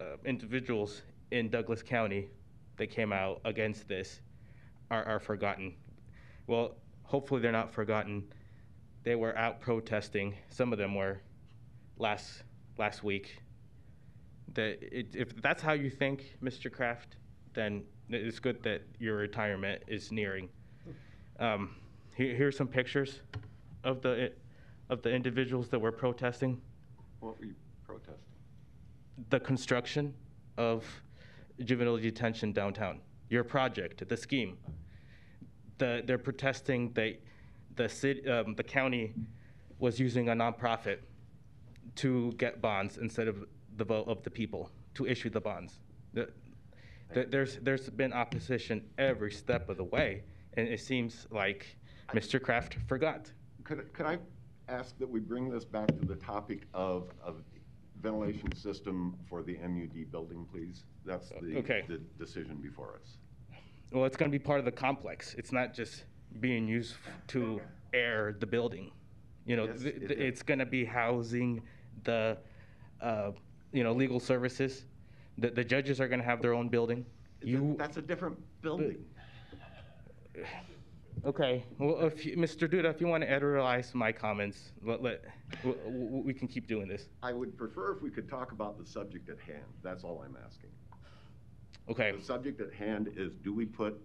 uh, individuals in Douglas County that came out against this are, are forgotten. Well, hopefully they're not forgotten. They were out protesting. Some of them were last last week. That it, if that's how you think, Mr. Kraft, then it's good that your retirement is nearing. Um, here, here's some pictures of the of the individuals that were protesting. What were you protesting? the construction of juvenile detention downtown. Your project, the scheme. The, they're protesting that the city, um, the county was using a nonprofit to get bonds instead of the vote of the people to issue the bonds. The, the, there's there's been opposition every step of the way, and it seems like Mr. Kraft forgot. Could, could I ask that we bring this back to the topic of, of ventilation system for the MUD building, please? That's the, Okay. the decision before us. Well, it's going to be part of the complex. It's not just being used to air the building. You know, Yes, th- it th- is. it's going to be housing the, uh, you know, legal services. The, the judges are going to have their own building. You, That's a different building. Okay. Well, if you, Mr. Duda, if you want to editorialize my comments, let, let w- w- we can keep doing this. I would prefer if we could talk about the subject at hand. That's all I'm asking. Okay. The subject at hand is, do we put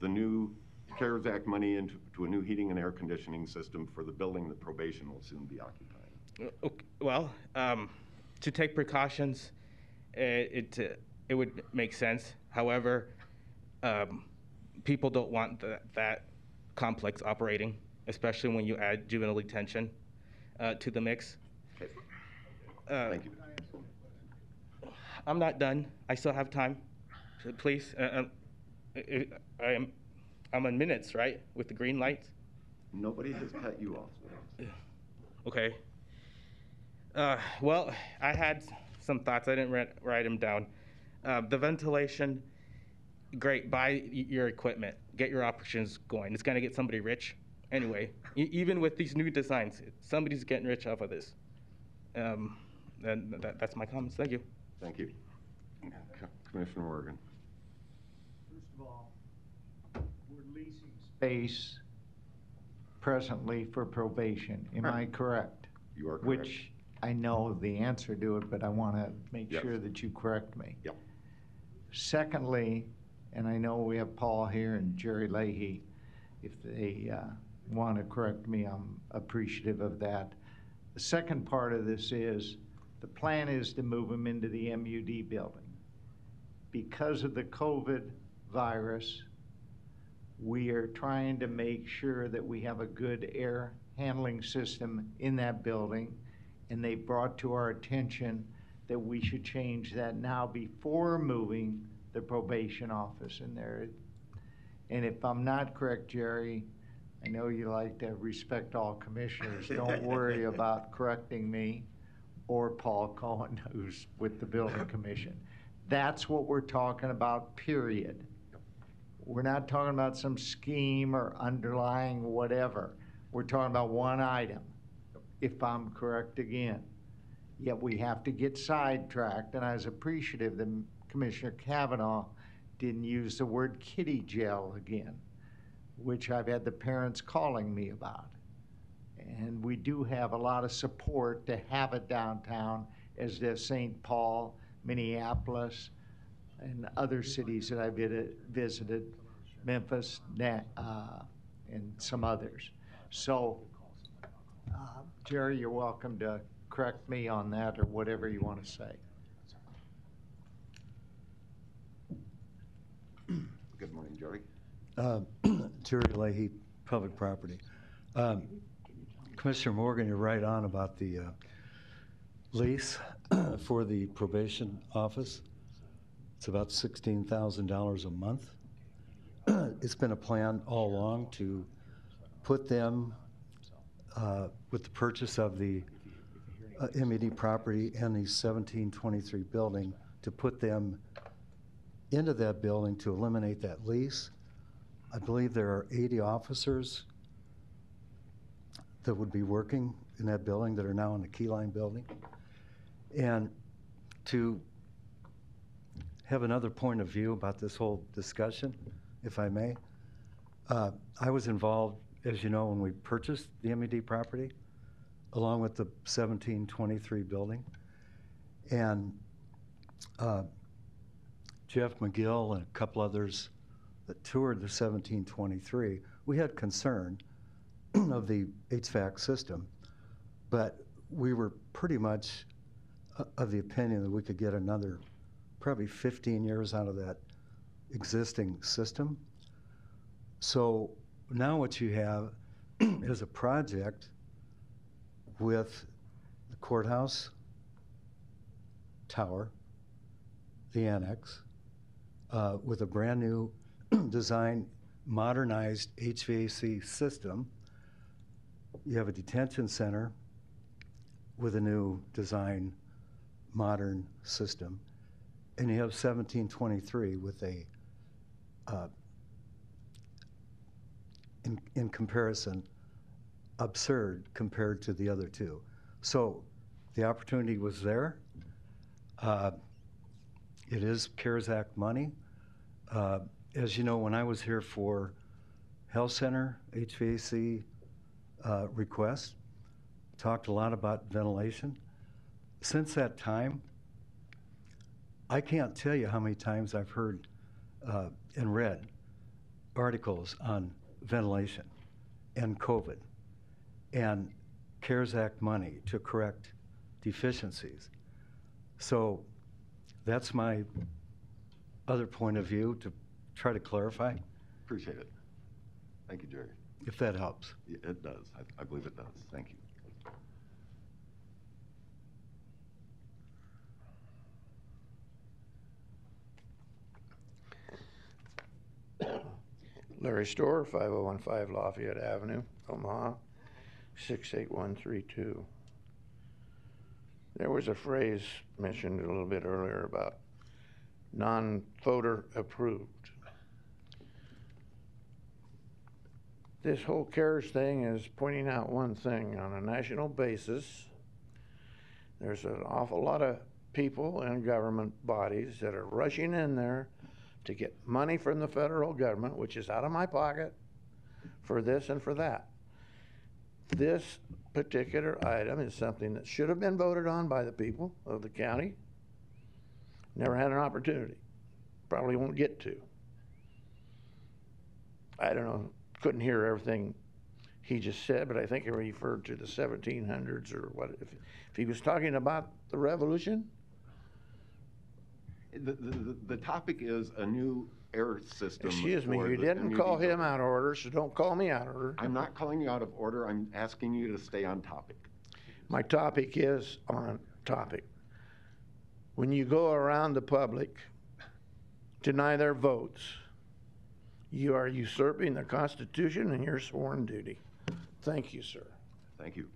the new CARES Act money into, to a new heating and air conditioning system for the building that probation will soon be occupying? Uh, ok- Well, um, to take precautions, uh, it, uh, it would make sense. However, um, people don't want that, that complex operating, especially when you add juvenile detention uh, to the mix. Uh, Thank you. I'm not done. I still have time. So Please, uh, um, I, I am, I'm on minutes, right, with the green lights? Nobody has cut you off. Okay. Uh, well, I had some thoughts. I didn't write, write them down. Uh, the ventilation, great. Buy your equipment. Get your operations going. It's gonna get somebody rich. Anyway, e- even with these new designs, somebody's getting rich off of this. Um, and that, that's my comments. Thank you. Thank you. Commissioner Morgan. First of all, we're leasing space presently for probation. Am I correct? You are correct. Which I know the answer to it, but I want to make Yes. sure that you correct me. Yep. Secondly, and I know we have Paul here and Jerry Leahy, if they uh, want to correct me, I'm appreciative of that. The second part of this is, the plan is to move them into the MUD building. Because of the COVID virus, we are trying to make sure that we have a good air handling system in that building. And they brought to our attention that we should change that now before moving the probation office in there. And if I'm not correct, Jerry, I know you like to respect all commissioners. Don't worry about correcting me or Paul Cohen, who's with the building commission. That's what we're talking about, period. We're not talking about some scheme or underlying whatever. We're talking about one item, if I'm correct again. Yet we have to get sidetracked, and I was appreciative that Commissioner Cavanaugh didn't use the word kitty gel again, which I've had the parents calling me about. And we do have a lot of support to have it downtown, as does St. Paul, Minneapolis, and other cities that I vid- visited, Memphis, uh, and some others. So, uh, Jerry, you're welcome to correct me on that or whatever you want to say. Good morning, Jerry. Uh, Jerry Leahy, Public Property. Um, Commissioner Morgan, you're right on about the uh, lease for the probation office. It's about $16,000 a month. It's been a plan all along to put them, uh, with the purchase of the uh, MUD property and the 1723 building, to put them into that building to eliminate that lease. I believe there are 80 officers that would be working in that building that are now in the Keyline building. And to have another point of view about this whole discussion, if I may, uh, I was involved, as you know, when we purchased the MUD property, along with the 1723 building. And uh, Jeff McGill and a couple others that toured the 1723, we had concern of the HVAC system, but we were pretty much uh, of the opinion that we could get another probably 15 years out of that existing system. So now what you have is a project with the courthouse tower, the annex, uh, with a brand-new design, modernized HVAC system. You have a detention center with a new design, modern system. And you have 1723 with a, uh, in, in comparison, absurd compared to the other two. So the opportunity was there. Uh, It is CARES Act money. Uh, As you know, when I was here for Health Center HVAC uh, request, talked a lot about ventilation. Since that time, I can't tell you how many times I've heard uh, and read articles on ventilation and COVID and CARES Act money to correct deficiencies. So that's my other point of view to try to clarify, Appreciate it. Thank you, Jerry. if that helps. Yeah, It does. I- I believe it does. Thank you. Larry Storer, 5015 Lafayette Avenue, Omaha, 68132. There was a phrase mentioned a little bit earlier about non-voter approved. This whole CARES thing is pointing out one thing on a national basis. There's an awful lot of people and government bodies that are rushing in there to get money from the federal government, which is out of my pocket, for this and for that. This particular item is something that should have been voted on by the people of the county. Never had an opportunity. Probably won't get to. I don't know, couldn't hear everything he just said, but I think he referred to the 1700s or what. If, if he was talking about the revolution, The, the, the- the topic is a new air system. excuse me, you didn't call him out of order, so don't call me out of order. I'm not calling you out of order. I'm asking you to stay on topic. My topic is on topic. When you go around the public, deny their votes, you are usurping the Constitution and your sworn duty. Thank you, sir. Thank you.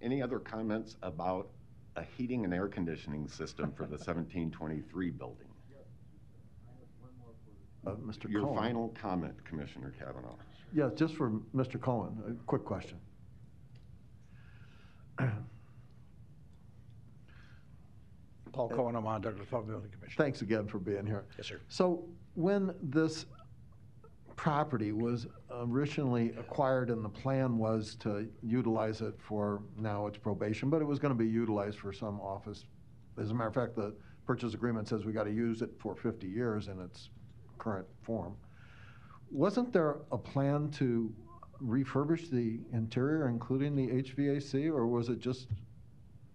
Any other comments about a heating and air conditioning system for the 1723 building? Uh, Mr. Your Cohen. final comment, Commissioner Cavanaugh. Yeah, just for Mr. Cohen, a quick question. Paul Cohen, I'm on Douglas Public Building Commission. Thanks again for being here. Yes, sir. So when this property was originally acquired and the plan was to utilize it for, now it's probation, but it was going to be utilized for some office. As a matter of fact, the purchase agreement says we got to use it for 50 years and its current form. Wasn't there a plan to refurbish the interior, including the HVAC, or was it just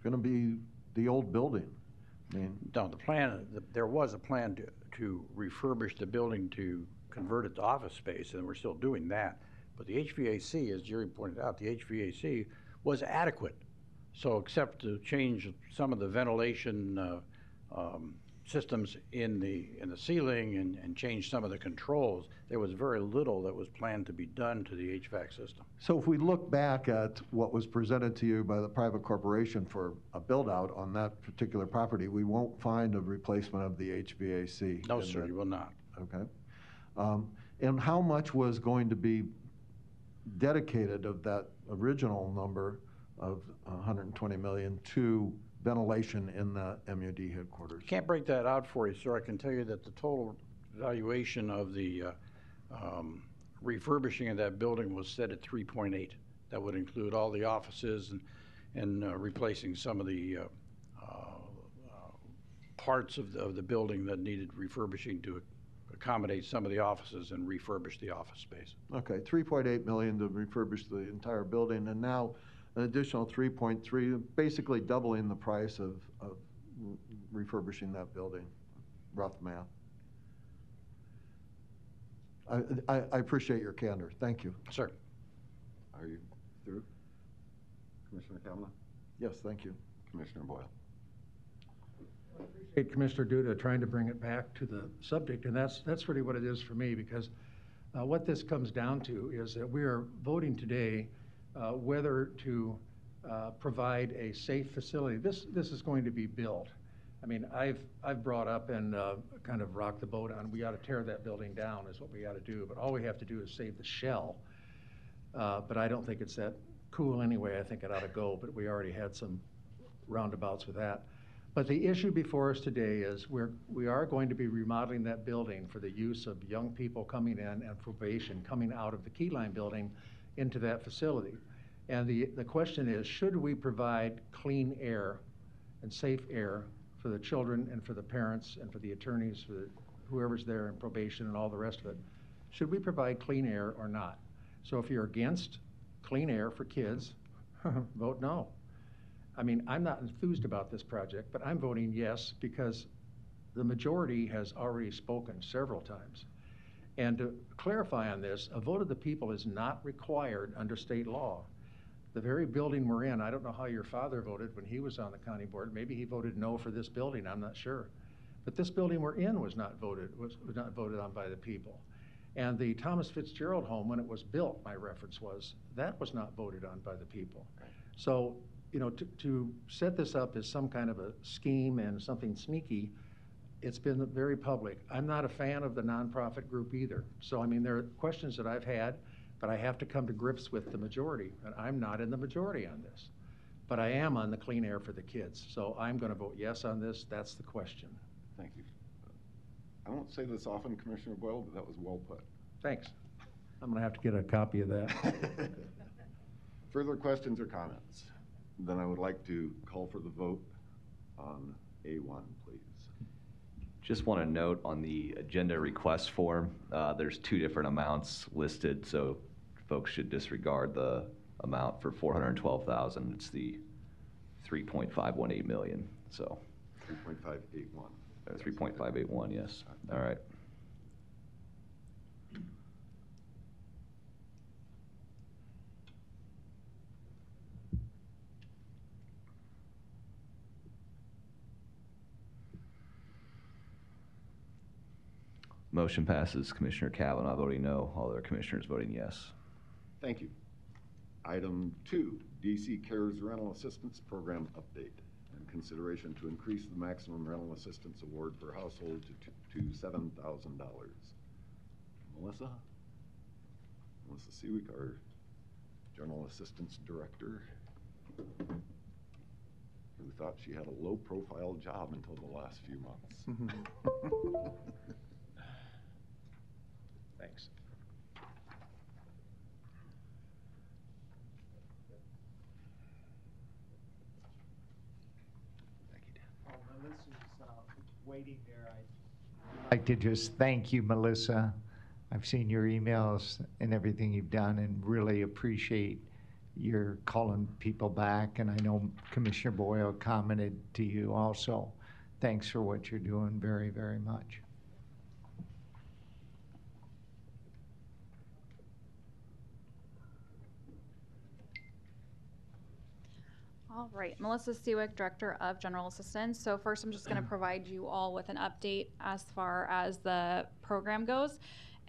going to be the old building? I mean, No, the plan, the- there was a plan to, to refurbish the building to convert it to office space, and we're still doing that. But the HVAC, as Jerry pointed out, the HVAC was adequate. So except to change some of the ventilation uh, um, systems in the, in the ceiling and, and change some of the controls, there was very little that was planned to be done to the HVAC system. So if we look back at what was presented to you by the private corporation for a build-out on that particular property, we won't find a replacement of the HVAC? No, sir, that- you will not. Okay. Um, And how much was going to be dedicated of that original number of 120 million to ventilation in the MUD headquarters? Can't break that out for you, sir. I can tell you that the total valuation of the uh, um, refurbishing of that building was set at 3.8. That would include all the offices and, and uh, replacing some of the uh, uh, uh, parts of the, of the building that needed refurbishing to accommodate some of the offices and refurbish the office space. Okay, 3.8 million to refurbish the entire building, and now an additional 3.3, basically doubling the price of, of refurbishing that building. Rough math. I, I, I appreciate your candor. Thank you. Sir. Are you through? Commissioner Cavanaugh? Yes, thank you. Commissioner Boyle? I appreciate Commissioner Duda trying to bring it back to the subject, and that's, that's really what it is for me, because uh, what this comes down to is that we are voting today uh, whether to uh, provide a safe facility. This, this is going to be built. I mean, I've, I've brought up and uh, kind of rocked the boat on, we got to tear that building down is what we got to do, but all we have to do is save the shell. Uh, But I don't think it's that cool anyway. I think it ought to go, but we already had some roundabouts with that. But the issue before us today is we're, we are going to be remodeling that building for the use of young people coming in and probation coming out of the Keyline building into that facility. And the, the question is, should we provide clean air and safe air for the children and for the parents and for the attorneys, for the- whoever's there in probation and all the rest of it? Should we provide clean air or not? So if you're against clean air for kids, vote no. I mean, I'm not enthused about this project, but I'm voting yes because the majority has already spoken several times. And to clarify on this, a vote of the people is not required under state law. The very building we're in, I don't know how your father voted when he was on the county board. Maybe he voted no for this building, I'm not sure. But this building we're in was not voted, was, was not voted on by the people. And the Thomas Fitzgerald home, when it was built, my reference was, that was not voted on by the people. So, you know, to, to set this up as some kind of a scheme and something sneaky, it's been very public. I'm not a fan of the nonprofit group either. So, I mean, there are questions that I've had, but I have to come to grips with the majority, and I'm not in the majority on this. But I am on the clean air for the kids, so I'm gonna vote yes on this. That's the question. Thank you. I won't say this often, Commissioner Boyle, but that was well put. Thanks. I'm gonna have to get a copy of that. Further questions or comments? Then I would like to call for the vote on A1, please. Just want to note on the agenda request form, uh, there's two different amounts listed, so folks should disregard the amount for 412,000. It's the 3.518 million, so. 3.581. uh, 3.581, yes. All right. Motion passes. Commissioner Cavanaugh voting no, all other commissioners voting yes. Thank you. Item two, DC CARES Rental Assistance Program update and consideration to increase the maximum rental assistance award per household to, to seven thousand dollars. Melissa? Melissa Seawick, our General Assistance Director. Who thought thought she had a low-profile job until the last few months. Thanks. Oh, uh, waiting there, I'd like to just thank you, Melissa. I've seen your emails and everything you've done and really appreciate your calling people back. And I know Commissioner Boyle commented to you also. Thanks for what you're doing very, very much. All right, Melissa Sewick, Director of General Assistance. So first, I'm just going to provide you all with an update as far as the program goes,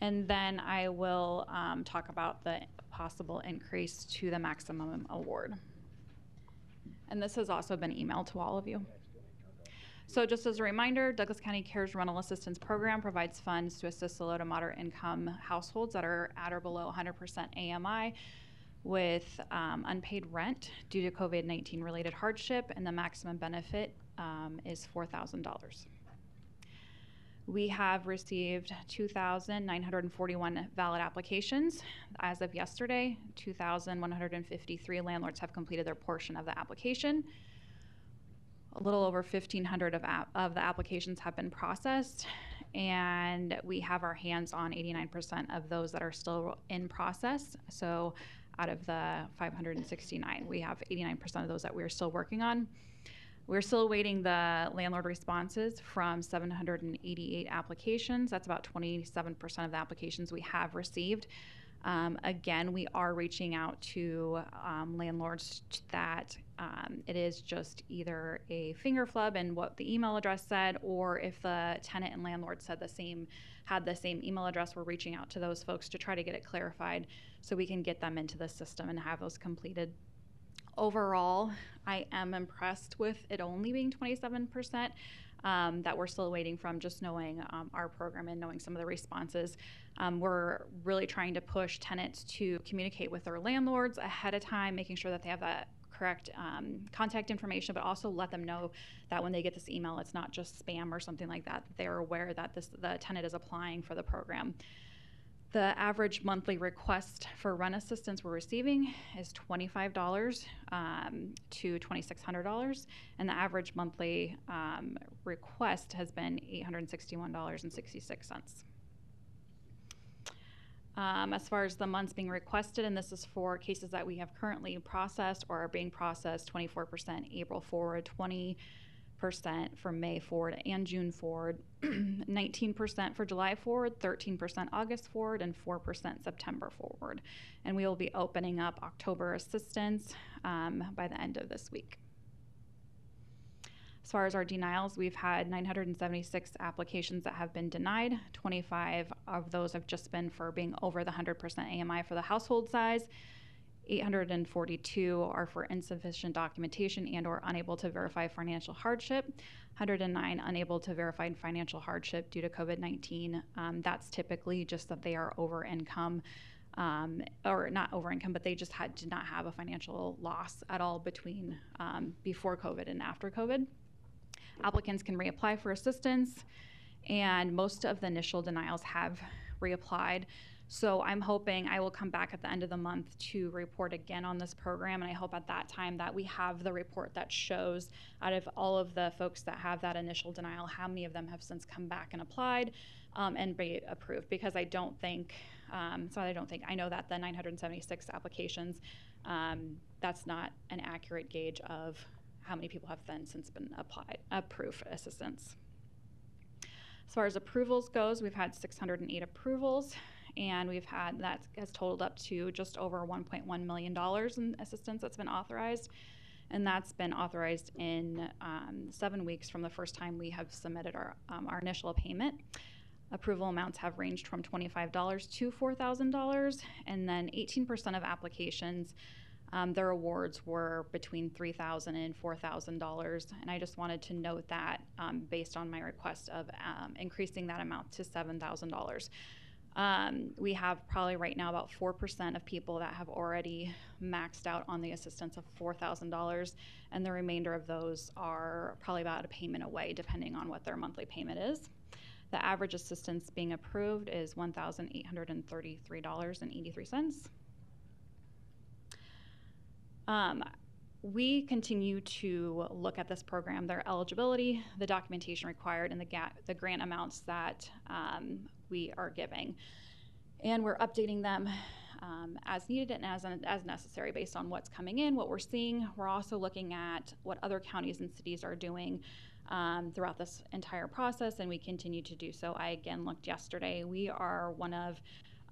and then I will um, talk about the possible increase to the maximum award. And this has also been emailed to all of you. So just as a reminder, Douglas County CARES Rental Assistance Program provides funds to assist the low to moderate income households that are at or below 100% AMI with um, unpaid rent due to COVID 19 related hardship, and the maximum benefit um, is $4,000. We have received 2,941 valid applications. As of yesterday, 2,153 landlords have completed their portion of the application. A little over 1,500 of, of the applications have been processed, and we have our hands on 89% of those that are still in process. So out of the 569. We have 89% of those that we're still working on. We're still awaiting the landlord responses from 788 applications. That's about 27% of the applications we have received. Um, again, we are reaching out to um, landlords that um, it is just either a finger flub and what the email address said, or if the tenant and landlord said the same, had the same email address, we're reaching out to those folks to try to get it clarified so we can get them into the system and have those completed. Overall, I am impressed with it only being 27%. Um, that we're still waiting from just knowing um, our program and knowing some of the responses. Um, we're really trying to push tenants to communicate with their landlords ahead of time, making sure that they have that correct um, contact information, but also let them know that when they get this email, it's not just spam or something like that. They're aware that this the tenant is applying for the program. The average monthly request for rent assistance we're receiving is $25 um, to $2,600, and the average monthly um, request has been $861.66. Um, as far as the months being requested, and this is for cases that we have currently processed or are being processed 24% April forward, 20 percent for May forward and June forward, 19% for July forward, 13% August forward, and 4% September forward. And we will be opening up October assistance um, by the end of this week. As far as our denials, we've had 976 applications that have been denied. 25 of those have just been for being over the 100% AMI for the household size. 842 are for insufficient documentation and or unable to verify financial hardship. 109 unable to verify financial hardship due to COVID-19. Um, that's typically just that they are over income. Um, or not over income, but they just had did not have a financial loss at all between um, before COVID and after COVID. Applicants can reapply for assistance, and most of the initial denials have reapplied. So I'm hoping I will come back at the end of the month to report again on this program. And I hope at that time that we have the report that shows out of all of the folks that have that initial denial, how many of them have since come back and applied um, and be approved. Because I don't think, um, so I don't think, I know that the 976 applications, um, that's not an accurate gauge of how many people have then since been applied, approved for assistance. As far as approvals goes, we've had 608 approvals and we've had that has totaled up to just over 1.1 million dollars in assistance that's been authorized, and that's been authorized in um, seven weeks from the first time we have submitted our um, our initial payment. Approval amounts have ranged from $25 to $4,000, and then 18% of applications. Um, their awards were between $3,000 and $4,000. And I just wanted to note that um, based on my request of um, increasing that amount to $7,000. Um, we have probably right now about 4% of people that have already maxed out on the assistance of $4,000, and the remainder of those are probably about a payment away, depending on what their monthly payment is. The average assistance being approved is $1,833.83. Um, we continue to look at this program, their eligibility, the documentation required, and the, ga- the grant amounts that um, we are giving. And we're updating them um, as needed and as, as necessary based on what's coming in, what we're seeing. We're also looking at what other counties and cities are doing um, throughout this entire process, and we continue to do so. I again looked yesterday. We are one of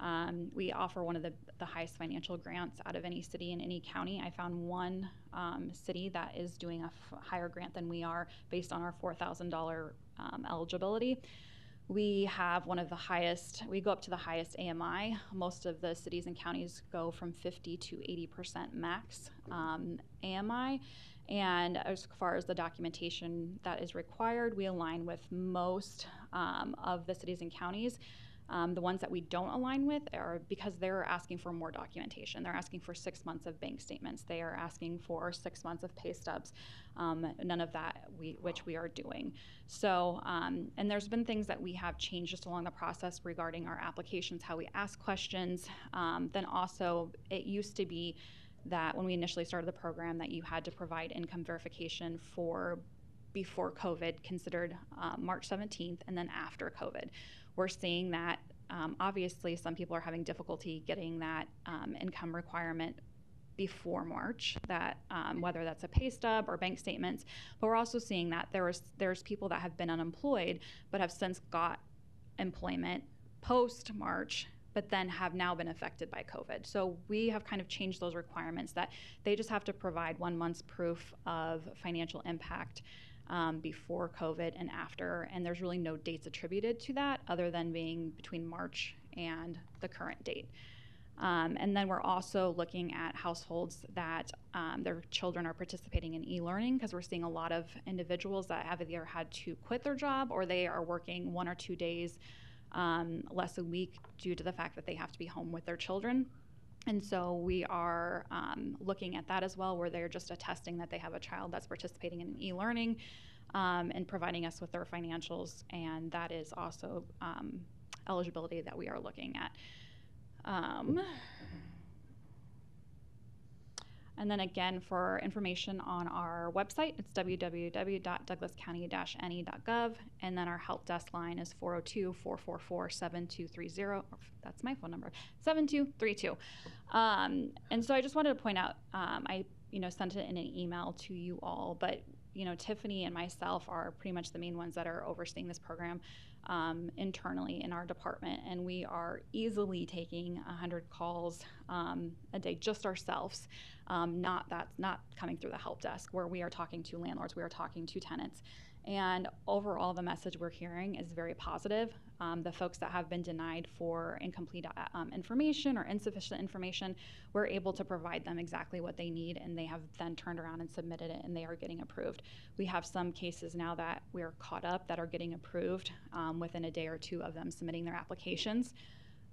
um, we offer one of the, the highest financial grants out of any city in any county. I found one um, city that is doing a f- higher grant than we are based on our $4,000 um, eligibility. We have one of the highest, we go up to the highest AMI. Most of the cities and counties go from 50 to 80% max um, AMI. And as far as the documentation that is required, we align with most um, of the cities and counties. Um, the ones that we don't align with are because they're asking for more documentation. They're asking for six months of bank statements. They are asking for six months of pay stubs. Um, none of that, we, which we are doing. So, um, and there's been things that we have changed just along the process regarding our applications, how we ask questions. Um, then also, it used to be that when we initially started the program, that you had to provide income verification for before COVID, considered uh, March 17th, and then after COVID we're seeing that um, obviously some people are having difficulty getting that um, income requirement before March, that um, whether that's a pay stub or bank statements, but we're also seeing that there's there's people that have been unemployed but have since got employment post March but then have now been affected by COVID. So we have kind of changed those requirements that they just have to provide one month's proof of financial impact um, before COVID and after, and there's really no dates attributed to that other than being between March and the current date. Um, and then we're also looking at households that um, their children are participating in e learning because we're seeing a lot of individuals that have either had to quit their job or they are working one or two days um, less a week due to the fact that they have to be home with their children. And so we are um, looking at that as well, where they're just attesting that they have a child that's participating in e learning um, and providing us with their financials. And that is also um, eligibility that we are looking at. And then again, for information on our website, it's www.douglascounty-ne.gov. And then our help desk line is 402-444-7230. That's my phone number, 7232. Um, and so I just wanted to point out, um, I you know sent it in an email to you all, but you know Tiffany and myself are pretty much the main ones that are overseeing this program um, internally in our department, and we are easily taking 100 calls um, a day just ourselves. Um, not that not coming through the help desk where we are talking to landlords, we are talking to tenants. And overall, the message we're hearing is very positive. Um, the folks that have been denied for incomplete uh, um, information or insufficient information, we're able to provide them exactly what they need, and they have then turned around and submitted it, and they are getting approved. We have some cases now that we're caught up that are getting approved um, within a day or two of them submitting their applications.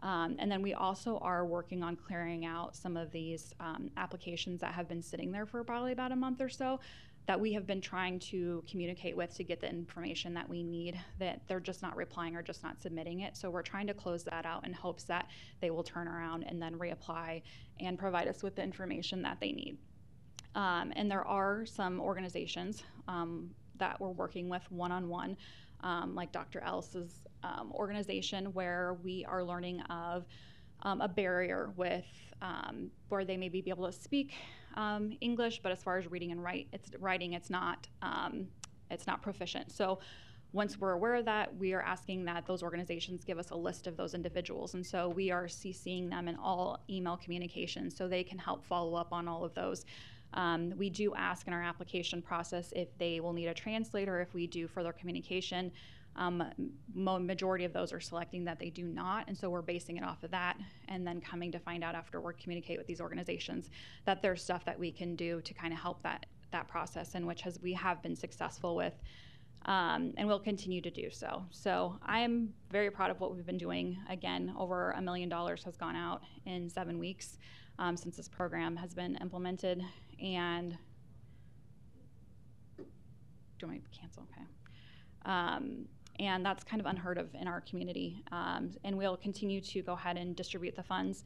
Um, and then we also are working on clearing out some of these um, applications that have been sitting there for probably about a month or so that we have been trying to communicate with to get the information that we need that they're just not replying or just not submitting it. So we're trying to close that out in hopes that they will turn around and then reapply and provide us with the information that they need. Um, and there are some organizations um, that we're working with one-on-one um, like dr ellis's um, organization where we are learning of um, a barrier with um, where they maybe be able to speak um, English, but as far as reading and write, it's writing, it's not um, it's not proficient. So once we're aware of that, we are asking that those organizations give us a list of those individuals, and so we are CCing them in all email communications so they can help follow up on all of those. Um, we do ask in our application process if they will need a translator if we do further communication. Um, majority of those are selecting that they do not, and so we're basing it off of that, and then coming to find out after we communicate with these organizations that there's stuff that we can do to kind of help that that process, and which has we have been successful with Um, and we'll continue to do so. So I am very proud of what we've been doing. Again, over a million dollars has gone out in seven weeks um, since this program has been implemented. And do to cancel? Okay. And that's kind of unheard of in our community. Um, and we'll continue to go ahead and distribute the funds.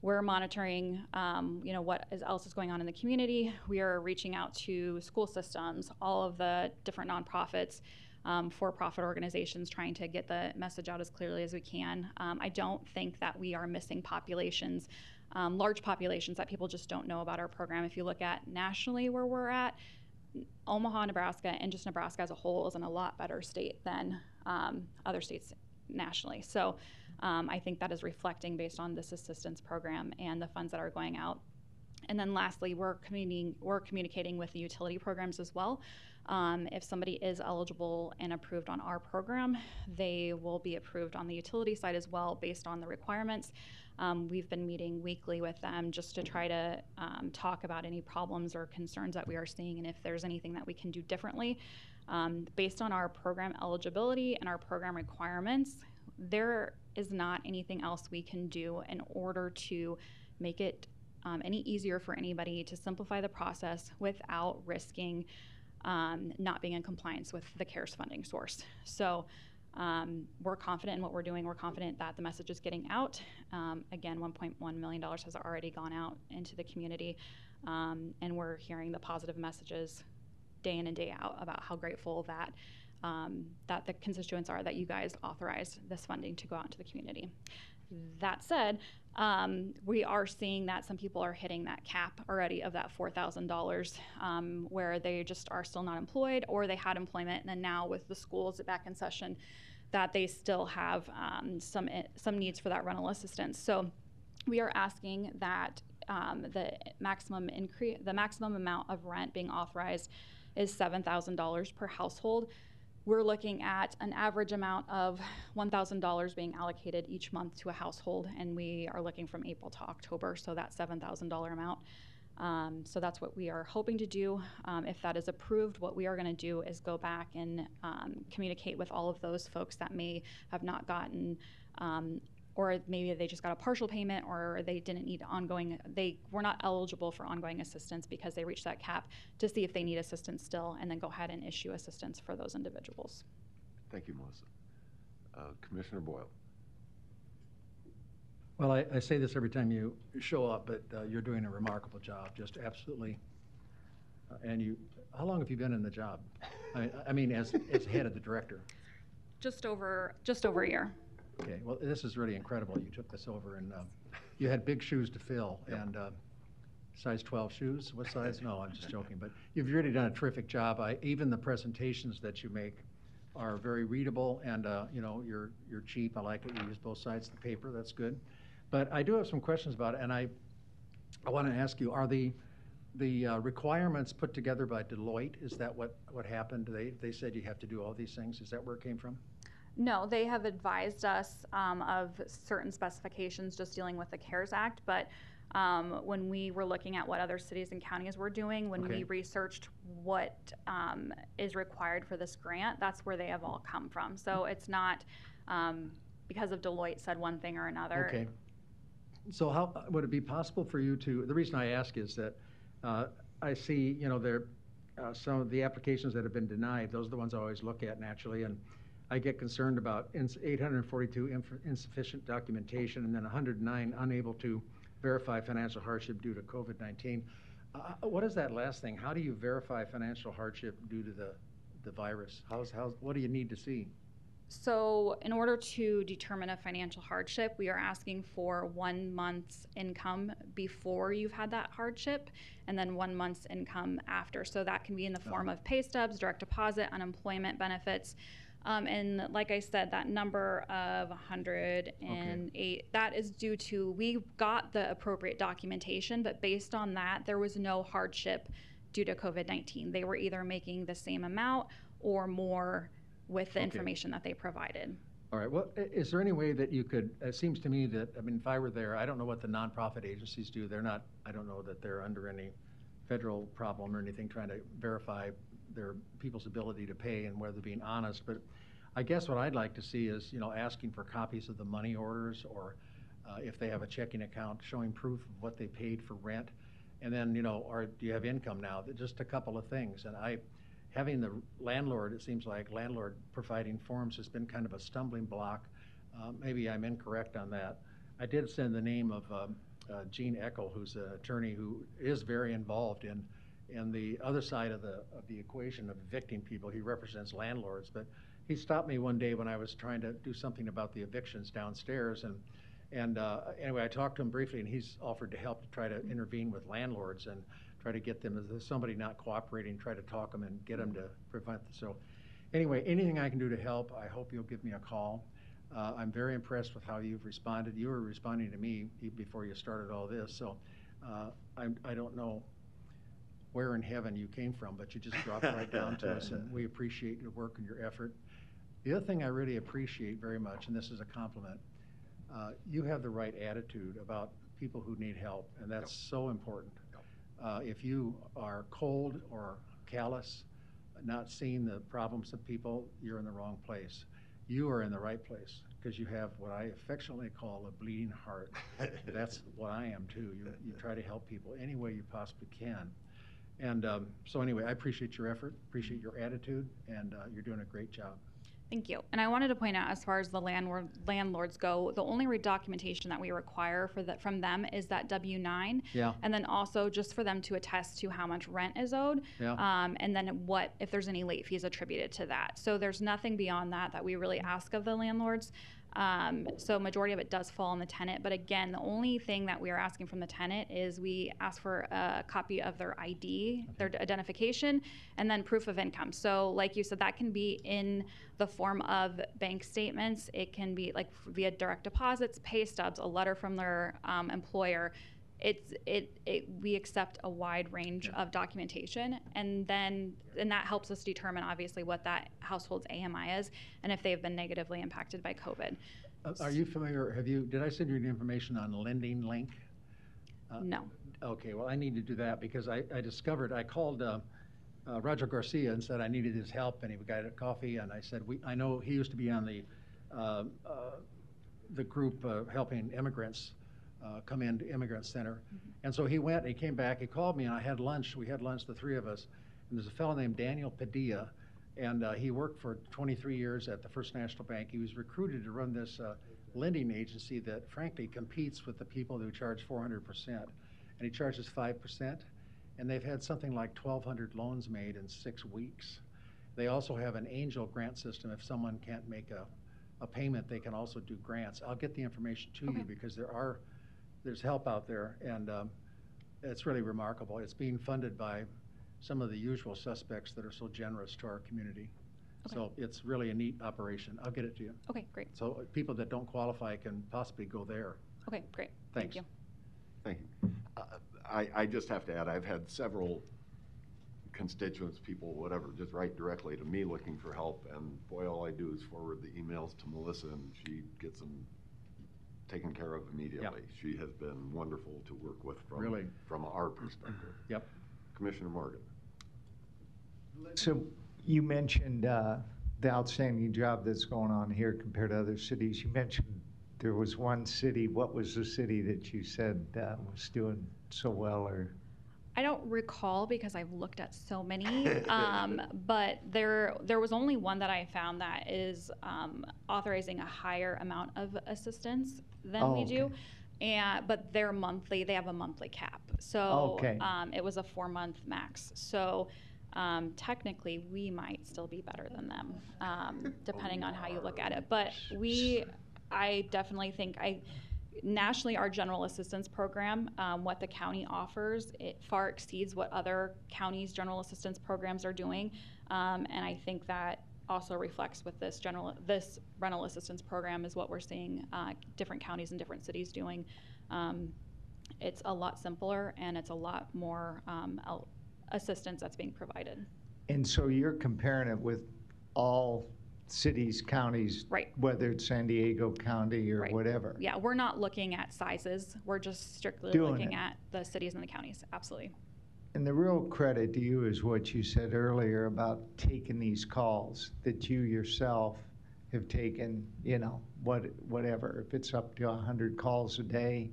We're monitoring, um, you know, what is, else is going on in the community. We are reaching out to school systems, all of the different nonprofits, um, for-profit organizations, trying to get the message out as clearly as we can. Um, I don't think that we are missing populations, um, large populations that people just don't know about our program. If you look at nationally where we're at, Omaha, Nebraska, and just Nebraska as a whole is in a lot better state than um, other states nationally. So um, I think that is reflecting based on this assistance program and the funds that are going out. And then lastly, we're communicating, we're communicating with the utility programs as well. Um, if somebody is eligible and approved on our program, they will be approved on the utility side as well based on the requirements. Um, we've been meeting weekly with them just to try to um, talk about any problems or concerns that we are seeing and if there's anything that we can do differently. Um, based on our program eligibility and our program requirements, there is not anything else we can do in order to make it um, any easier for anybody to simplify the process without risking um, not being in compliance with the CARES funding source. So um, we're confident in what we're doing. We're confident that the message is getting out. Um, again, $1.1 million has already gone out into the community, um, and we're hearing the positive messages day in and day out about how grateful that um, that the constituents are that you guys authorized this funding to go out into the community. That said, um, we are seeing that some people are hitting that cap already of that $4,000 um, where they just are still not employed or they had employment and then now with the schools back in session that they still have um, some, some needs for that rental assistance. So we are asking that um, the maximum increase, the maximum amount of rent being authorized is $7,000 per household we're looking at an average amount of $1,000 being allocated each month to a household, and we are looking from April to October, so that $7,000 amount. Um, so that's what we are hoping to do. Um, if that is approved, what we are going to do is go back and um, communicate with all of those folks that may have not gotten um, or maybe they just got a partial payment or they didn't need ongoing they were not eligible for ongoing assistance because they reached that cap to see if they need assistance still and then go ahead and issue assistance for those individuals. Thank you melissa. Uh, commissioner boyle. Well I, I, say this every time you show up but uh, you're doing a remarkable job just absolutely. Uh, and you how long have you been in the job? I, I mean as, as head of the director. Just over just over a year Okay, well, this is really incredible. You took this over and uh, you had big shoes to fill and uh, size 12 shoes? What size? No, I'm just joking. But you've really done a terrific job. I, even the presentations that you make are very readable and, uh, you know, you're, you're cheap. I like it. You use both sides of the paper. That's good. But I do have some questions about it and I, I want to ask you, are the, the uh, requirements put together by Deloitte, is that what, what happened? They, they said you have to do all these things. Is that where it came from? No, they have advised us um, of certain specifications just dealing with the CARES Act, but um, when we were looking at what other cities and counties were doing, when okay. we researched what um, is required for this grant, that's where they have all come from. So it's not um, because of Deloitte said one thing or another. Okay. So how would it be possible for you to? The reason I ask is that uh, I see, you know, there uh, some of the applications that have been denied. Those are the ones I always look at naturally, and I get concerned about 842 insufficient documentation and then 109 unable to verify financial hardship due to COVID-19. Uh, uh, what is that last thing? How do you verify financial hardship due to the, the virus? How's, how's, what do you need to see? So, in order to determine a financial hardship, we are asking for one month's income before you've had that hardship, and then one month's income after. So, that can be in the form of pay stubs, direct deposit, unemployment benefits. Um, and like I said, that number of 108, okay. that is due to we got the appropriate documentation, but based on that, there was no hardship due to COVID 19. They were either making the same amount or more with the okay. information that they provided. All right. Well, is there any way that you could? It seems to me that I mean, if I were there, I don't know what the nonprofit agencies do. They're not. I don't know that they're under any federal problem or anything, trying to verify their people's ability to pay and whether being honest. But I guess what I'd like to see is, you know, asking for copies of the money orders or uh, if they have a checking account showing proof of what they paid for rent. And then, you know, or do you have income now? Just a couple of things. And I, having the landlord, it seems like landlord providing forms has been kind of a stumbling block. Uh, Maybe I'm incorrect on that. I did send the name of um, uh, Gene Eckel, who's an attorney who is very involved in, in the other side of the, of the equation of evicting people. He represents landlords, but he stopped me one day when I was trying to do something about the evictions downstairs, and, and uh, anyway, I talked to him briefly, and he's offered to help to try to intervene with landlords and try to get them, there's somebody not cooperating, try to talk them and get them to prevent, so, anyway, anything I can do to help, I hope you'll give me a call. Uh, I'm very impressed with how you've responded. You were responding to me before you started all this, so uh, I'm, I don't know where in heaven you came from, but you just dropped right down to us, and we appreciate your work and your effort. The other thing I really appreciate very much, and this is a compliment, uh, you have the right attitude about people who need help, and that's so important. Uh, If you are cold or callous, not seeing the problems of people, you're in the wrong place. You are in the right place because you have what I affectionately call a bleeding heart. That's what I am too. You, you try to help people any way you possibly can. And um, so anyway, I appreciate your effort, appreciate your attitude, and uh, you're doing a great job. Thank you. And I wanted to point out, as far as the landlord, landlords go, the only documentation that we require for that from them is that W-9. Yeah. And then also just for them to attest to how much rent is owed. Yeah. Um, and then what, if there's any late fees attributed to that. So there's nothing beyond that that we really ask of the landlords. Um, so majority of it does fall on the tenant, but again, the only thing that we are asking from the tenant is we ask for a copy of their ID, their identification, and then proof of income. So like you said, that can be in the form of bank statements. It can be like via direct deposits, pay stubs, a letter from their um, employer. It's it, it we accept a wide range of documentation, and then and that helps us determine obviously what that household's AMI is, and if they have been negatively impacted by COVID. Uh, Are you familiar, have you, did I send you the information on Lending Link? Uh, No. Okay, well, I need to do that because I, I discovered, I called uh, uh, Roger Garcia and said I needed his help, and he got a coffee, and I said, we, I know he used to be on the, uh, uh, the group uh, helping immigrants uh, come into Immigrant Center. And so he went, he came back, he called me, and I had lunch, we had lunch, the three of us, and there's a fellow named Daniel Padilla, and uh, he worked for 23 years at the First National Bank. He was recruited to run this uh, lending agency that frankly competes with the people who charge 400%. And he charges 5%. And they've had something like 1,200 loans made in six weeks. They also have an angel grant system. If someone can't make a, a payment, they can also do grants. I'll get the information to you because there are, there's help out there. And um, it's really remarkable. It's being funded by some of the usual suspects that are so generous to our community. So it's really a neat operation. I'll get it to you. Okay, great. So uh, people that don't qualify can possibly go there. Okay, great. Thank you. Thank you. Uh, I, I just have to add, I've had several constituents, people, whatever, just write directly to me looking for help, and boy, all I do is forward the emails to Melissa, and she gets them taken care of immediately. She has been wonderful to work with from, Really? from our perspective. Yep. Commissioner Morgan. So you mentioned uh, the outstanding job that's going on here compared to other cities. You mentioned there was one city. What was the city that you said uh, was doing so well or? I don't recall because I've looked at so many, um, but there there was only one that I found that is um, authorizing a higher amount of assistance than Oh, we do. okay. And but they're monthly. They have a monthly cap, so Okay. um, it was a four month max. So um, technically, we might still be better than them, um, depending on how you look at it. But we, I definitely think I nationally our general assistance program um, what the county offers it far exceeds what other counties general assistance programs are doing. Um, and i think that also reflects with this general this rental assistance program is what we're seeing uh, different counties and different cities doing. Um, it's a lot simpler and it's a lot more um, assistance that's being provided. And so you're comparing it with all cities, counties? Right. Whether it's San Diego County or Right. whatever? yeah we're not looking at sizes we're just strictly Doing looking it. at the cities and the counties absolutely And the real credit to you is what you said earlier about taking these calls, that you yourself have taken, you know, what, whatever, if it's up to a hundred calls a day,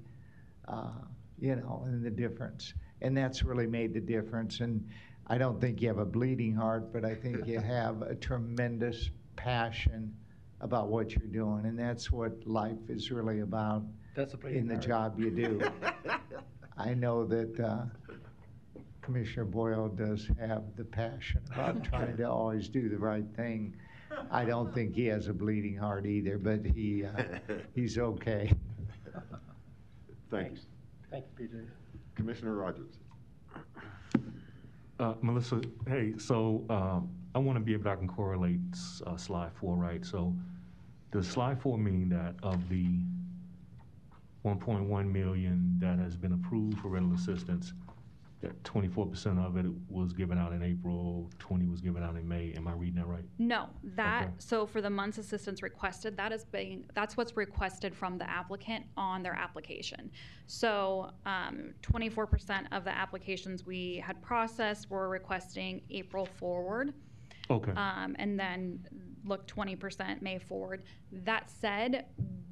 uh, you know, and the difference. And that's really made the difference. And I don't think you have a bleeding heart, but I think you have a tremendous passion about what you're doing. And that's what life is really about That's a in the heart. job you do. I know that uh, Commissioner Boyle does have the passion about trying to always do the right thing. I don't think he has a bleeding heart either, but he, uh, he's okay. Thanks. Thank you, PJ. Commissioner Rodgers. Uh, Melissa, hey, so um, I want to be able to I can correlate uh, slide four, right? So does slide four mean that of the 1.1 million that has been approved for rental assistance, that 24% of it was given out in April, 20 was given out in May? Am I reading that right? No, that, Okay. so for the month's assistance requested, that is being, that's what's requested from the applicant on their application. So, um, twenty-four percent of the applications we had processed were requesting April forward. Okay. Um, and then look twenty percent May forward. That said,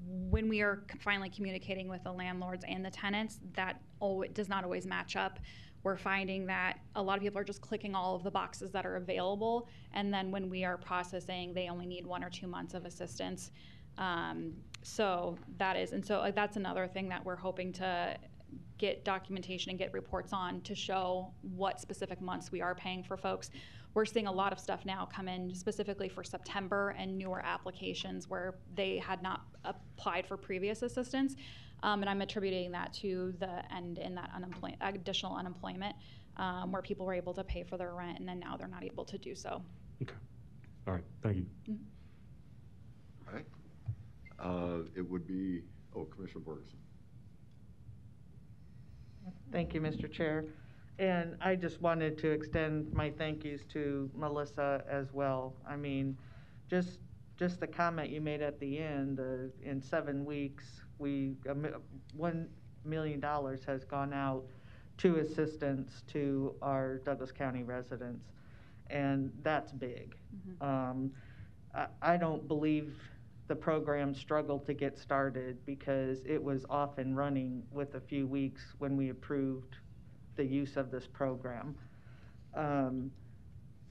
when we are finally communicating with the landlords and the tenants, that it does not always match up. We're finding that a lot of people are just clicking all of the boxes that are available, and then when we are processing, they only need one or two months of assistance. Um, so that is, and so uh, that's another thing that we're hoping to get documentation and get reports on to show what specific months we are paying for folks. We're seeing a lot of stuff now come in specifically for September and newer applications where they had not applied for previous assistance. Um, and I'm attributing that to the end in that unemployment, additional unemployment, um, where people were able to pay for their rent and then now they're not able to do so. Okay. All right, thank you. All right. Uh, It would be, oh, Commissioner Borgeson. Thank you, Mr. Chair. And I just wanted to extend my thank yous to Melissa as well. I mean, just, just the comment you made at the end, uh, in seven weeks, we, one million dollars has gone out to assistance to our Douglas County residents. And that's big. Um, I, I don't believe the program struggled to get started because it was off and running with a few weeks when we approved the use of this program. Um,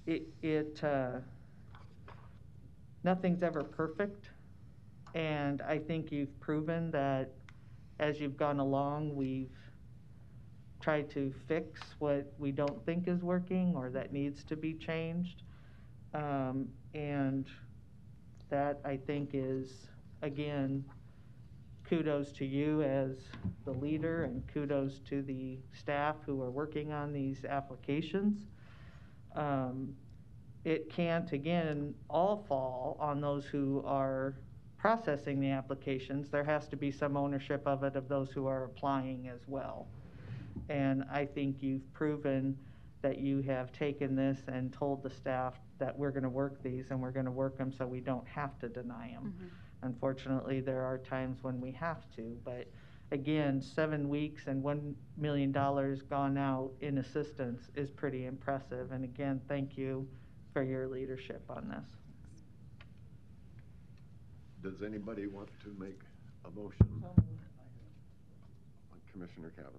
it, it, uh, nothing's ever perfect. And I think you've proven that as you've gone along, we've tried to fix what we don't think is working or that needs to be changed. Um, and that I think is, again, kudos to you as the leader and kudos to the staff who are working on these applications. Um, it can't, again, all fall on those who are processing the applications. There has to be some ownership of it of those who are applying as well. And I think you've proven that you have taken this and told the staff that we're gonna work these and we're gonna work them so we don't have to deny them. Unfortunately, there are times when we have to, but again, seven weeks and one million dollars gone out in assistance is pretty impressive. And again, thank you for your leadership on this. Does anybody want to make a motion? Commissioner Cavanaugh.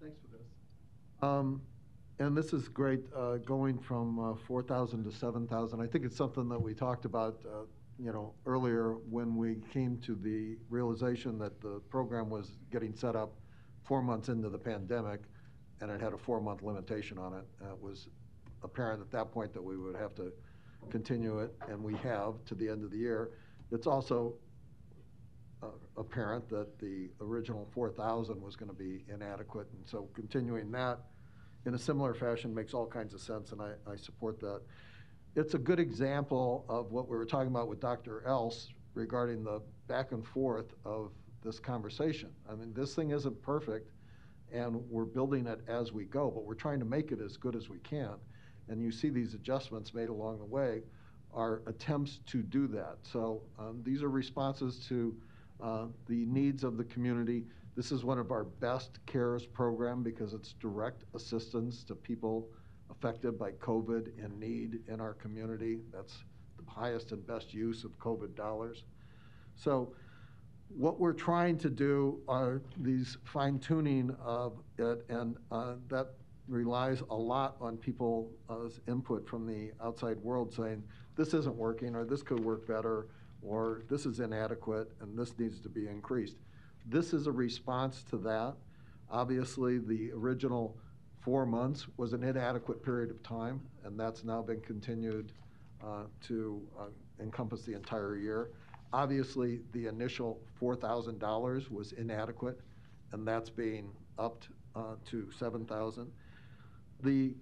Thanks for this. Um, And this is great, uh, going from uh, 4,000 to 7,000. I think it's something that we talked about, uh, you know, earlier when we came to the realization that the program was getting set up four months into the pandemic, and it had a four-month limitation on it. Uh, It was apparent at that point that we would have to continue it, and we have to the end of the year. It's also uh, apparent that the original 4,000 was going to be inadequate, and so continuing that in a similar fashion makes all kinds of sense, and I, I support that. It's a good example of what we were talking about with Dr. Else regarding the back and forth of this conversation. I mean, this thing isn't perfect, and we're building it as we go, but we're trying to make it as good as we can. And you see these adjustments made along the way are attempts to do that. So um, these are responses to uh, the needs of the community. This is one of our best CARES program because it's direct assistance to people affected by COVID in need in our community. That's the highest and best use of COVID dollars. So what we're trying to do are these fine tuning of it, and uh, that relies a lot on people's input from the outside world saying, this isn't working, or this could work better, or this is inadequate, and this needs to be increased. This is a response to that. Obviously, the original four months was an inadequate period of time, and that's now been continued uh, to uh, encompass the entire year. Obviously, the initial $4,000 was inadequate, and that's being upped uh, to 7,000. The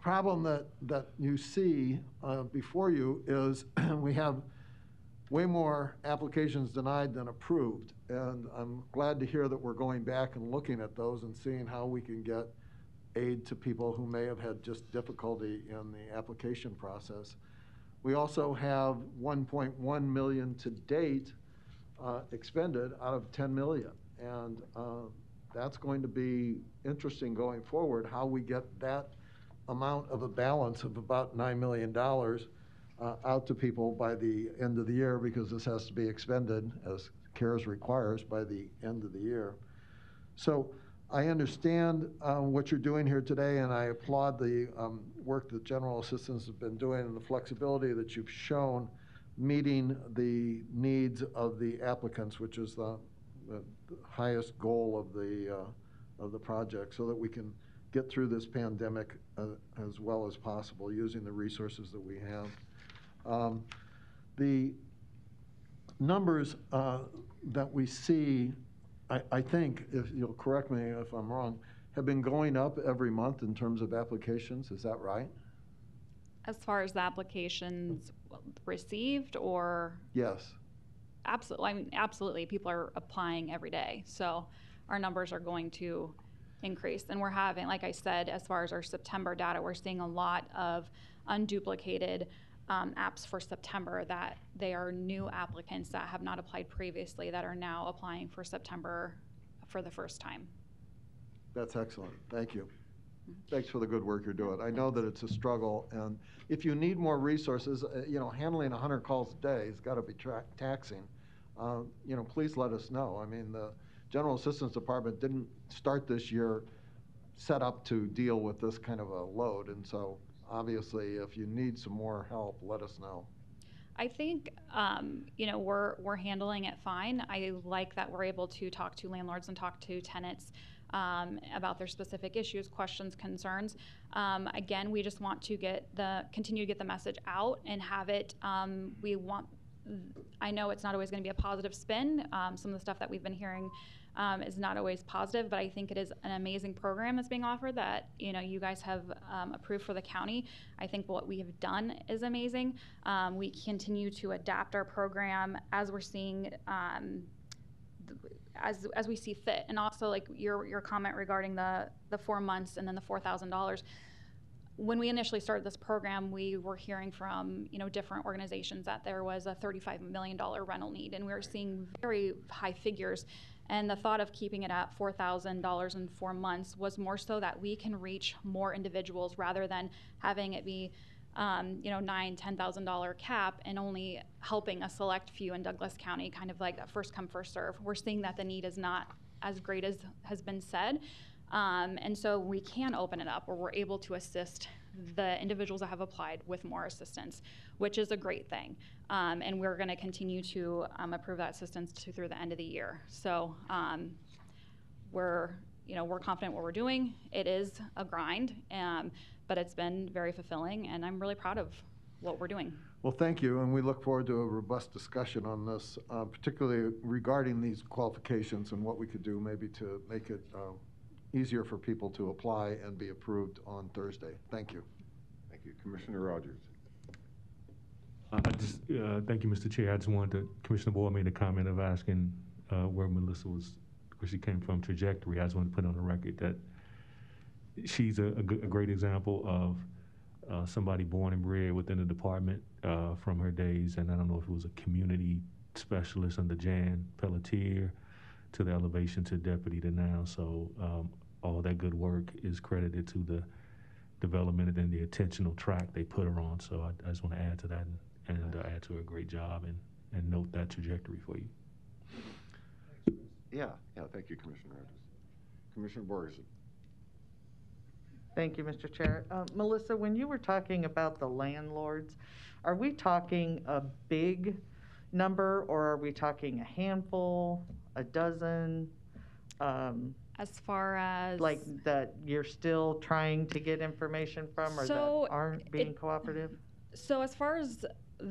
problem that, that you see uh, before you is we have way more applications denied than approved. And I'm glad to hear that we're going back and looking at those and seeing how we can get aid to people who may have had just difficulty in the application process. We also have 1.1 million to date uh, expended out of 10 million. And uh, that's going to be interesting going forward, how we get that amount of a balance of about $9 million uh, out to people by the end of the year because this has to be expended as CARES requires by the end of the year. So I understand uh, what you're doing here today, and I applaud the um, work that general assistants have been doing and the flexibility that you've shown meeting the needs of the applicants, which is the, the highest goal of the uh, of the project, so that we can get through this pandemic uh, as well as possible using the resources that we have. Um, the numbers uh, that we see, I, I think, if you'll correct me if I'm wrong, have been going up every month in terms of applications. Is that right? As far as the applications received or? Yes. Absolutely. I mean, absolutely. People are applying every day. So our numbers are going to increase. And we're having, like I said, as far as our September data, we're seeing a lot of unduplicated um, apps for September that they are new applicants that have not applied previously that are now applying for September for the first time. That's excellent. Thank you. Thanks for the good work you're doing. I know that it's a struggle, and if you need more resources, uh, you know, handling 100 calls a day has got to be taxing. Uh, you know, please let us know. I mean, the General Assistance Department didn't start this year set up to deal with this kind of a load, and so obviously, if you need some more help, let us know. I think um, you know we're we're handling it fine. I like that we're able to talk to landlords and talk to tenants um, about their specific issues, questions, concerns. Um, again, we just want to get the continue to get the message out and have it. Um, we want. I know it's not always going to be a positive spin. Um, some of the stuff that we've been hearing um, is not always positive, but I think it is an amazing program that's being offered that you know you guys have um, approved for the county. I think what we have done is amazing. Um, we continue to adapt our program as we're seeing. Um, as, as we see fit, and also like your your comment regarding the the four months and then the four thousand dollars, when we initially started this program, we were hearing from you know different organizations that there was a $35 million rental need, and we were seeing very high figures. And the thought of keeping it at $4,000 in four months was more so that we can reach more individuals rather than having it be, um, you know, nine, ten thousand dollar cap and only helping a select few in Douglas County, kind of like that first come first serve. We're seeing that the need is not as great as has been said, um, and so we can open it up where we're able to assist the individuals that have applied with more assistance, which is a great thing. Um, and we're going to continue to um, approve that assistance to, through the end of the year. So um, we're, you know, we're confident what we're doing. It is a grind, um, but it's been very fulfilling, and I'm really proud of what we're doing. Well, thank you, and we look forward to a robust discussion on this, uh, particularly regarding these qualifications and what we could do maybe to make it uh, easier for people to apply and be approved on Thursday. Thank you. Thank you. Commissioner Rodgers. I just, uh, thank you, Mr. Chair. I just wanted to, Commissioner Boyle made a comment of asking uh, where Melissa was, where she came from, trajectory. I just wanted to put on the record that she's a, a, a great example of uh, somebody born and bred within the department uh, from her days, and I don't know if it was a community specialist under Jan Pelletier to the elevation to deputy to now. So um, all that good work is credited to the development and the intentional track they put her on. So I, I just want to add to that and, and uh, add to a great job and, and note that trajectory for you. Yeah, yeah, thank you, Commissioner Rodgers. Commissioner Borgeson. Thank you, Mr. Chair. Uh, Melissa, when you were talking about the landlords, are we talking a big number or are we talking a handful, a dozen? Um, As far as like that you're still trying to get information from or So, that aren't being it- cooperative? So as far as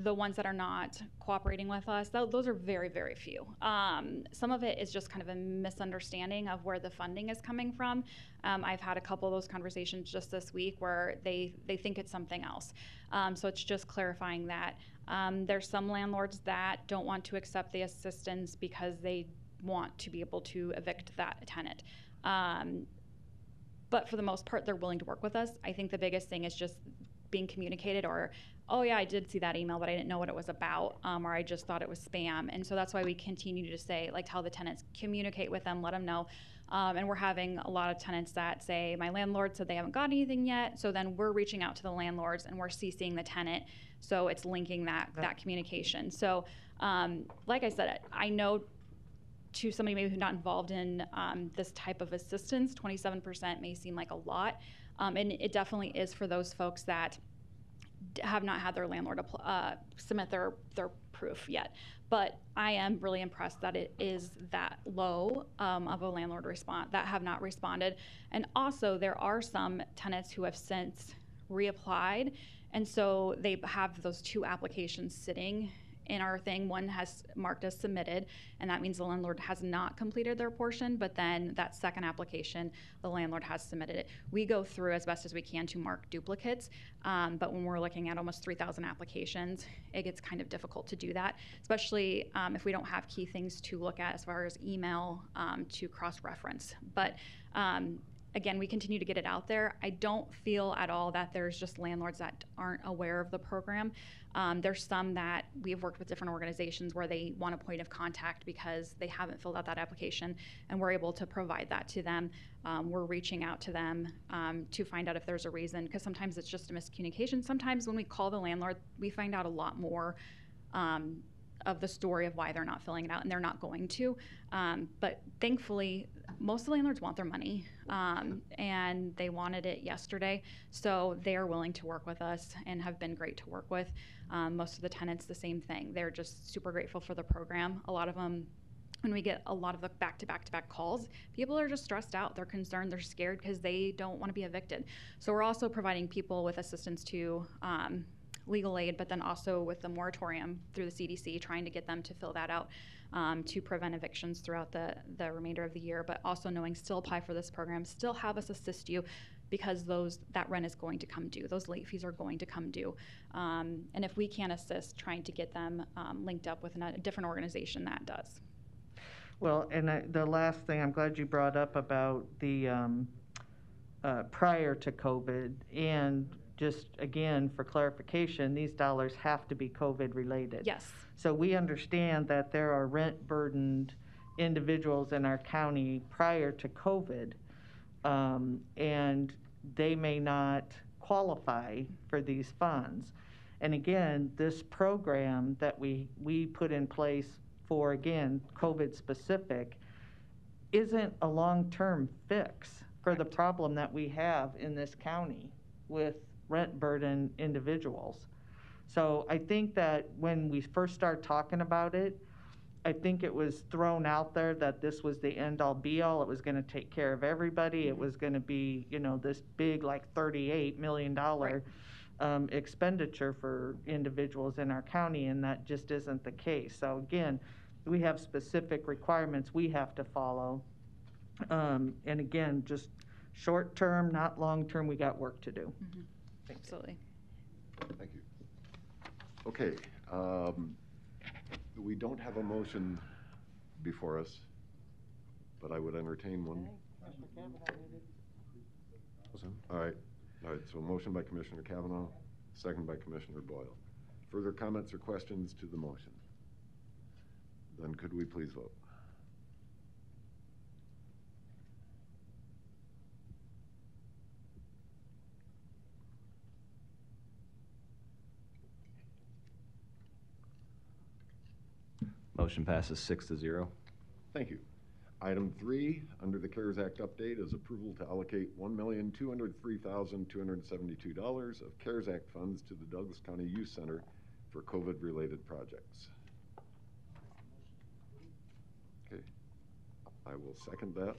the ones that are not cooperating with us, tho- those are very, very few. Um, some of it is just kind of a misunderstanding of where the funding is coming from. Um, I've had a couple of those conversations just this week where they they think it's something else. Um, so it's just clarifying that. Um, there's some landlords that don't want to accept the assistance because they want to be able to evict that tenant. Um, but for the most part, they're willing to work with us. I think the biggest thing is just being communicated or, oh yeah, I did see that email, but I didn't know what it was about, um, or I just thought it was spam. And so that's why we continue to say, like, tell the tenants, communicate with them, let them know. Um, and we're having a lot of tenants that say, my landlord said they haven't got anything yet. So then we're reaching out to the landlords and we're CCing the tenant. So it's linking that that communication. So, um, like I said, I know to somebody maybe who's not involved in um, this type of assistance, 27% may seem like a lot. Um, and it definitely is for those folks that have not had their landlord appl- uh, submit their, their proof yet. But I am really impressed that it is that low um, of a landlord response that have not responded. And also, there are some tenants who have since reapplied. And so they have those two applications sitting in our thing. One has marked as submitted, and that means the landlord has not completed their portion, but then that second application, the landlord has submitted it. We go through as best as we can to mark duplicates, um, but when we're looking at almost 3,000 applications, it gets kind of difficult to do that, especially um, if we don't have key things to look at as far as email um, to cross-reference. But um, again, we continue to get it out there. I don't feel at all that there's just landlords that aren't aware of the program. Um, there's some that we've worked with different organizations where they want a point of contact because they haven't filled out that application, and we're able to provide that to them. Um, we're reaching out to them um, to find out if there's a reason, because sometimes it's just a miscommunication. Sometimes when we call the landlord, we find out a lot more um, of the story of why they're not filling it out, and they're not going to. Um, but thankfully, most of the landlords want their money, um, and they wanted it yesterday. So they are willing to work with us and have been great to work with. Um, most of the tenants, the same thing. They're just super grateful for the program. A lot of them when we get a lot of the back to back to back calls, people are just stressed out. They're concerned. They're scared because they don't want to be evicted. So we're also providing people with assistance to um, legal aid, but then also with the moratorium through the CDC, trying to get them to fill that out um, to prevent evictions throughout the, the remainder of the year, but also knowing still apply for this program, still have us assist you because those that rent is going to come due. Those late fees are going to come due. Um, and if we can't assist, trying to get them um, linked up with a different organization that does. Well, and I, the last thing, I'm glad you brought up about the, um, uh, prior to COVID, and just again, for clarification, these dollars have to be COVID related. Yes. So we understand that there are rent burdened individuals in our county prior to COVID, um, and they may not qualify for these funds. And again, this program that we, we put in place for, again, COVID specific, isn't a long-term fix for the problem that we have in this county with rent burden individuals. So I think that when we first started talking about it, I think it was thrown out there that this was the end-all be-all. It was going to take care of everybody. It was going to be, you know, this big, like $38 million um, expenditure for individuals in our county, and that just isn't the case. So again, we have specific requirements we have to follow. Um, and again, just short-term, not long-term, we got work to do. Absolutely. Thank you. Okay, um, we don't have a motion before us, but I would entertain one. All right, all right, so motion by Commissioner Cavanaugh, second by Commissioner Boyle. Further comments or questions to the motion? Then could we please vote? Motion passes six to zero. Thank you. Item three, under the CARES Act update, is approval to allocate one million, two hundred three thousand, two hundred seventy-two dollars of CARES Act funds to the Douglas County Youth Center for COVID-related projects. Okay, I will second that.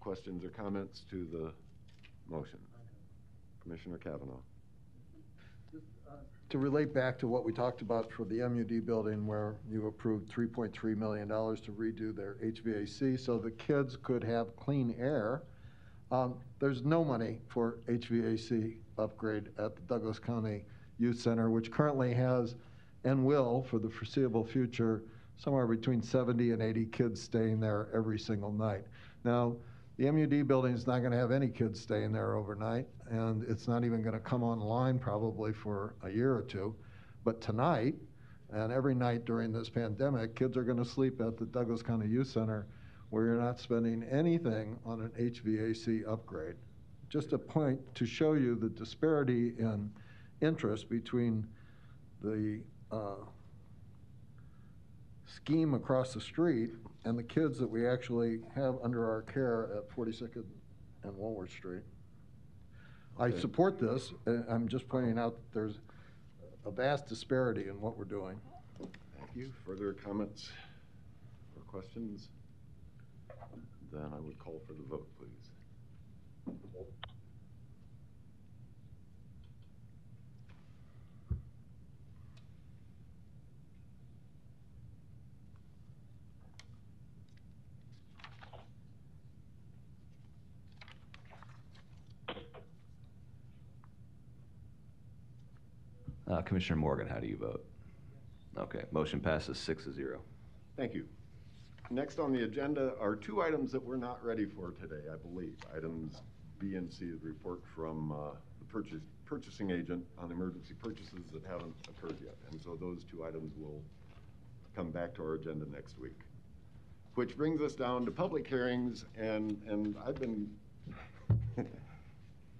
Questions or comments to the motion? Commissioner Cavanaugh. Uh, To relate back to what we talked about for the MUD building where you approved $3.3 million to redo their HVAC so the kids could have clean air, um, there's no money for HVAC upgrade at the Douglas County Youth Center, which currently has and will, for the foreseeable future, somewhere between 70 and 80 kids staying there every single night. Now, the MUD building is not going to have any kids staying there overnight, and it's not even going to come online probably for a year or two. But tonight, and every night during this pandemic, kids are going to sleep at the Douglas County Youth Center where you're not spending anything on an HVAC upgrade. Just a point to show you the disparity in interest between the uh, scheme across the street and the kids that we actually have under our care at 42nd and Walworth Street. I support this, and I'm just pointing out that there's a vast disparity in what we're doing. Thank you. Further comments or questions? Then I would call for the vote, please. Uh, Commissioner Morgan, how do you vote? Okay, motion passes six to zero. Thank you. Next on the agenda are two items that we're not ready for today, I believe. Items B and C, the report from uh, the purchase, purchasing agent on emergency purchases that haven't occurred yet. And so those two items will come back to our agenda next week. Which brings us down to public hearings, and, and I've been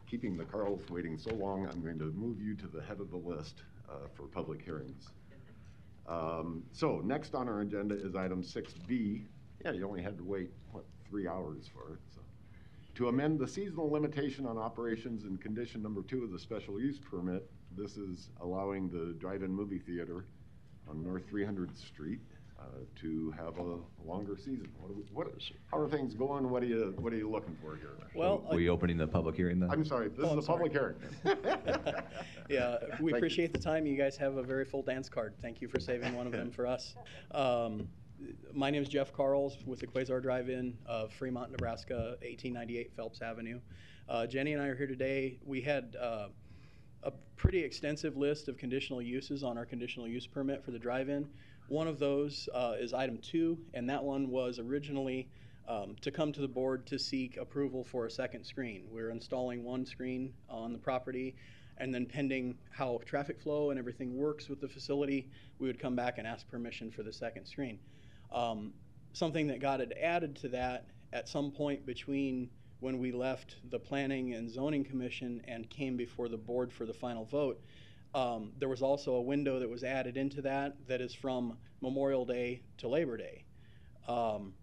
keeping the Carls waiting so long, I'm going to move you to the head of the list uh, for public hearings. Um, So next on our agenda is item 6B. Yeah, you only had to wait, what, three hours for it, so. To amend the seasonal limitation on operations in condition number two of the special use permit, this is allowing the drive-in movie theater on North 300th Street to have a longer season. What, do we- what, how are things going? What are you, what are you looking for here? Well, Are we opening the public hearing then? I'm sorry, this Oh, is a public hearing. Yeah, Thank we you. appreciate the time. You guys have a very full dance card. Thank you for saving one of them for us. Um, My name is Jeff Carls with the Quasar Drive-In of Fremont, Nebraska, 1898 Phelps Avenue. Uh, Jenny and I are here today. We had uh, a pretty extensive list of conditional uses on our conditional use permit for the drive-in. One of those uh, is item two, and that one was originally um, to come to the board to seek approval for a second screen. We're installing one screen on the property, and then pending how traffic flow and everything works with the facility, we would come back and ask permission for the second screen. Um, something that got it added to that at some point between when we left the Planning and Zoning Commission and came before the board for the final vote, um, there was also a window that was added into that that is from Memorial Day to Labor Day, um,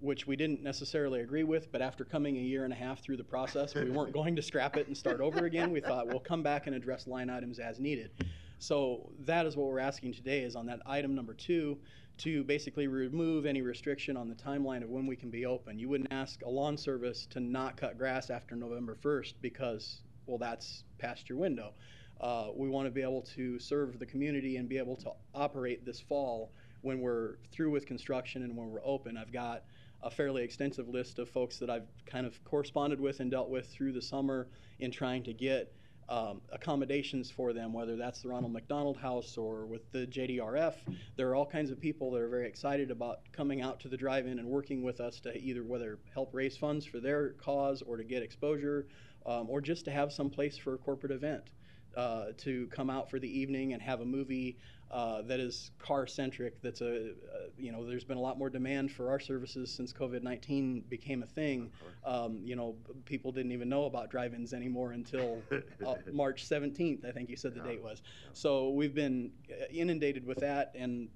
which we didn't necessarily agree with. But after coming a year and a half through the process, we weren't going to scrap it and start over again. We thought we'll come back and address line items as needed. So that is what we're asking today is on that item number two to basically remove any restriction on the timeline of when we can be open. You wouldn't ask a lawn service to not cut grass after November 1st because, well, that's past your window. Uh, we want to be able to serve the community and be able to operate this fall when we're through with construction and when we're open. I've got a fairly extensive list of folks that I've kind of corresponded with and dealt with through the summer in trying to get um, accommodations for them, whether that's the Ronald McDonald House or with the JDRF. There are all kinds of people that are very excited about coming out to the drive-in and working with us to either whether help raise funds for their cause or to get exposure um, or just to have some place for a corporate event. Uh, to come out for the evening and have a movie uh, that is car centric. That's a, uh, you know, there's been a lot more demand for our services since COVID 19 became a thing. Um, you know, people didn't even know about drive ins anymore until uh, March 17th, I think you said the date was. So we've been uh, inundated with that, and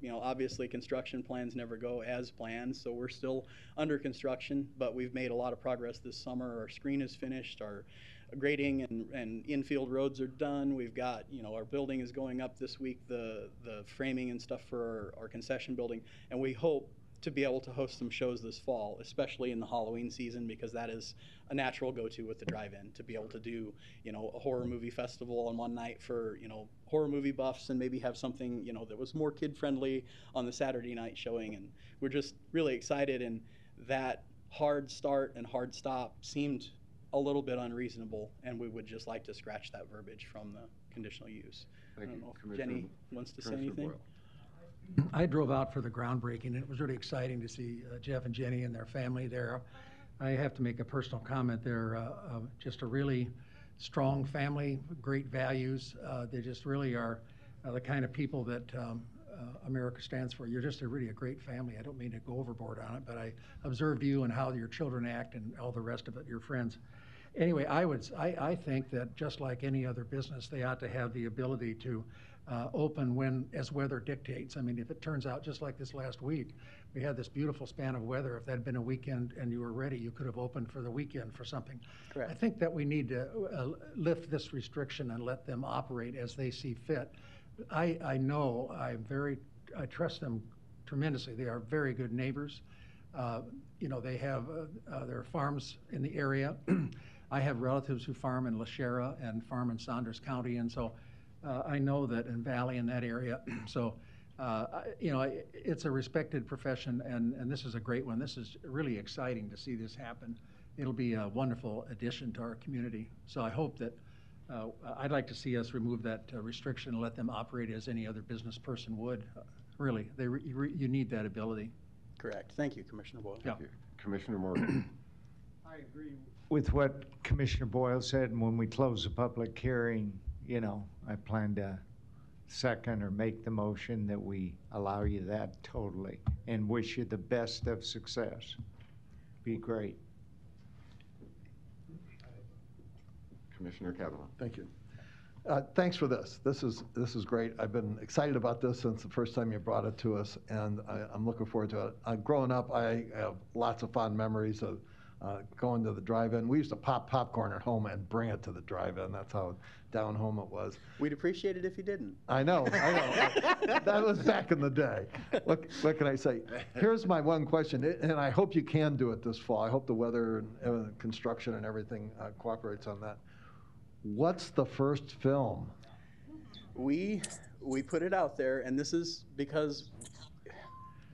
You know, obviously, construction plans never go as planned, so we're still under construction, but we've made a lot of progress this summer. Our screen is finished, our grading and, and infield roads are done. We've got, you know, our building is going up this week, the, the framing and stuff for our, our concession building, and we hope to be able to host some shows this fall, especially in the Halloween season, because that is a natural go-to with the drive-in to be able to do, you know, a horror movie festival on one night for, you know, horror movie buffs, and maybe have something, you know, that was more kid-friendly on the Saturday night showing. And we're just really excited, and that hard start and hard stop seemed a little bit unreasonable, and we would just like to scratch that verbiage from the conditional use. Thank I don't you. know if Commissioner- Jenny wants to say Commissioner anything. Boyle. I drove out for the groundbreaking, and it was really exciting to see uh, Jeff and Jenny and their family there. I have to make a personal comment. They're uh, uh, just a really strong family, great values. Uh, They just really are uh, the kind of people that um, uh, America stands for. You're just a really a great family. I don't mean to go overboard on it, but I observed you and how your children act and all the rest of it, your friends. Anyway, I would, I, I think that just like any other business, they ought to have the ability to uh, open when, as weather dictates. I mean, if it turns out, just like this last week, we had this beautiful span of weather. If that had been a weekend and you were ready, you could have opened for the weekend for something. Correct. I think that we need to uh, lift this restriction and let them operate as they see fit. I, I know, I'm very, I trust them tremendously. They are very good neighbors. Uh, You know, they have, uh, uh, there are farms in the area. I have relatives who farm in Lashera and farm in Saunders County, and so uh, I know that in Valley in that area. So, uh, you know, it's a respected profession, and, and this is a great one. This is really exciting to see this happen. It'll be a wonderful addition to our community. So I hope that, uh, I'd like to see us remove that uh, restriction and let them operate as any other business person would. Uh, Really, they, re- you re- you need that ability. Correct. Thank you, Commissioner Boyle. Yeah. Commissioner Morgan. I agree with what Commissioner Boyle said, and when we close the public hearing, you know, I plan to second or make the motion that we allow you that totally, and wish you the best of success. Be great. Commissioner Cavanaugh. Thank you. Uh, Thanks for this. This is, this is great. I've been excited about this since the first time you brought it to us, and I, I'm looking forward to it. Uh, Growing up, I have lots of fond memories of uh, going to the drive-in. We used to pop popcorn at home and bring it to the drive-in. That's how down home it was. We'd appreciate it if you didn't. I know, I know. That was back in the day. What, what can I say? Here's my one question, and I hope you can do it this fall. I hope the weather and uh, construction and everything uh, cooperates on that. What's the first film? We we put it out there, and this is because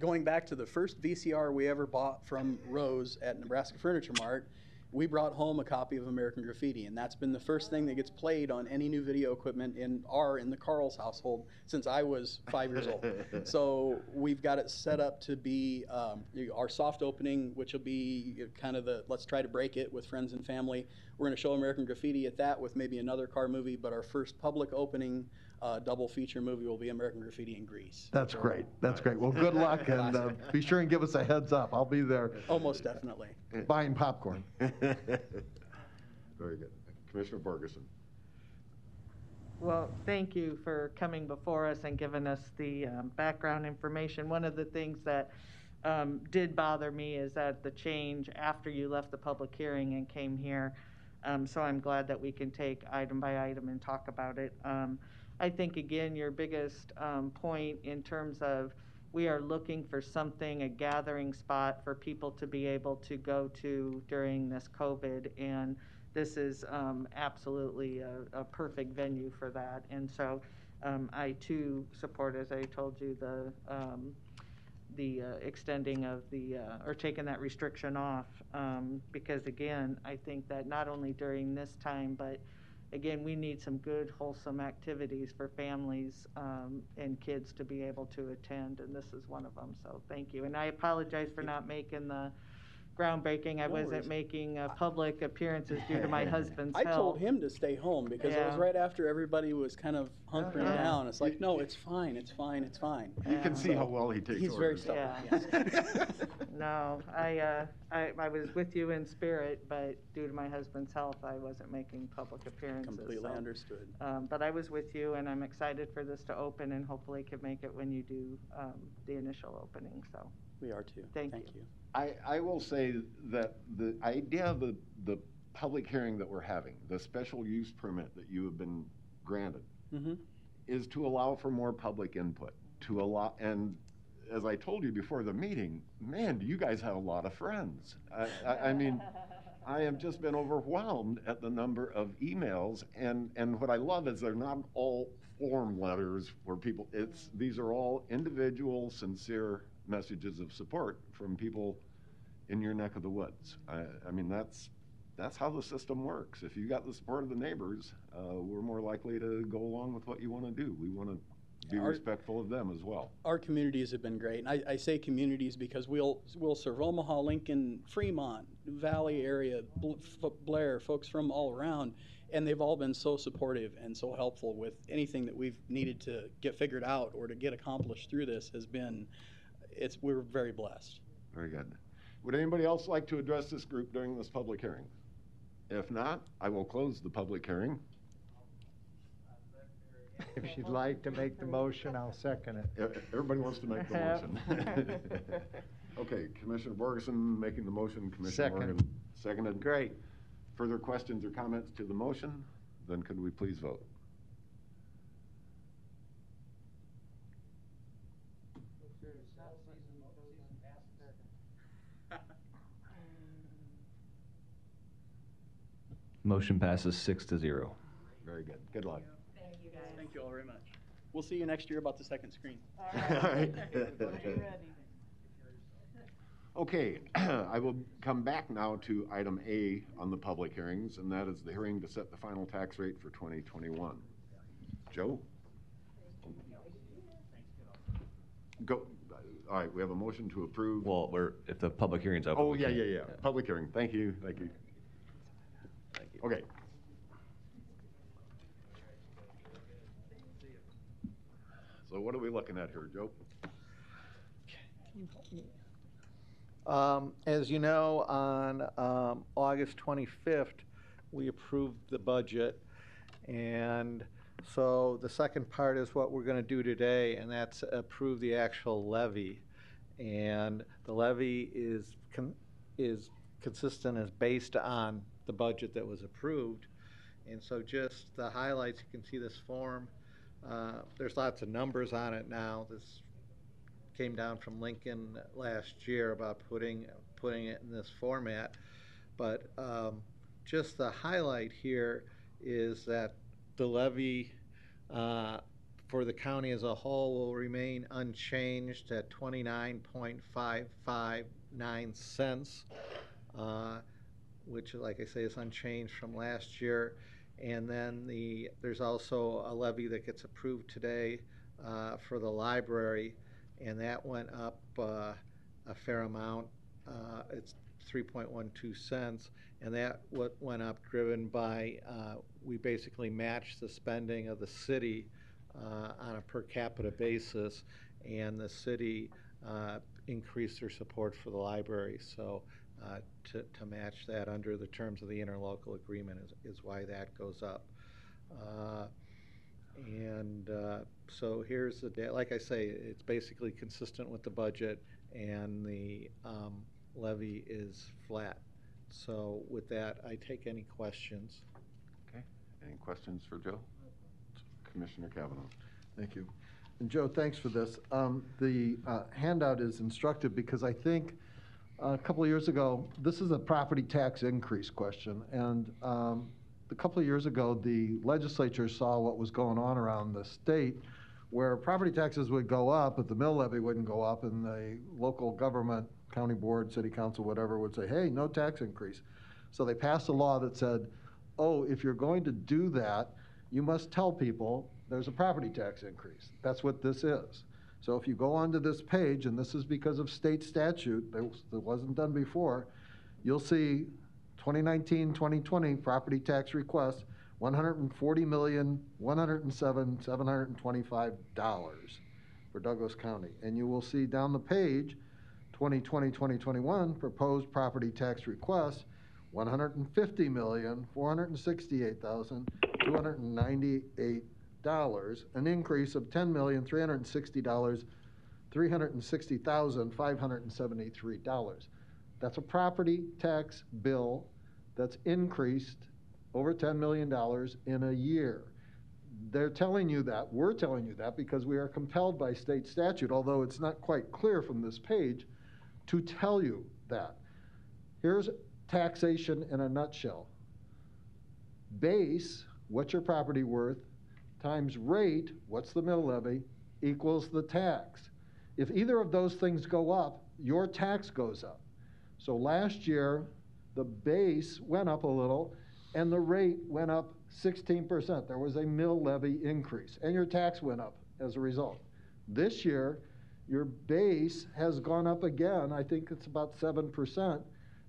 going back to the first VCR we ever bought from Rose at Nebraska Furniture Mart, we brought home a copy of American Graffiti, and that's been the first thing that gets played on any new video equipment in our in the Carl's household since I was five years old. so we've got it set up to be um, our soft opening, which will be kind of the let's try to break it with friends and family. We're going to show American Graffiti at that with maybe another car movie, but our first public opening uh, double feature movie will be American Graffiti in Grease. That's great, that's great. Well, good luck, and uh, be sure and give us a heads up. I'll be there Almost definitely. buying popcorn. Very good. Commissioner Borgeson. Well, thank you for coming before us and giving us the um, background information. One of the things that um, did bother me is that the change after you left the public hearing and came here. Um, So I'm glad that we can take item by item and talk about it. I think, again, your biggest um, point in terms of we are looking for something, a gathering spot for people to be able to go to during this COVID. And this is um, absolutely a, a perfect venue for that. And so um, I too support, as I told you, the um, the uh, extending of the uh, or taking that restriction off um, because again, I think that not only during this time, but again, we need some good, wholesome activities for families um, and kids to be able to attend, and this is one of them. So thank you. And I apologize for not making the groundbreaking. I No wasn't worries. making uh, public appearances due to my husband's health. I health. told him to stay home because it was Yeah. right after everybody was kind of hunkering Yeah. down. It's like, no, it's fine, it's fine, it's fine. You can see So, how well he takes He's very orders. stubborn, Yeah. yes. No, I, uh, I, I was with you in spirit, but due to my husband's health, I wasn't making public appearances. Completely so, understood. Um, but I was with you and I'm excited for this to open and hopefully can make it when you do, um, the initial opening, so. We are too. Thank Thank you. you. I, I will say that the idea of the, the public hearing that we're having, the special use permit that you have been granted, Mm-hmm. is to allow for more public input, to allow, and as I told you before the meeting, man, do you guys have a lot of friends. I, I, I mean, I have just been overwhelmed at the number of emails, and, and what I love is they're not all form letters where people, it's, these are all individual, sincere messages of support from people in your neck of the woods. I, I mean, that's, that's how the system works. If you got the support of the neighbors, uh, we're more likely to go along with what you want to do. We want to be Our- respectful of them as well. Our communities have been great. And I, I say communities because we'll, we'll serve Omaha, Lincoln, Fremont, Valley area, Blair, folks from all around. And they've all been so supportive and so helpful with anything that we've needed to get figured out or to get accomplished through this has been, it's, we're very blessed. Very good. Would anybody else like to address this group during this public hearing? If not, I will close the public hearing. If she'd like to make the motion, I'll second it. E- Everybody wants to make the motion. Okay, Commissioner Borgeson making the motion, Commissioner Second. Morgan seconded. Great. Further questions or comments to the motion? Then could we please vote? Motion passes six to zero. Very good. Good luck. Thank you, guys. Thank you all very much. We'll see you next year about the second screen. All right. Okay, I will come back now to item A on the public hearings, and that is the hearing to set the final tax rate for 2021. Joe? Go, all right, we have a motion to approve. Well, we're, if the public hearing's open. Oh, we yeah, can- yeah, yeah, public hearing, thank you, thank you. Okay. So what are we looking at here, Joe? Um, As you know, on um, August 25th, we approved the budget. And so the second part is what we're going to do today, and that's approve the actual levy. And the levy is, con- is consistent, is based on the budget that was approved. And so just the highlights, you can see this form. Uh, There's lots of numbers on it now. This came down from Lincoln last year about putting, putting it in this format. But um, just the highlight here is that the levy uh, for the county as a whole will remain unchanged at 29.559 cents, uh, which, like I say, is unchanged from last year. And then the, there's also a levy that gets approved today uh, for the library, and that went up uh, a fair amount. Uh, It's 3.12 cents, and that what went up driven by, uh, we basically matched the spending of the city uh, on a per capita basis, and the city uh, increased their support for the library. So uh, to, to match that under the terms of the interlocal agreement is, is why that goes up. Uh, And uh, so here's the, da- like I say, it's basically consistent with the budget, and the um, levy is flat. So with that, I take any questions. Okay, any questions for Joe? Commissioner Cavanaugh. Thank you. And Joe, thanks for this. Um, The uh, handout is instructive because I think a couple of years ago, this is a property tax increase question. And um, a couple of years ago, the legislature saw what was going on around the state where property taxes would go up, but the mill levy wouldn't go up, and the local government, county board, city council, whatever, would say, hey, no tax increase. So they passed a law that said, oh, if you're going to do that, you must tell people there's a property tax increase. That's what this is. So if you go onto this page, and this is because of state statute that wasn't done before, you'll see 2019 2020 property tax request 140 million dollars for Douglas County. And you will see down the page 2020 2021 proposed property tax request 150 million 468,298 dollars, an increase of ten million three hundred and sixty dollars, three hundred and sixty thousand five hundred and seventy-three dollars. That's a property tax bill that's increased over ten million dollars in a year. They're telling you that. We're telling you that because we are compelled by state statute, although it's not quite clear from this page, to tell you that. Here's taxation in a nutshell. Base what your property worth times rate, what's the mill levy, equals the tax. If either of those things go up, your tax goes up. So last year, the base went up a little and the rate went up 16%. There was a mill levy increase, and your tax went up as a result. This year, your base has gone up again. I think it's about 7%.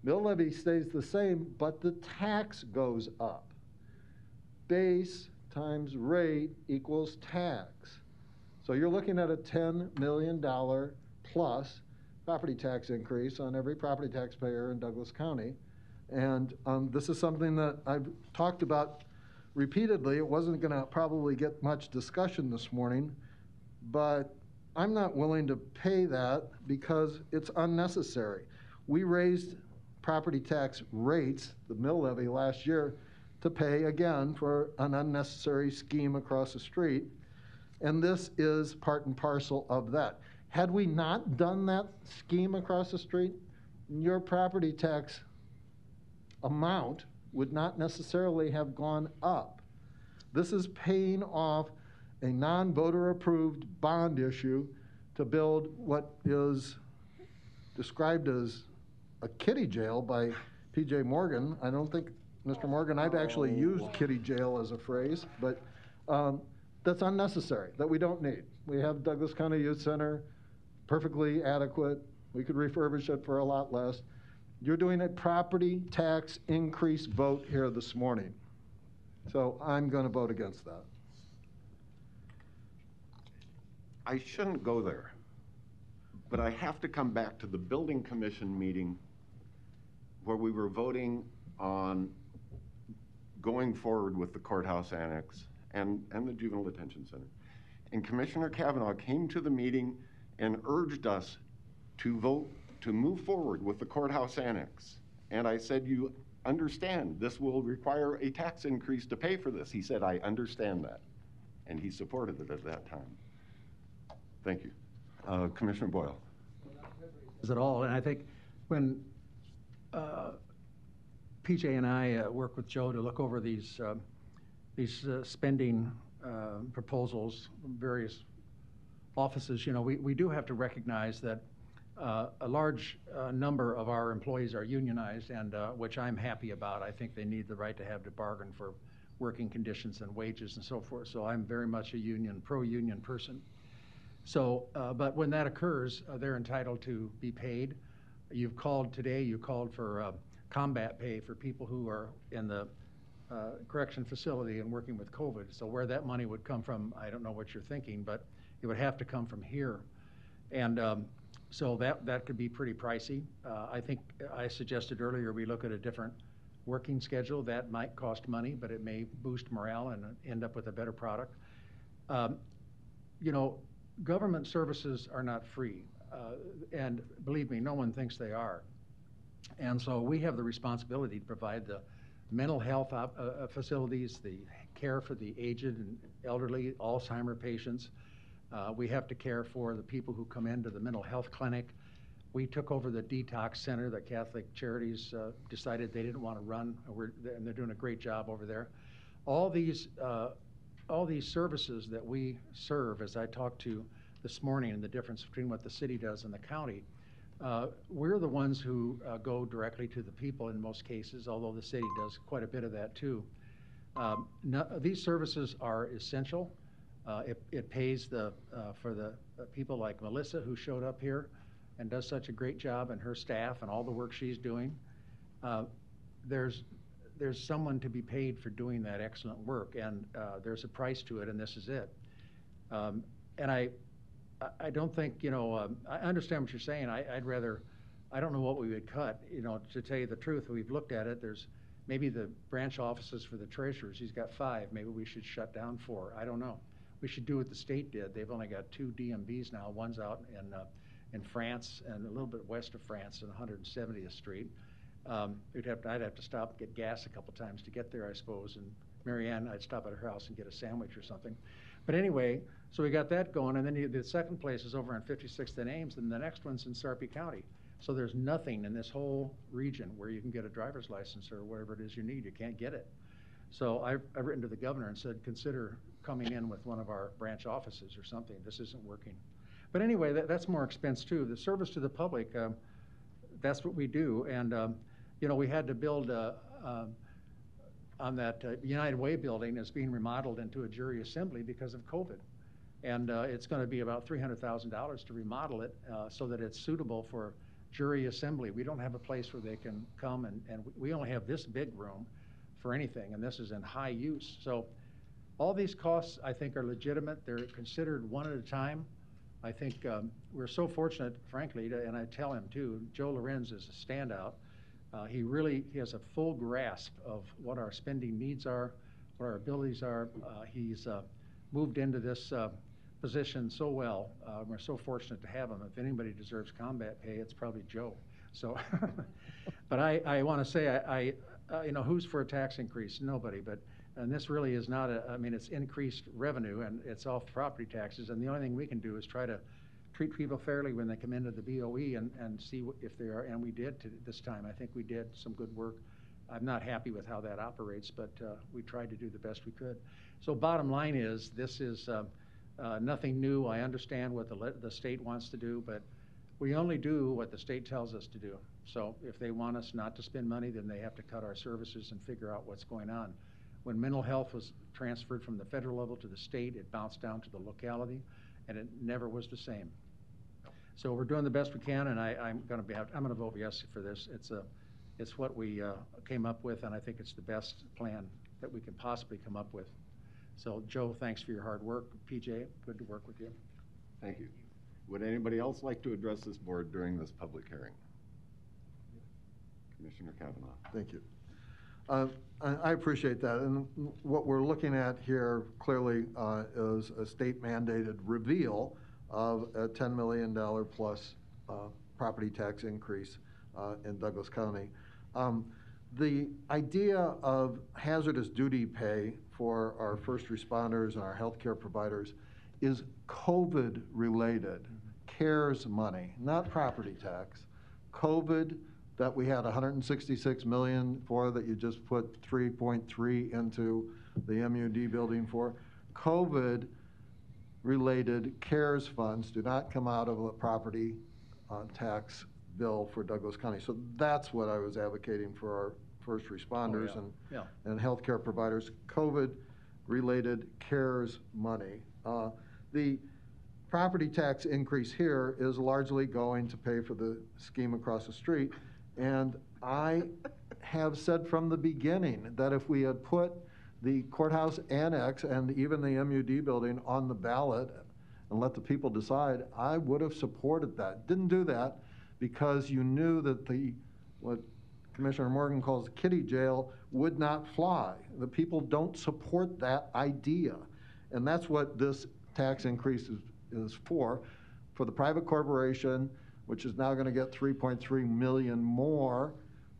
Mill levy stays the same, but the tax goes up. Base times rate equals tax. So you're looking at a $10 million plus property tax increase on every property taxpayer in Douglas County. And um, this is something that I've talked about repeatedly. It wasn't going to probably get much discussion this morning, but I'm not willing to pay that because it's unnecessary. We raised property tax rates, the mill levy last year, to pay again for an unnecessary scheme across the street. And this is part and parcel of that. Had we not done that scheme across the street, your property tax amount would not necessarily have gone up. This is paying off a non-voter approved bond issue to build what is described as a kitty jail by PJ Morgan. I don't think, Mr. Morgan, I've actually used kitty jail as a phrase, but um, that's unnecessary, that we don't need. We have Douglas County Youth Center, perfectly adequate. We could refurbish it for a lot less. You're doing a property tax increase vote here this morning. So I'm going to vote against that. I shouldn't go there, but I have to come back to the building commission meeting where we were voting on going forward with the courthouse annex and, and the juvenile detention center. And Commissioner Cavanaugh came to the meeting and urged us to vote to move forward with the courthouse annex. And I said, you understand, this will require a tax increase to pay for this. He said, I understand that. And he supported it at that time. Thank you. Uh, Commissioner Boyle. Is at all, and I think when uh, PJ and I uh, work with Joe to look over these, uh, these uh, spending uh, proposals, various offices, you know, we, we do have to recognize that uh, a large number of our employees are unionized, and which I'm happy about. I think they need the right to have to bargain for working conditions and wages and so forth. So I'm very much a union, pro-union person. So, but when that occurs, they're entitled to be paid. You've called today. You called for combat pay for people who are in the correction facility and working with COVID. So where that money would come from, I don't know what you're thinking, but it would have to come from here. And um, so that, that could be pretty pricey. Uh, I think I suggested earlier we look at a different working schedule. That might cost money, but it may boost morale and end up with a better product. Um, you know, government services are not free. Uh, and believe me, no one thinks they are. And so we have the responsibility to provide the mental health op- uh, uh facilities, the care for the aged and elderly, Alzheimer patients, uh, we have to care for the people who come into the mental health clinic. We took over the detox center that Catholic Charities uh, decided they didn't want to run, and they're doing a great job over there. All these, uh, all these services that we serve, as I talked to this morning, and the difference between what the city does and the county, uh, we're the ones who uh, go directly to the people in most cases, although the city does quite a bit of that too. Um, no, these services are essential. Uh, it, it pays the, uh, for the uh, people like Melissa who showed up here and does such a great job and her staff and all the work she's doing. uh, there's, there's someone to be paid for doing that excellent work, and there's a price to it, and this is it. Um, And I, I- don't think, you know, um, I understand what you're saying. I, I'd rather, I don't know what we would cut, you know, to tell you the truth. We've looked at it. There's maybe the branch offices for the treasurers. He's got five. Maybe we should shut down four. I don't know. We should do what the state did. They've only got two DMVs now. One's out in, uh, in France and a little bit west of France in 170th Street. Um, We'd have, to- I'd have to stop and get gas a couple times to get there, I suppose, and Marianne, I'd stop at her house and get a sandwich or something. But anyway, so we got that going, and then you- the second place is over on 56th and Ames, and the next one's in Sarpy County. So there's nothing in this whole region where you can get a driver's license or whatever it is you need. You can't get it. So I've, I've written to the governor and said, consider coming in with one of our branch offices or something. This isn't working. But anyway, that, that's more expense too. The service to the public, um, that's what we do. And, um, you know, we had to build, uh, um, on that uh, United Way building is being remodeled into a jury assembly because of COVID. And uh, it's going to be about $300,000 to remodel it uh, so that it's suitable for jury assembly. We don't have a place where they can come, and, and we only have this big room for anything, and this is in high use. So all these costs, I think, are legitimate. They're considered one at a time. I think um, we're so fortunate, frankly, to, and I tell him too, Joe Lorenz is a standout. Uh, he really he has a full grasp of what our spending needs are, what our abilities are. Uh, he's uh, moved into this uh, position so well. Uh, we're so fortunate to have him. If anybody deserves combat pay, it's probably Joe. So, but I, I want to say, I, I uh, you know, who's for a tax increase? Nobody. But and this really is not a. I mean, it's increased revenue and it's off property taxes. And the only thing we can do is try to treat people fairly when they come into the BOE and, and see if they are, and we did this time. I think we did some good work. I'm not happy with how that operates, but uh, we tried to do the best we could. So bottom line is, this is um, uh, nothing new. I understand what the, the state wants to do, but we only do what the state tells us to do. So if they want us not to spend money, then they have to cut our services and figure out what's going on. When mental health was transferred from the federal level to the state, it bounced down to the locality, and it never was the same. So we're doing the best we can, and I, I'm gonna be, I'm gonna vote yes for this. It's a, it's what we, uh, came up with, and I think it's the best plan that we can possibly come up with. So Joe, thanks for your hard work. PJ, good to work with you. Thank you. Would anybody else like to address this board during this public hearing? Commissioner Cavanaugh. Thank you. Uh, I I appreciate that. And what we're looking at here clearly uh, is a state mandated reveal of a $10 million plus uh, property tax increase uh, in Douglas County. Um, The idea of hazardous duty pay for our first responders and our healthcare providers is COVID-related, CARES money, not property tax. COVID that we had 166 million for, that you just put 3.3 into the MUD building for. COVID-related CARES funds do not come out of a property uh, tax bill for Douglas County. So that's what I was advocating for our first responders yeah. and, Yeah. and healthcare providers, COVID-related CARES money. Uh, The property tax increase here is largely going to pay for the scheme across the street. And I have said from the beginning that if we had put the courthouse annex and even the MUD building on the ballot and let the people decide, I would have supported that. Didn't do that because you knew that the, what Commissioner Morgan calls kitty jail would not fly. The people don't support that idea. And that's what this tax increase is, is for. For the private corporation, which is now going to get 3.3 million more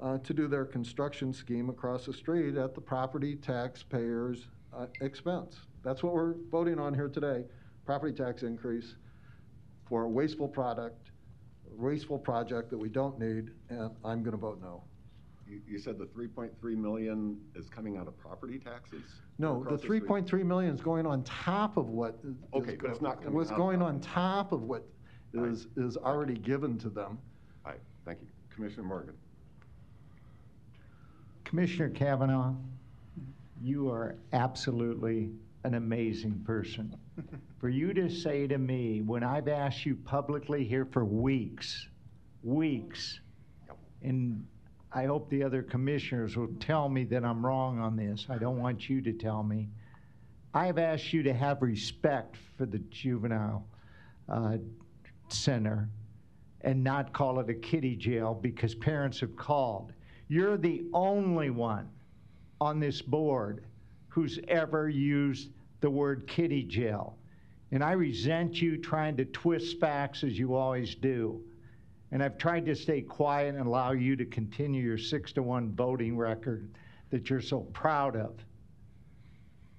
uh, to do their construction scheme across the street at the property taxpayers' uh, expense. That's what we're voting on here today, property tax increase for a wasteful product, wasteful project that we don't need, and I'm going to vote no. You, you said the 3.3 million is coming out of property taxes? No, the across street? 3.3 million is going on top of what. is- Okay, but it's not coming What's out of going on top of what is, is already given to them. All right, thank you. Commissioner Morgan. Commissioner Cavanaugh, you are absolutely an amazing person. For you to say to me, when I've asked you publicly here for weeks, weeks, and I hope the other commissioners will tell me that I'm wrong on this. I don't want you to tell me. I have asked you to have respect for the juvenile uh, center and not call it a kiddie jail because parents have called. You're the only one on this board who's ever used the word kitty jail. And I resent you trying to twist facts as you always do. And I've tried to stay quiet and allow you to continue your six to one voting record that you're so proud of.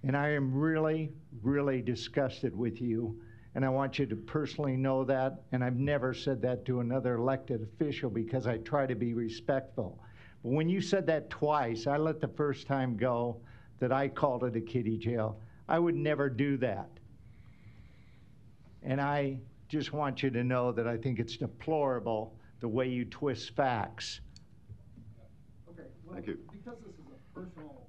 And I am really, really disgusted with you. And I want you to personally know that. And I've never said that to another elected official because I try to be respectful. But when you said that twice, I let the first time go that I called it a kitty jail. I would never do that. And I just want you to know that I think it's deplorable the way you twist facts. Okay, well, Thank you. because this is a personal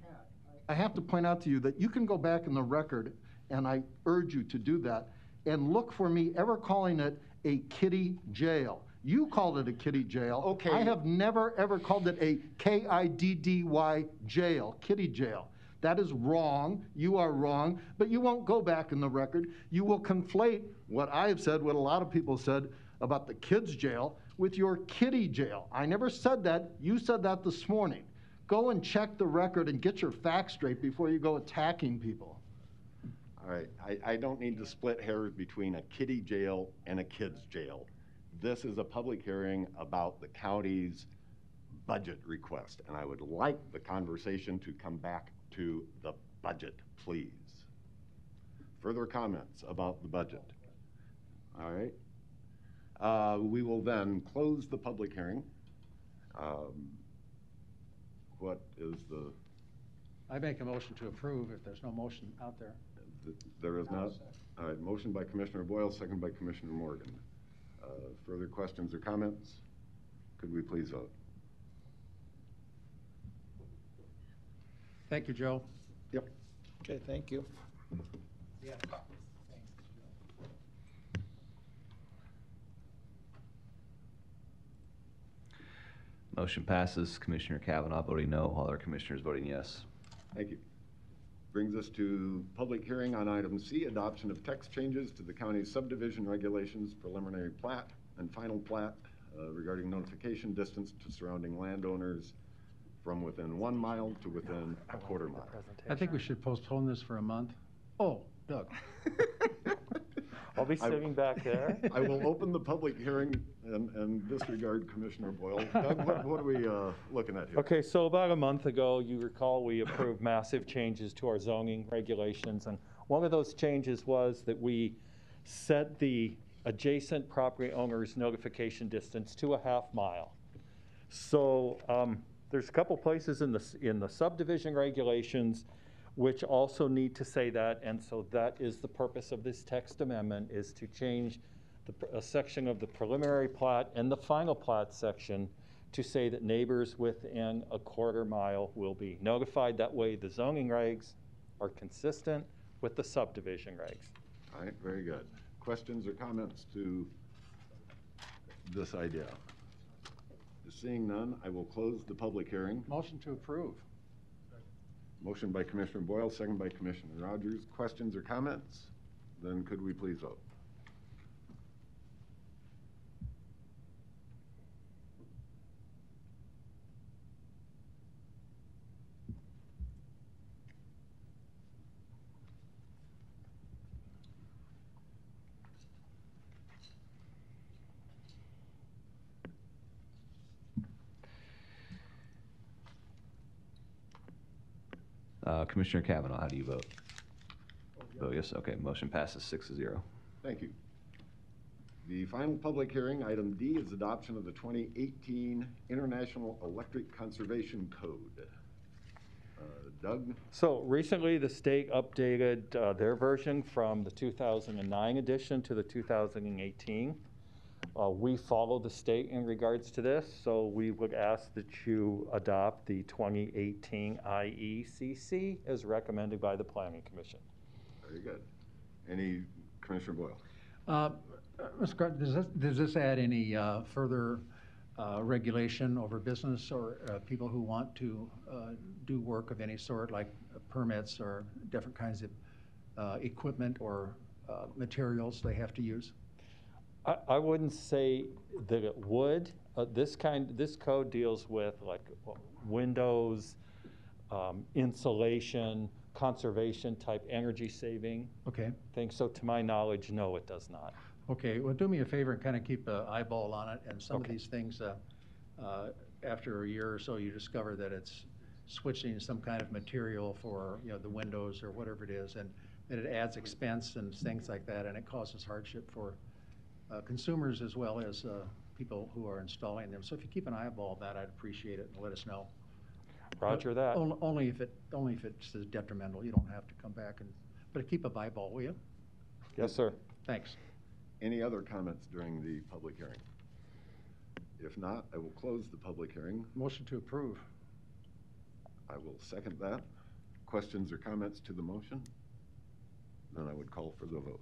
attack, I I have to point out to you that you can go back in the record, and I urge you to do that, and look for me ever calling it a kitty jail. You called it a kitty jail. Okay. I have never, ever called it a K-I-D-D-Y jail, kitty jail. That is wrong. You are wrong, but you won't go back in the record. You will conflate what I have said, what a lot of people said about the kids' jail, with your kitty jail. I never said that. You said that this morning. Go and check the record and get your facts straight before you go attacking people. All right, I, I don't need to split hairs between a kiddie jail and a kid's jail. This is a public hearing about the county's budget request, and I would like the conversation to come back to the budget, please. Further comments about the budget? All right. Uh, we will then close the public hearing. Um, What is the, I make a motion to approve if there's no motion out there. there is not? All right, motion by Commissioner Boyle, second by Commissioner Morgan. Uh, Further questions or comments? Could we please vote? Thank you, Joe. Yep. Okay, thank you. Yeah. Motion passes. Commissioner Cavanaugh voting no, all other commissioners voting yes. Thank you. Brings us to public hearing on item C, adoption of text changes to the county's subdivision regulations, preliminary plat and final plat uh, regarding notification distance to surrounding landowners from within one mile to within a quarter mile. I think we should postpone this for a month. Oh, Doug. I'll be I- sitting back there. I will open the public hearing and, and disregard Commissioner Boyle. Doug, what, what are we, uh, looking at here? Okay, so about a month ago, you recall we approved massive changes to our zoning regulations, and one of those changes was that we set the adjacent property owner's notification distance to a half mile. So, um, there's a couple places in the, in the subdivision regulations which also need to say that, and so that is the purpose of this text amendment, is to change the, a section of the preliminary plat and the final plat section to say that neighbors within a quarter mile will be notified. That way, the zoning regs are consistent with the subdivision regs. All right, very good. Questions or comments to this idea? Seeing none, I will close the public hearing. Motion to approve. Motion by Commissioner Boyle, second by Commissioner Rodgers. Questions or comments? Then could we please vote? Uh, Commissioner Cavanaugh, how do you vote? Vote yes, okay, motion passes six to zero. Thank you. The final public hearing, item D, is adoption of the 2018 International Energy Conservation Code. Uh, Doug? So recently, the state updated uh, their version from the 2009 edition to the 2018. Uh, We follow the state in regards to this, so we would ask that you adopt the 2018 IECC as recommended by the Planning Commission. Very good. Any, Commissioner Boyle? Uh, Mr. Gardner, does this, does this add any uh, further uh, regulation over business or uh, people who want to uh, do work of any sort, like permits or different kinds of uh, equipment or uh, materials they have to use? I, I wouldn't say that it would. Uh, this kind, this code deals with like uh, windows, um, insulation, conservation type energy saving. Okay. Things. So to my knowledge, no, it does not. Okay, well, do me a favor and kind of keep an eyeball on it, and some of Okay. these things, uh, uh, after a year or so, you discover that it's switching some kind of material for, you know, the windows or whatever it is, and and it adds expense and things like that, and it causes hardship for consumers as well as uh, people who are installing them. So if you keep an eyeball on that, I'd appreciate it, and let us know. Roger But that. on- Only if it, only if it's detrimental, you don't have to come back and, but keep a eyeball, will you? Yes, sir. Thanks. Any other comments during the public hearing? If not, I will close the public hearing. Motion to approve. I will second that. Questions or comments to the motion? Then I would call for the vote.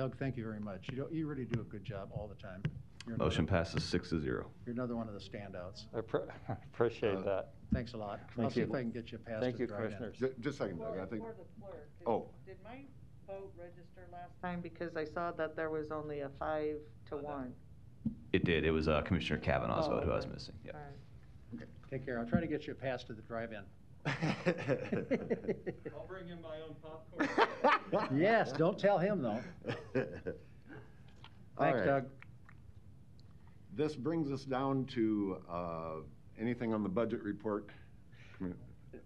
Doug, thank you very much. You don't, you really do a good job all the time. You're Motion another- passes six to zero. You're another one of the standouts. I pre- appreciate Uh, that. Thanks a lot. Thank I'll see you. if I can get you past Thank the you, drive-in. Commissioners. Ju- Just a second, Doug, I think. clerk. did- Oh. Did my vote register last time? Because I saw that there was only a five to one. It did. It was uh, Commissioner Cavanaugh's Oh, vote who I was missing. Yeah. All right. Okay, Take care. I'll try to get you a pass to the drive-in. I'll bring in my own popcorn. Yes, don't tell him, though. Thanks, right. Doug. This brings us down to uh, anything on the budget report?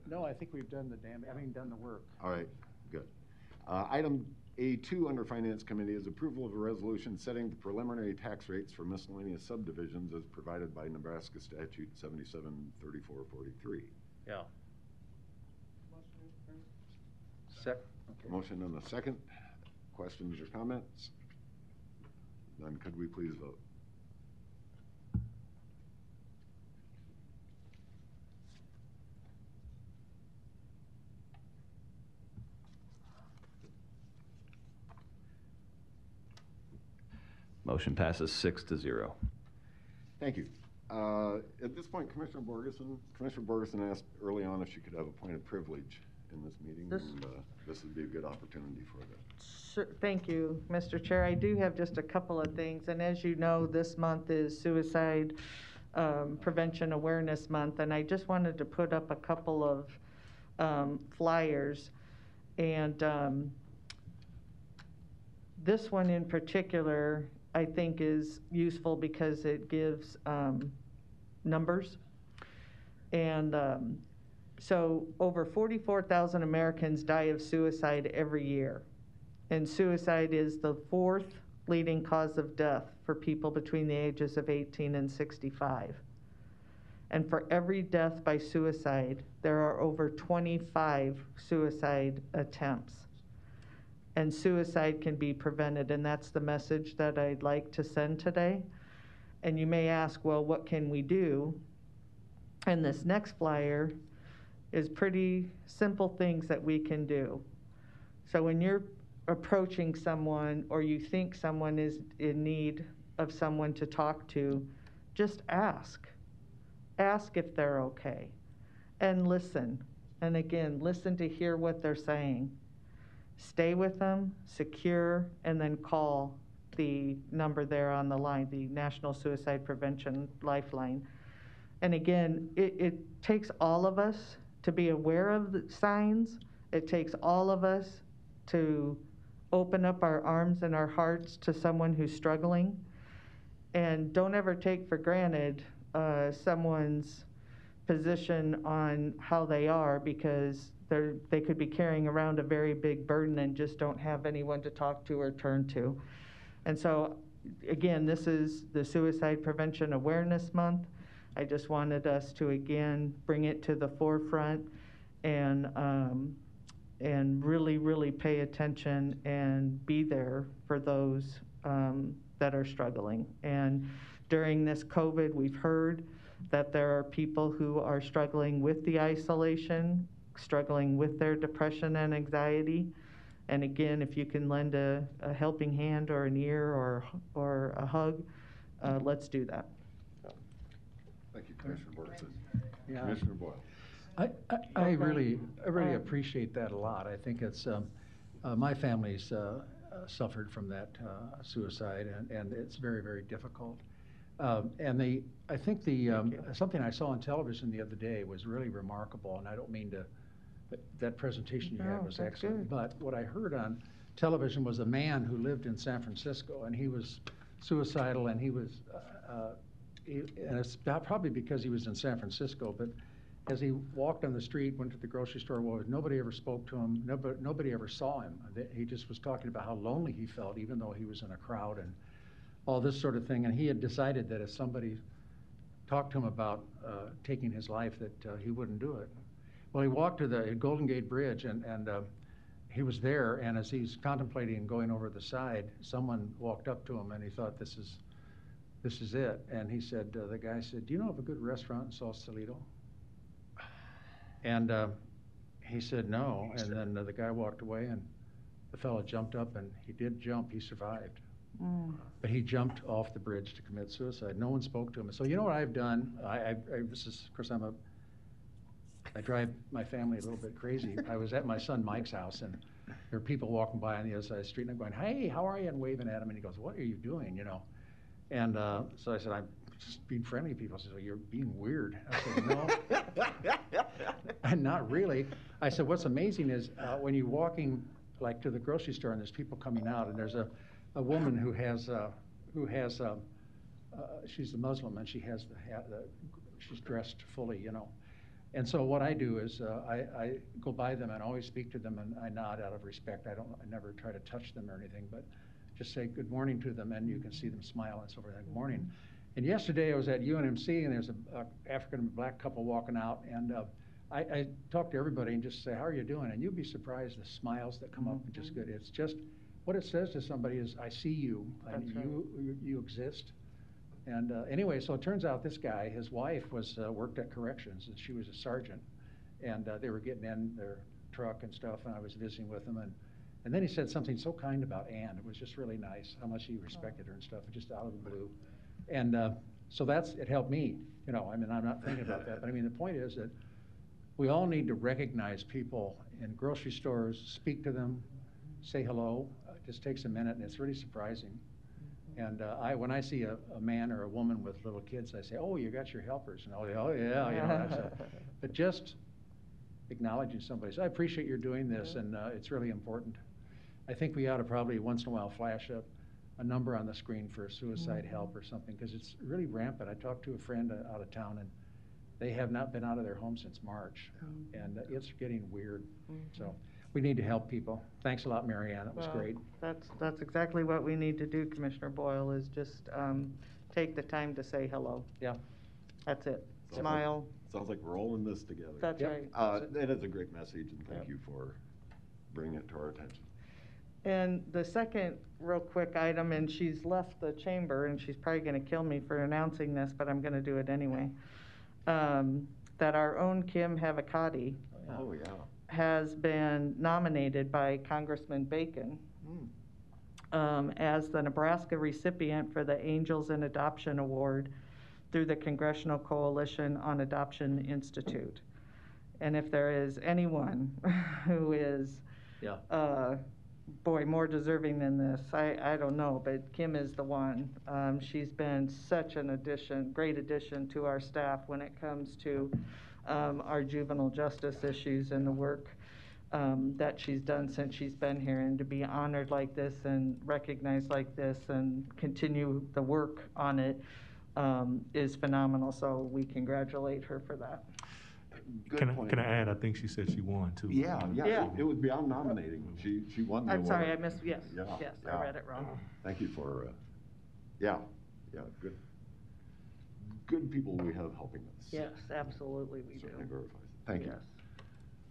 No, I think we've done the damn, I mean, done the work. All right, good. Uh, Item A2 under Finance Committee is approval of a resolution setting the preliminary tax rates for miscellaneous subdivisions as provided by Nebraska Statute 773443. Yeah. Sec, Motion and a second. Questions or comments? None, could we please vote? Motion passes six to zero. Thank you. Uh, At this point, Commissioner Borgeson, Commissioner Borgeson asked early on if she could have a point of privilege in this meeting, This- and uh, this would be a good opportunity for that. Sure, thank you, Mr. Chair. I do have just a couple of things, and as you know, this month is Suicide um, Prevention Awareness Month, and I just wanted to put up a couple of um, flyers. And um, this one in particular, I think is useful because it gives um, numbers. And um, so over 44,000 Americans die of suicide every year. And suicide is the fourth leading cause of death for people between the ages of 18 and 65. And for every death by suicide, there are over 25 suicide attempts. And suicide can be prevented, and that's the message that I'd like to send today. And you may ask, well, what can we do? And this next flyer is pretty simple things that we can do. So when you're approaching someone or you think someone is in need of someone to talk to, just ask. Ask if they're okay. And listen. And again, listen to hear what they're saying. Stay with them, secure, and then call the number there on the line, the National Suicide Prevention Lifeline. And again, it, it takes all of us to be aware of the signs. It takes all of us to open up our arms and our hearts to someone who's struggling. And don't ever take for granted uh, someone's position on how they are because they're, they could be carrying around a very big burden and just don't have anyone to talk to or turn to. And so, again, this is the Suicide Prevention Awareness Month. I just wanted us to again bring it to the forefront and um, and really, really pay attention and be there for those um, that are struggling. And during this COVID, we've heard that there are people who are struggling with the isolation, struggling with their depression and anxiety. And again, if you can lend a, a helping hand or an ear or, or a hug, uh, let's do that. Thank you, Commissioner Borgeson. Yeah. Commissioner Boyle. I, I, I really, I really appreciate that a lot. I think it's, um, uh, my family's, uh, uh, suffered from that, uh, suicide and, and it's very, very difficult. Um, and the, I think the, um, something I saw on television the other day was really remarkable and I don't mean to, that, that presentation you had was excellent. good. But what I heard on television was a man who lived in San Francisco and he was suicidal and he was, uh, uh, he, and it's probably because he was in San Francisco, but as he walked on the street, went to the grocery store, well, nobody ever spoke to him, nobody, nobody ever saw him. He just was talking about how lonely he felt, even though he was in a crowd and all this sort of thing. And he had decided that if somebody talked to him about uh, taking his life, that uh, he wouldn't do it. Well, he walked to the Golden Gate Bridge and, and uh, he was there, and as he's contemplating going over the side, someone walked up to him and he thought, this is, this is it. And he said, uh, the guy said, do you know of a good restaurant in Sausalito? And uh, he said, no. And then uh, the guy walked away and the fellow jumped up and he did jump, he survived. Mm. But he jumped off the bridge to commit suicide. No one spoke to him. So you know what I've done? I, I, I this is, of course, I'm a, I drive my family a little bit crazy. I was at my son Mike's house and there were people walking by on the other side of the street and I'm going, hey, how are you? And waving at him and he goes, what are you doing? You know? And uh, so I said, I'm just being friendly to people. He said, well, you're being weird. I said, no. And not really. I said, what's amazing is uh, when you're walking like to the grocery store and there's people coming out and there's a, a woman who has, uh, who has, um, uh, she's a Muslim and she has the, hat, the, she's dressed fully, you know. And so what I do is uh, I, I go by them and always speak to them and I nod out of respect. I don't, I never try to touch them or anything, but just say good morning to them and you can see them smile and so forth. Good morning. And yesterday I was at UNMC and there's a, African black couple walking out and uh, I, I talk to everybody and just say, how are you doing? And you'd be surprised the smiles that come up and just good. It's just, what it says to somebody is, I see you, and right. you, you, you exist. And uh, anyway, so it turns out this guy, his wife was, uh, worked at corrections and she was a sergeant. And uh, they were getting in their truck and stuff and I was visiting with them and, and then he said something so kind about Anne. It was just really nice, how much he respected her and stuff, just out of the blue. And uh, so that's, it helped me, you know, I mean, I'm not thinking about that, but I mean, the point is that we all need to recognize people in grocery stores, speak to them, say hello. Uh, It just takes a minute, and it's really surprising. And uh, I, when I see a, a man or a woman with little kids, I say, "Oh, you got your helpers," and oh, yeah, oh yeah, you know. That's a, but just acknowledging somebody. So I appreciate you're doing this, and uh, it's really important. I think we ought to probably once in a while flash up a number on the screen for suicide help or something because it's really rampant. I talked to a friend uh, out of town, and they have not been out of their home since March, and uh, it's getting weird. So we need to help people. Thanks a lot, Mary Ann. That was Well, great. That's, that's exactly what we need to do, Commissioner Boyle, is just, um, take the time to say hello. Yeah. That's it. Sounds like- Smile. Sounds like we're all in this together. That's Yep. right. Uh, That is a great message, and thank Yep. you for bringing it to our attention. And the second real quick item, and she's left the chamber, and she's probably gonna kill me for announcing this, but I'm gonna do it anyway. Um, that our own Kim Hawekotte Oh, yeah. has been nominated by Congressman Bacon um, as the Nebraska recipient for the Angels in Adoption Award through the Congressional Coalition on Adoption Institute. And if there is anyone who is, Yeah. uh, boy, more deserving than this, I, I don't know, but Kim is the one. Um, she's been such an addition, great addition to our staff when it comes to um, our juvenile justice issues and the work um, that she's done since she's been here. And to be honored like this and recognized like this and continue the work on it um, is phenomenal. So we congratulate her for that. Good Can I, point. can I add, I think she said she won too. Yeah, yeah, Yeah. it was beyond nominating. She, she won the I'm award. sorry, I missed, yes, Yeah, yes, I yeah. read it wrong. Thank you for, uh, yeah, yeah, good, good people we have helping us. Yes, absolutely we do. Certainly verifies it. Thank you. Yes.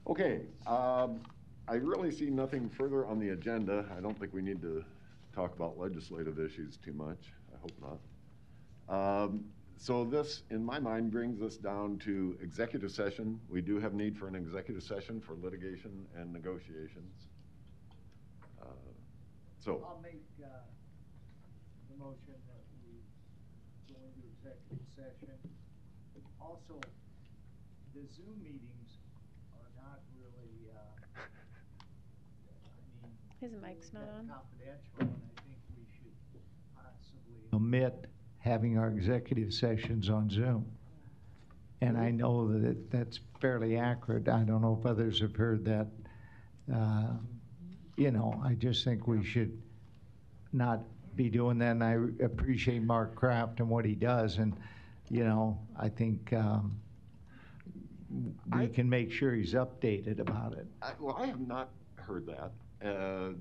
Okay, um, I really see nothing further on the agenda. I don't think we need to talk about legislative issues too much. I hope not. Um, So this, in my mind, brings us down to executive session. We do have need for an executive session for litigation and negotiations. Uh, So, I'll make, uh, the motion that we go into executive session. Also, the Zoom meetings are not really, uh, I mean. His mic's not they're on. Confidential, and I think we should possibly. Omit having our executive sessions on Zoom. And I know that it, that's fairly accurate. I don't know if others have heard that. Uh, You know, I just think we should not be doing that, and I appreciate Marc Kraft and what he does, and, you know, I think, um, we can make sure he's updated about it. I- well, I have not heard that. Uh,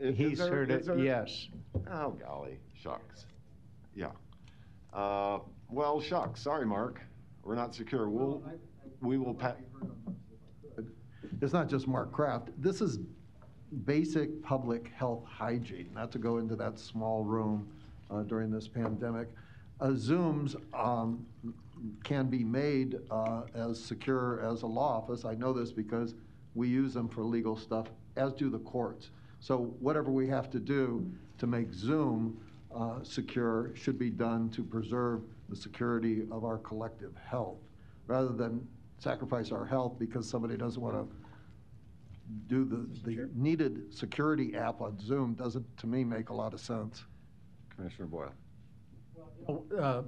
is- He's there- heard it, there- yes. Oh, golly, shucks. Yeah. Uh, Well, shucks, sorry, Mark. We're not secure. We'll, we will pa- It's not just Marc Kraft. This is basic public health hygiene, not to go into that small room uh, during this pandemic. Uh, Zooms um, can be made uh, as secure as a law office. I know this because we use them for legal stuff, as do the courts. So whatever we have to do to make Zoom uh, secure should be done to preserve the security of our collective health, rather than sacrifice our health because somebody doesn't want to do the, the needed security app on Zoom doesn't, to me, make a lot of sense. Commissioner Boyle. Oh, uh,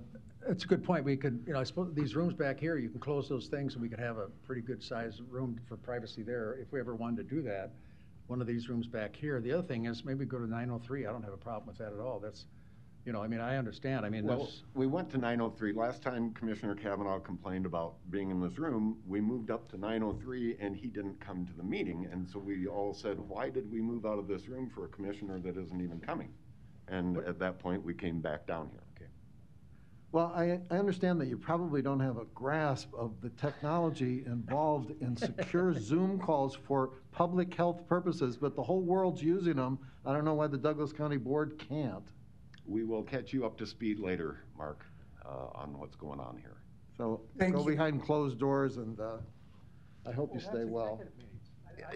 It's a good point. We could, you know, I suppose these rooms back here, you can close those things and we could have a pretty good sized room for privacy there if we ever wanted to do that. One of these rooms back here. The other thing is maybe go to 903. I don't have a problem with that at all. That's, you know, I mean, I understand. I mean, Well, there's, we went to 903. Last time Commissioner Cavanaugh complained about being in this room, we moved up to 903 and he didn't come to the meeting. And so we all said, why did we move out of this room for a commissioner that isn't even coming? And at that point, we came back down here. Well, I, I understand that you probably don't have a grasp of the technology involved in secure Zoom calls for public health purposes, but the whole world's using them. I don't know why the Douglas County Board can't. We will catch you up to speed later, Mark, uh, on what's going on here. So Thank go you. behind closed doors and, uh, I hope you stay well.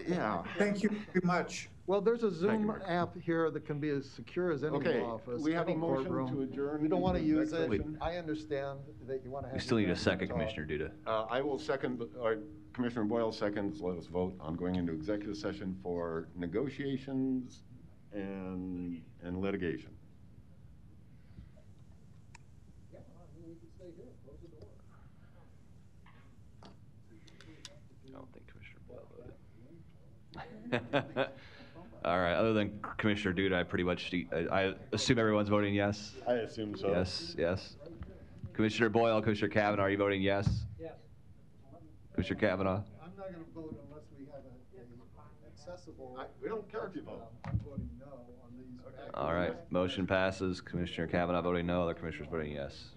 Yeah. Thank you very much. Well, there's a Zoom Mark. app here that can be as secure as any Okay, office. we have a any motion courtroom. to adjourn You don't want to into use it. executive I understand that you want to have. We still your need a time second, talk. Commissioner Duda. Uh, I will second, or Commissioner Boyle seconds, let us vote on going into executive session for negotiations and, and litigation. I don't think Commissioner Boyle voted. All right, other than Commissioner Duda, I pretty much, I I assume everyone's voting yes? I assume so. Yes, yes. Commissioner Boyle, Commissioner Cavanaugh, are you voting yes? Yes. Commissioner Cavanaugh? I'm not going to vote unless we have an accessible. We don't care if you vote. I'm voting no on these. All right, motion passes. Commissioner Cavanaugh voting no, other commissioners voting yes.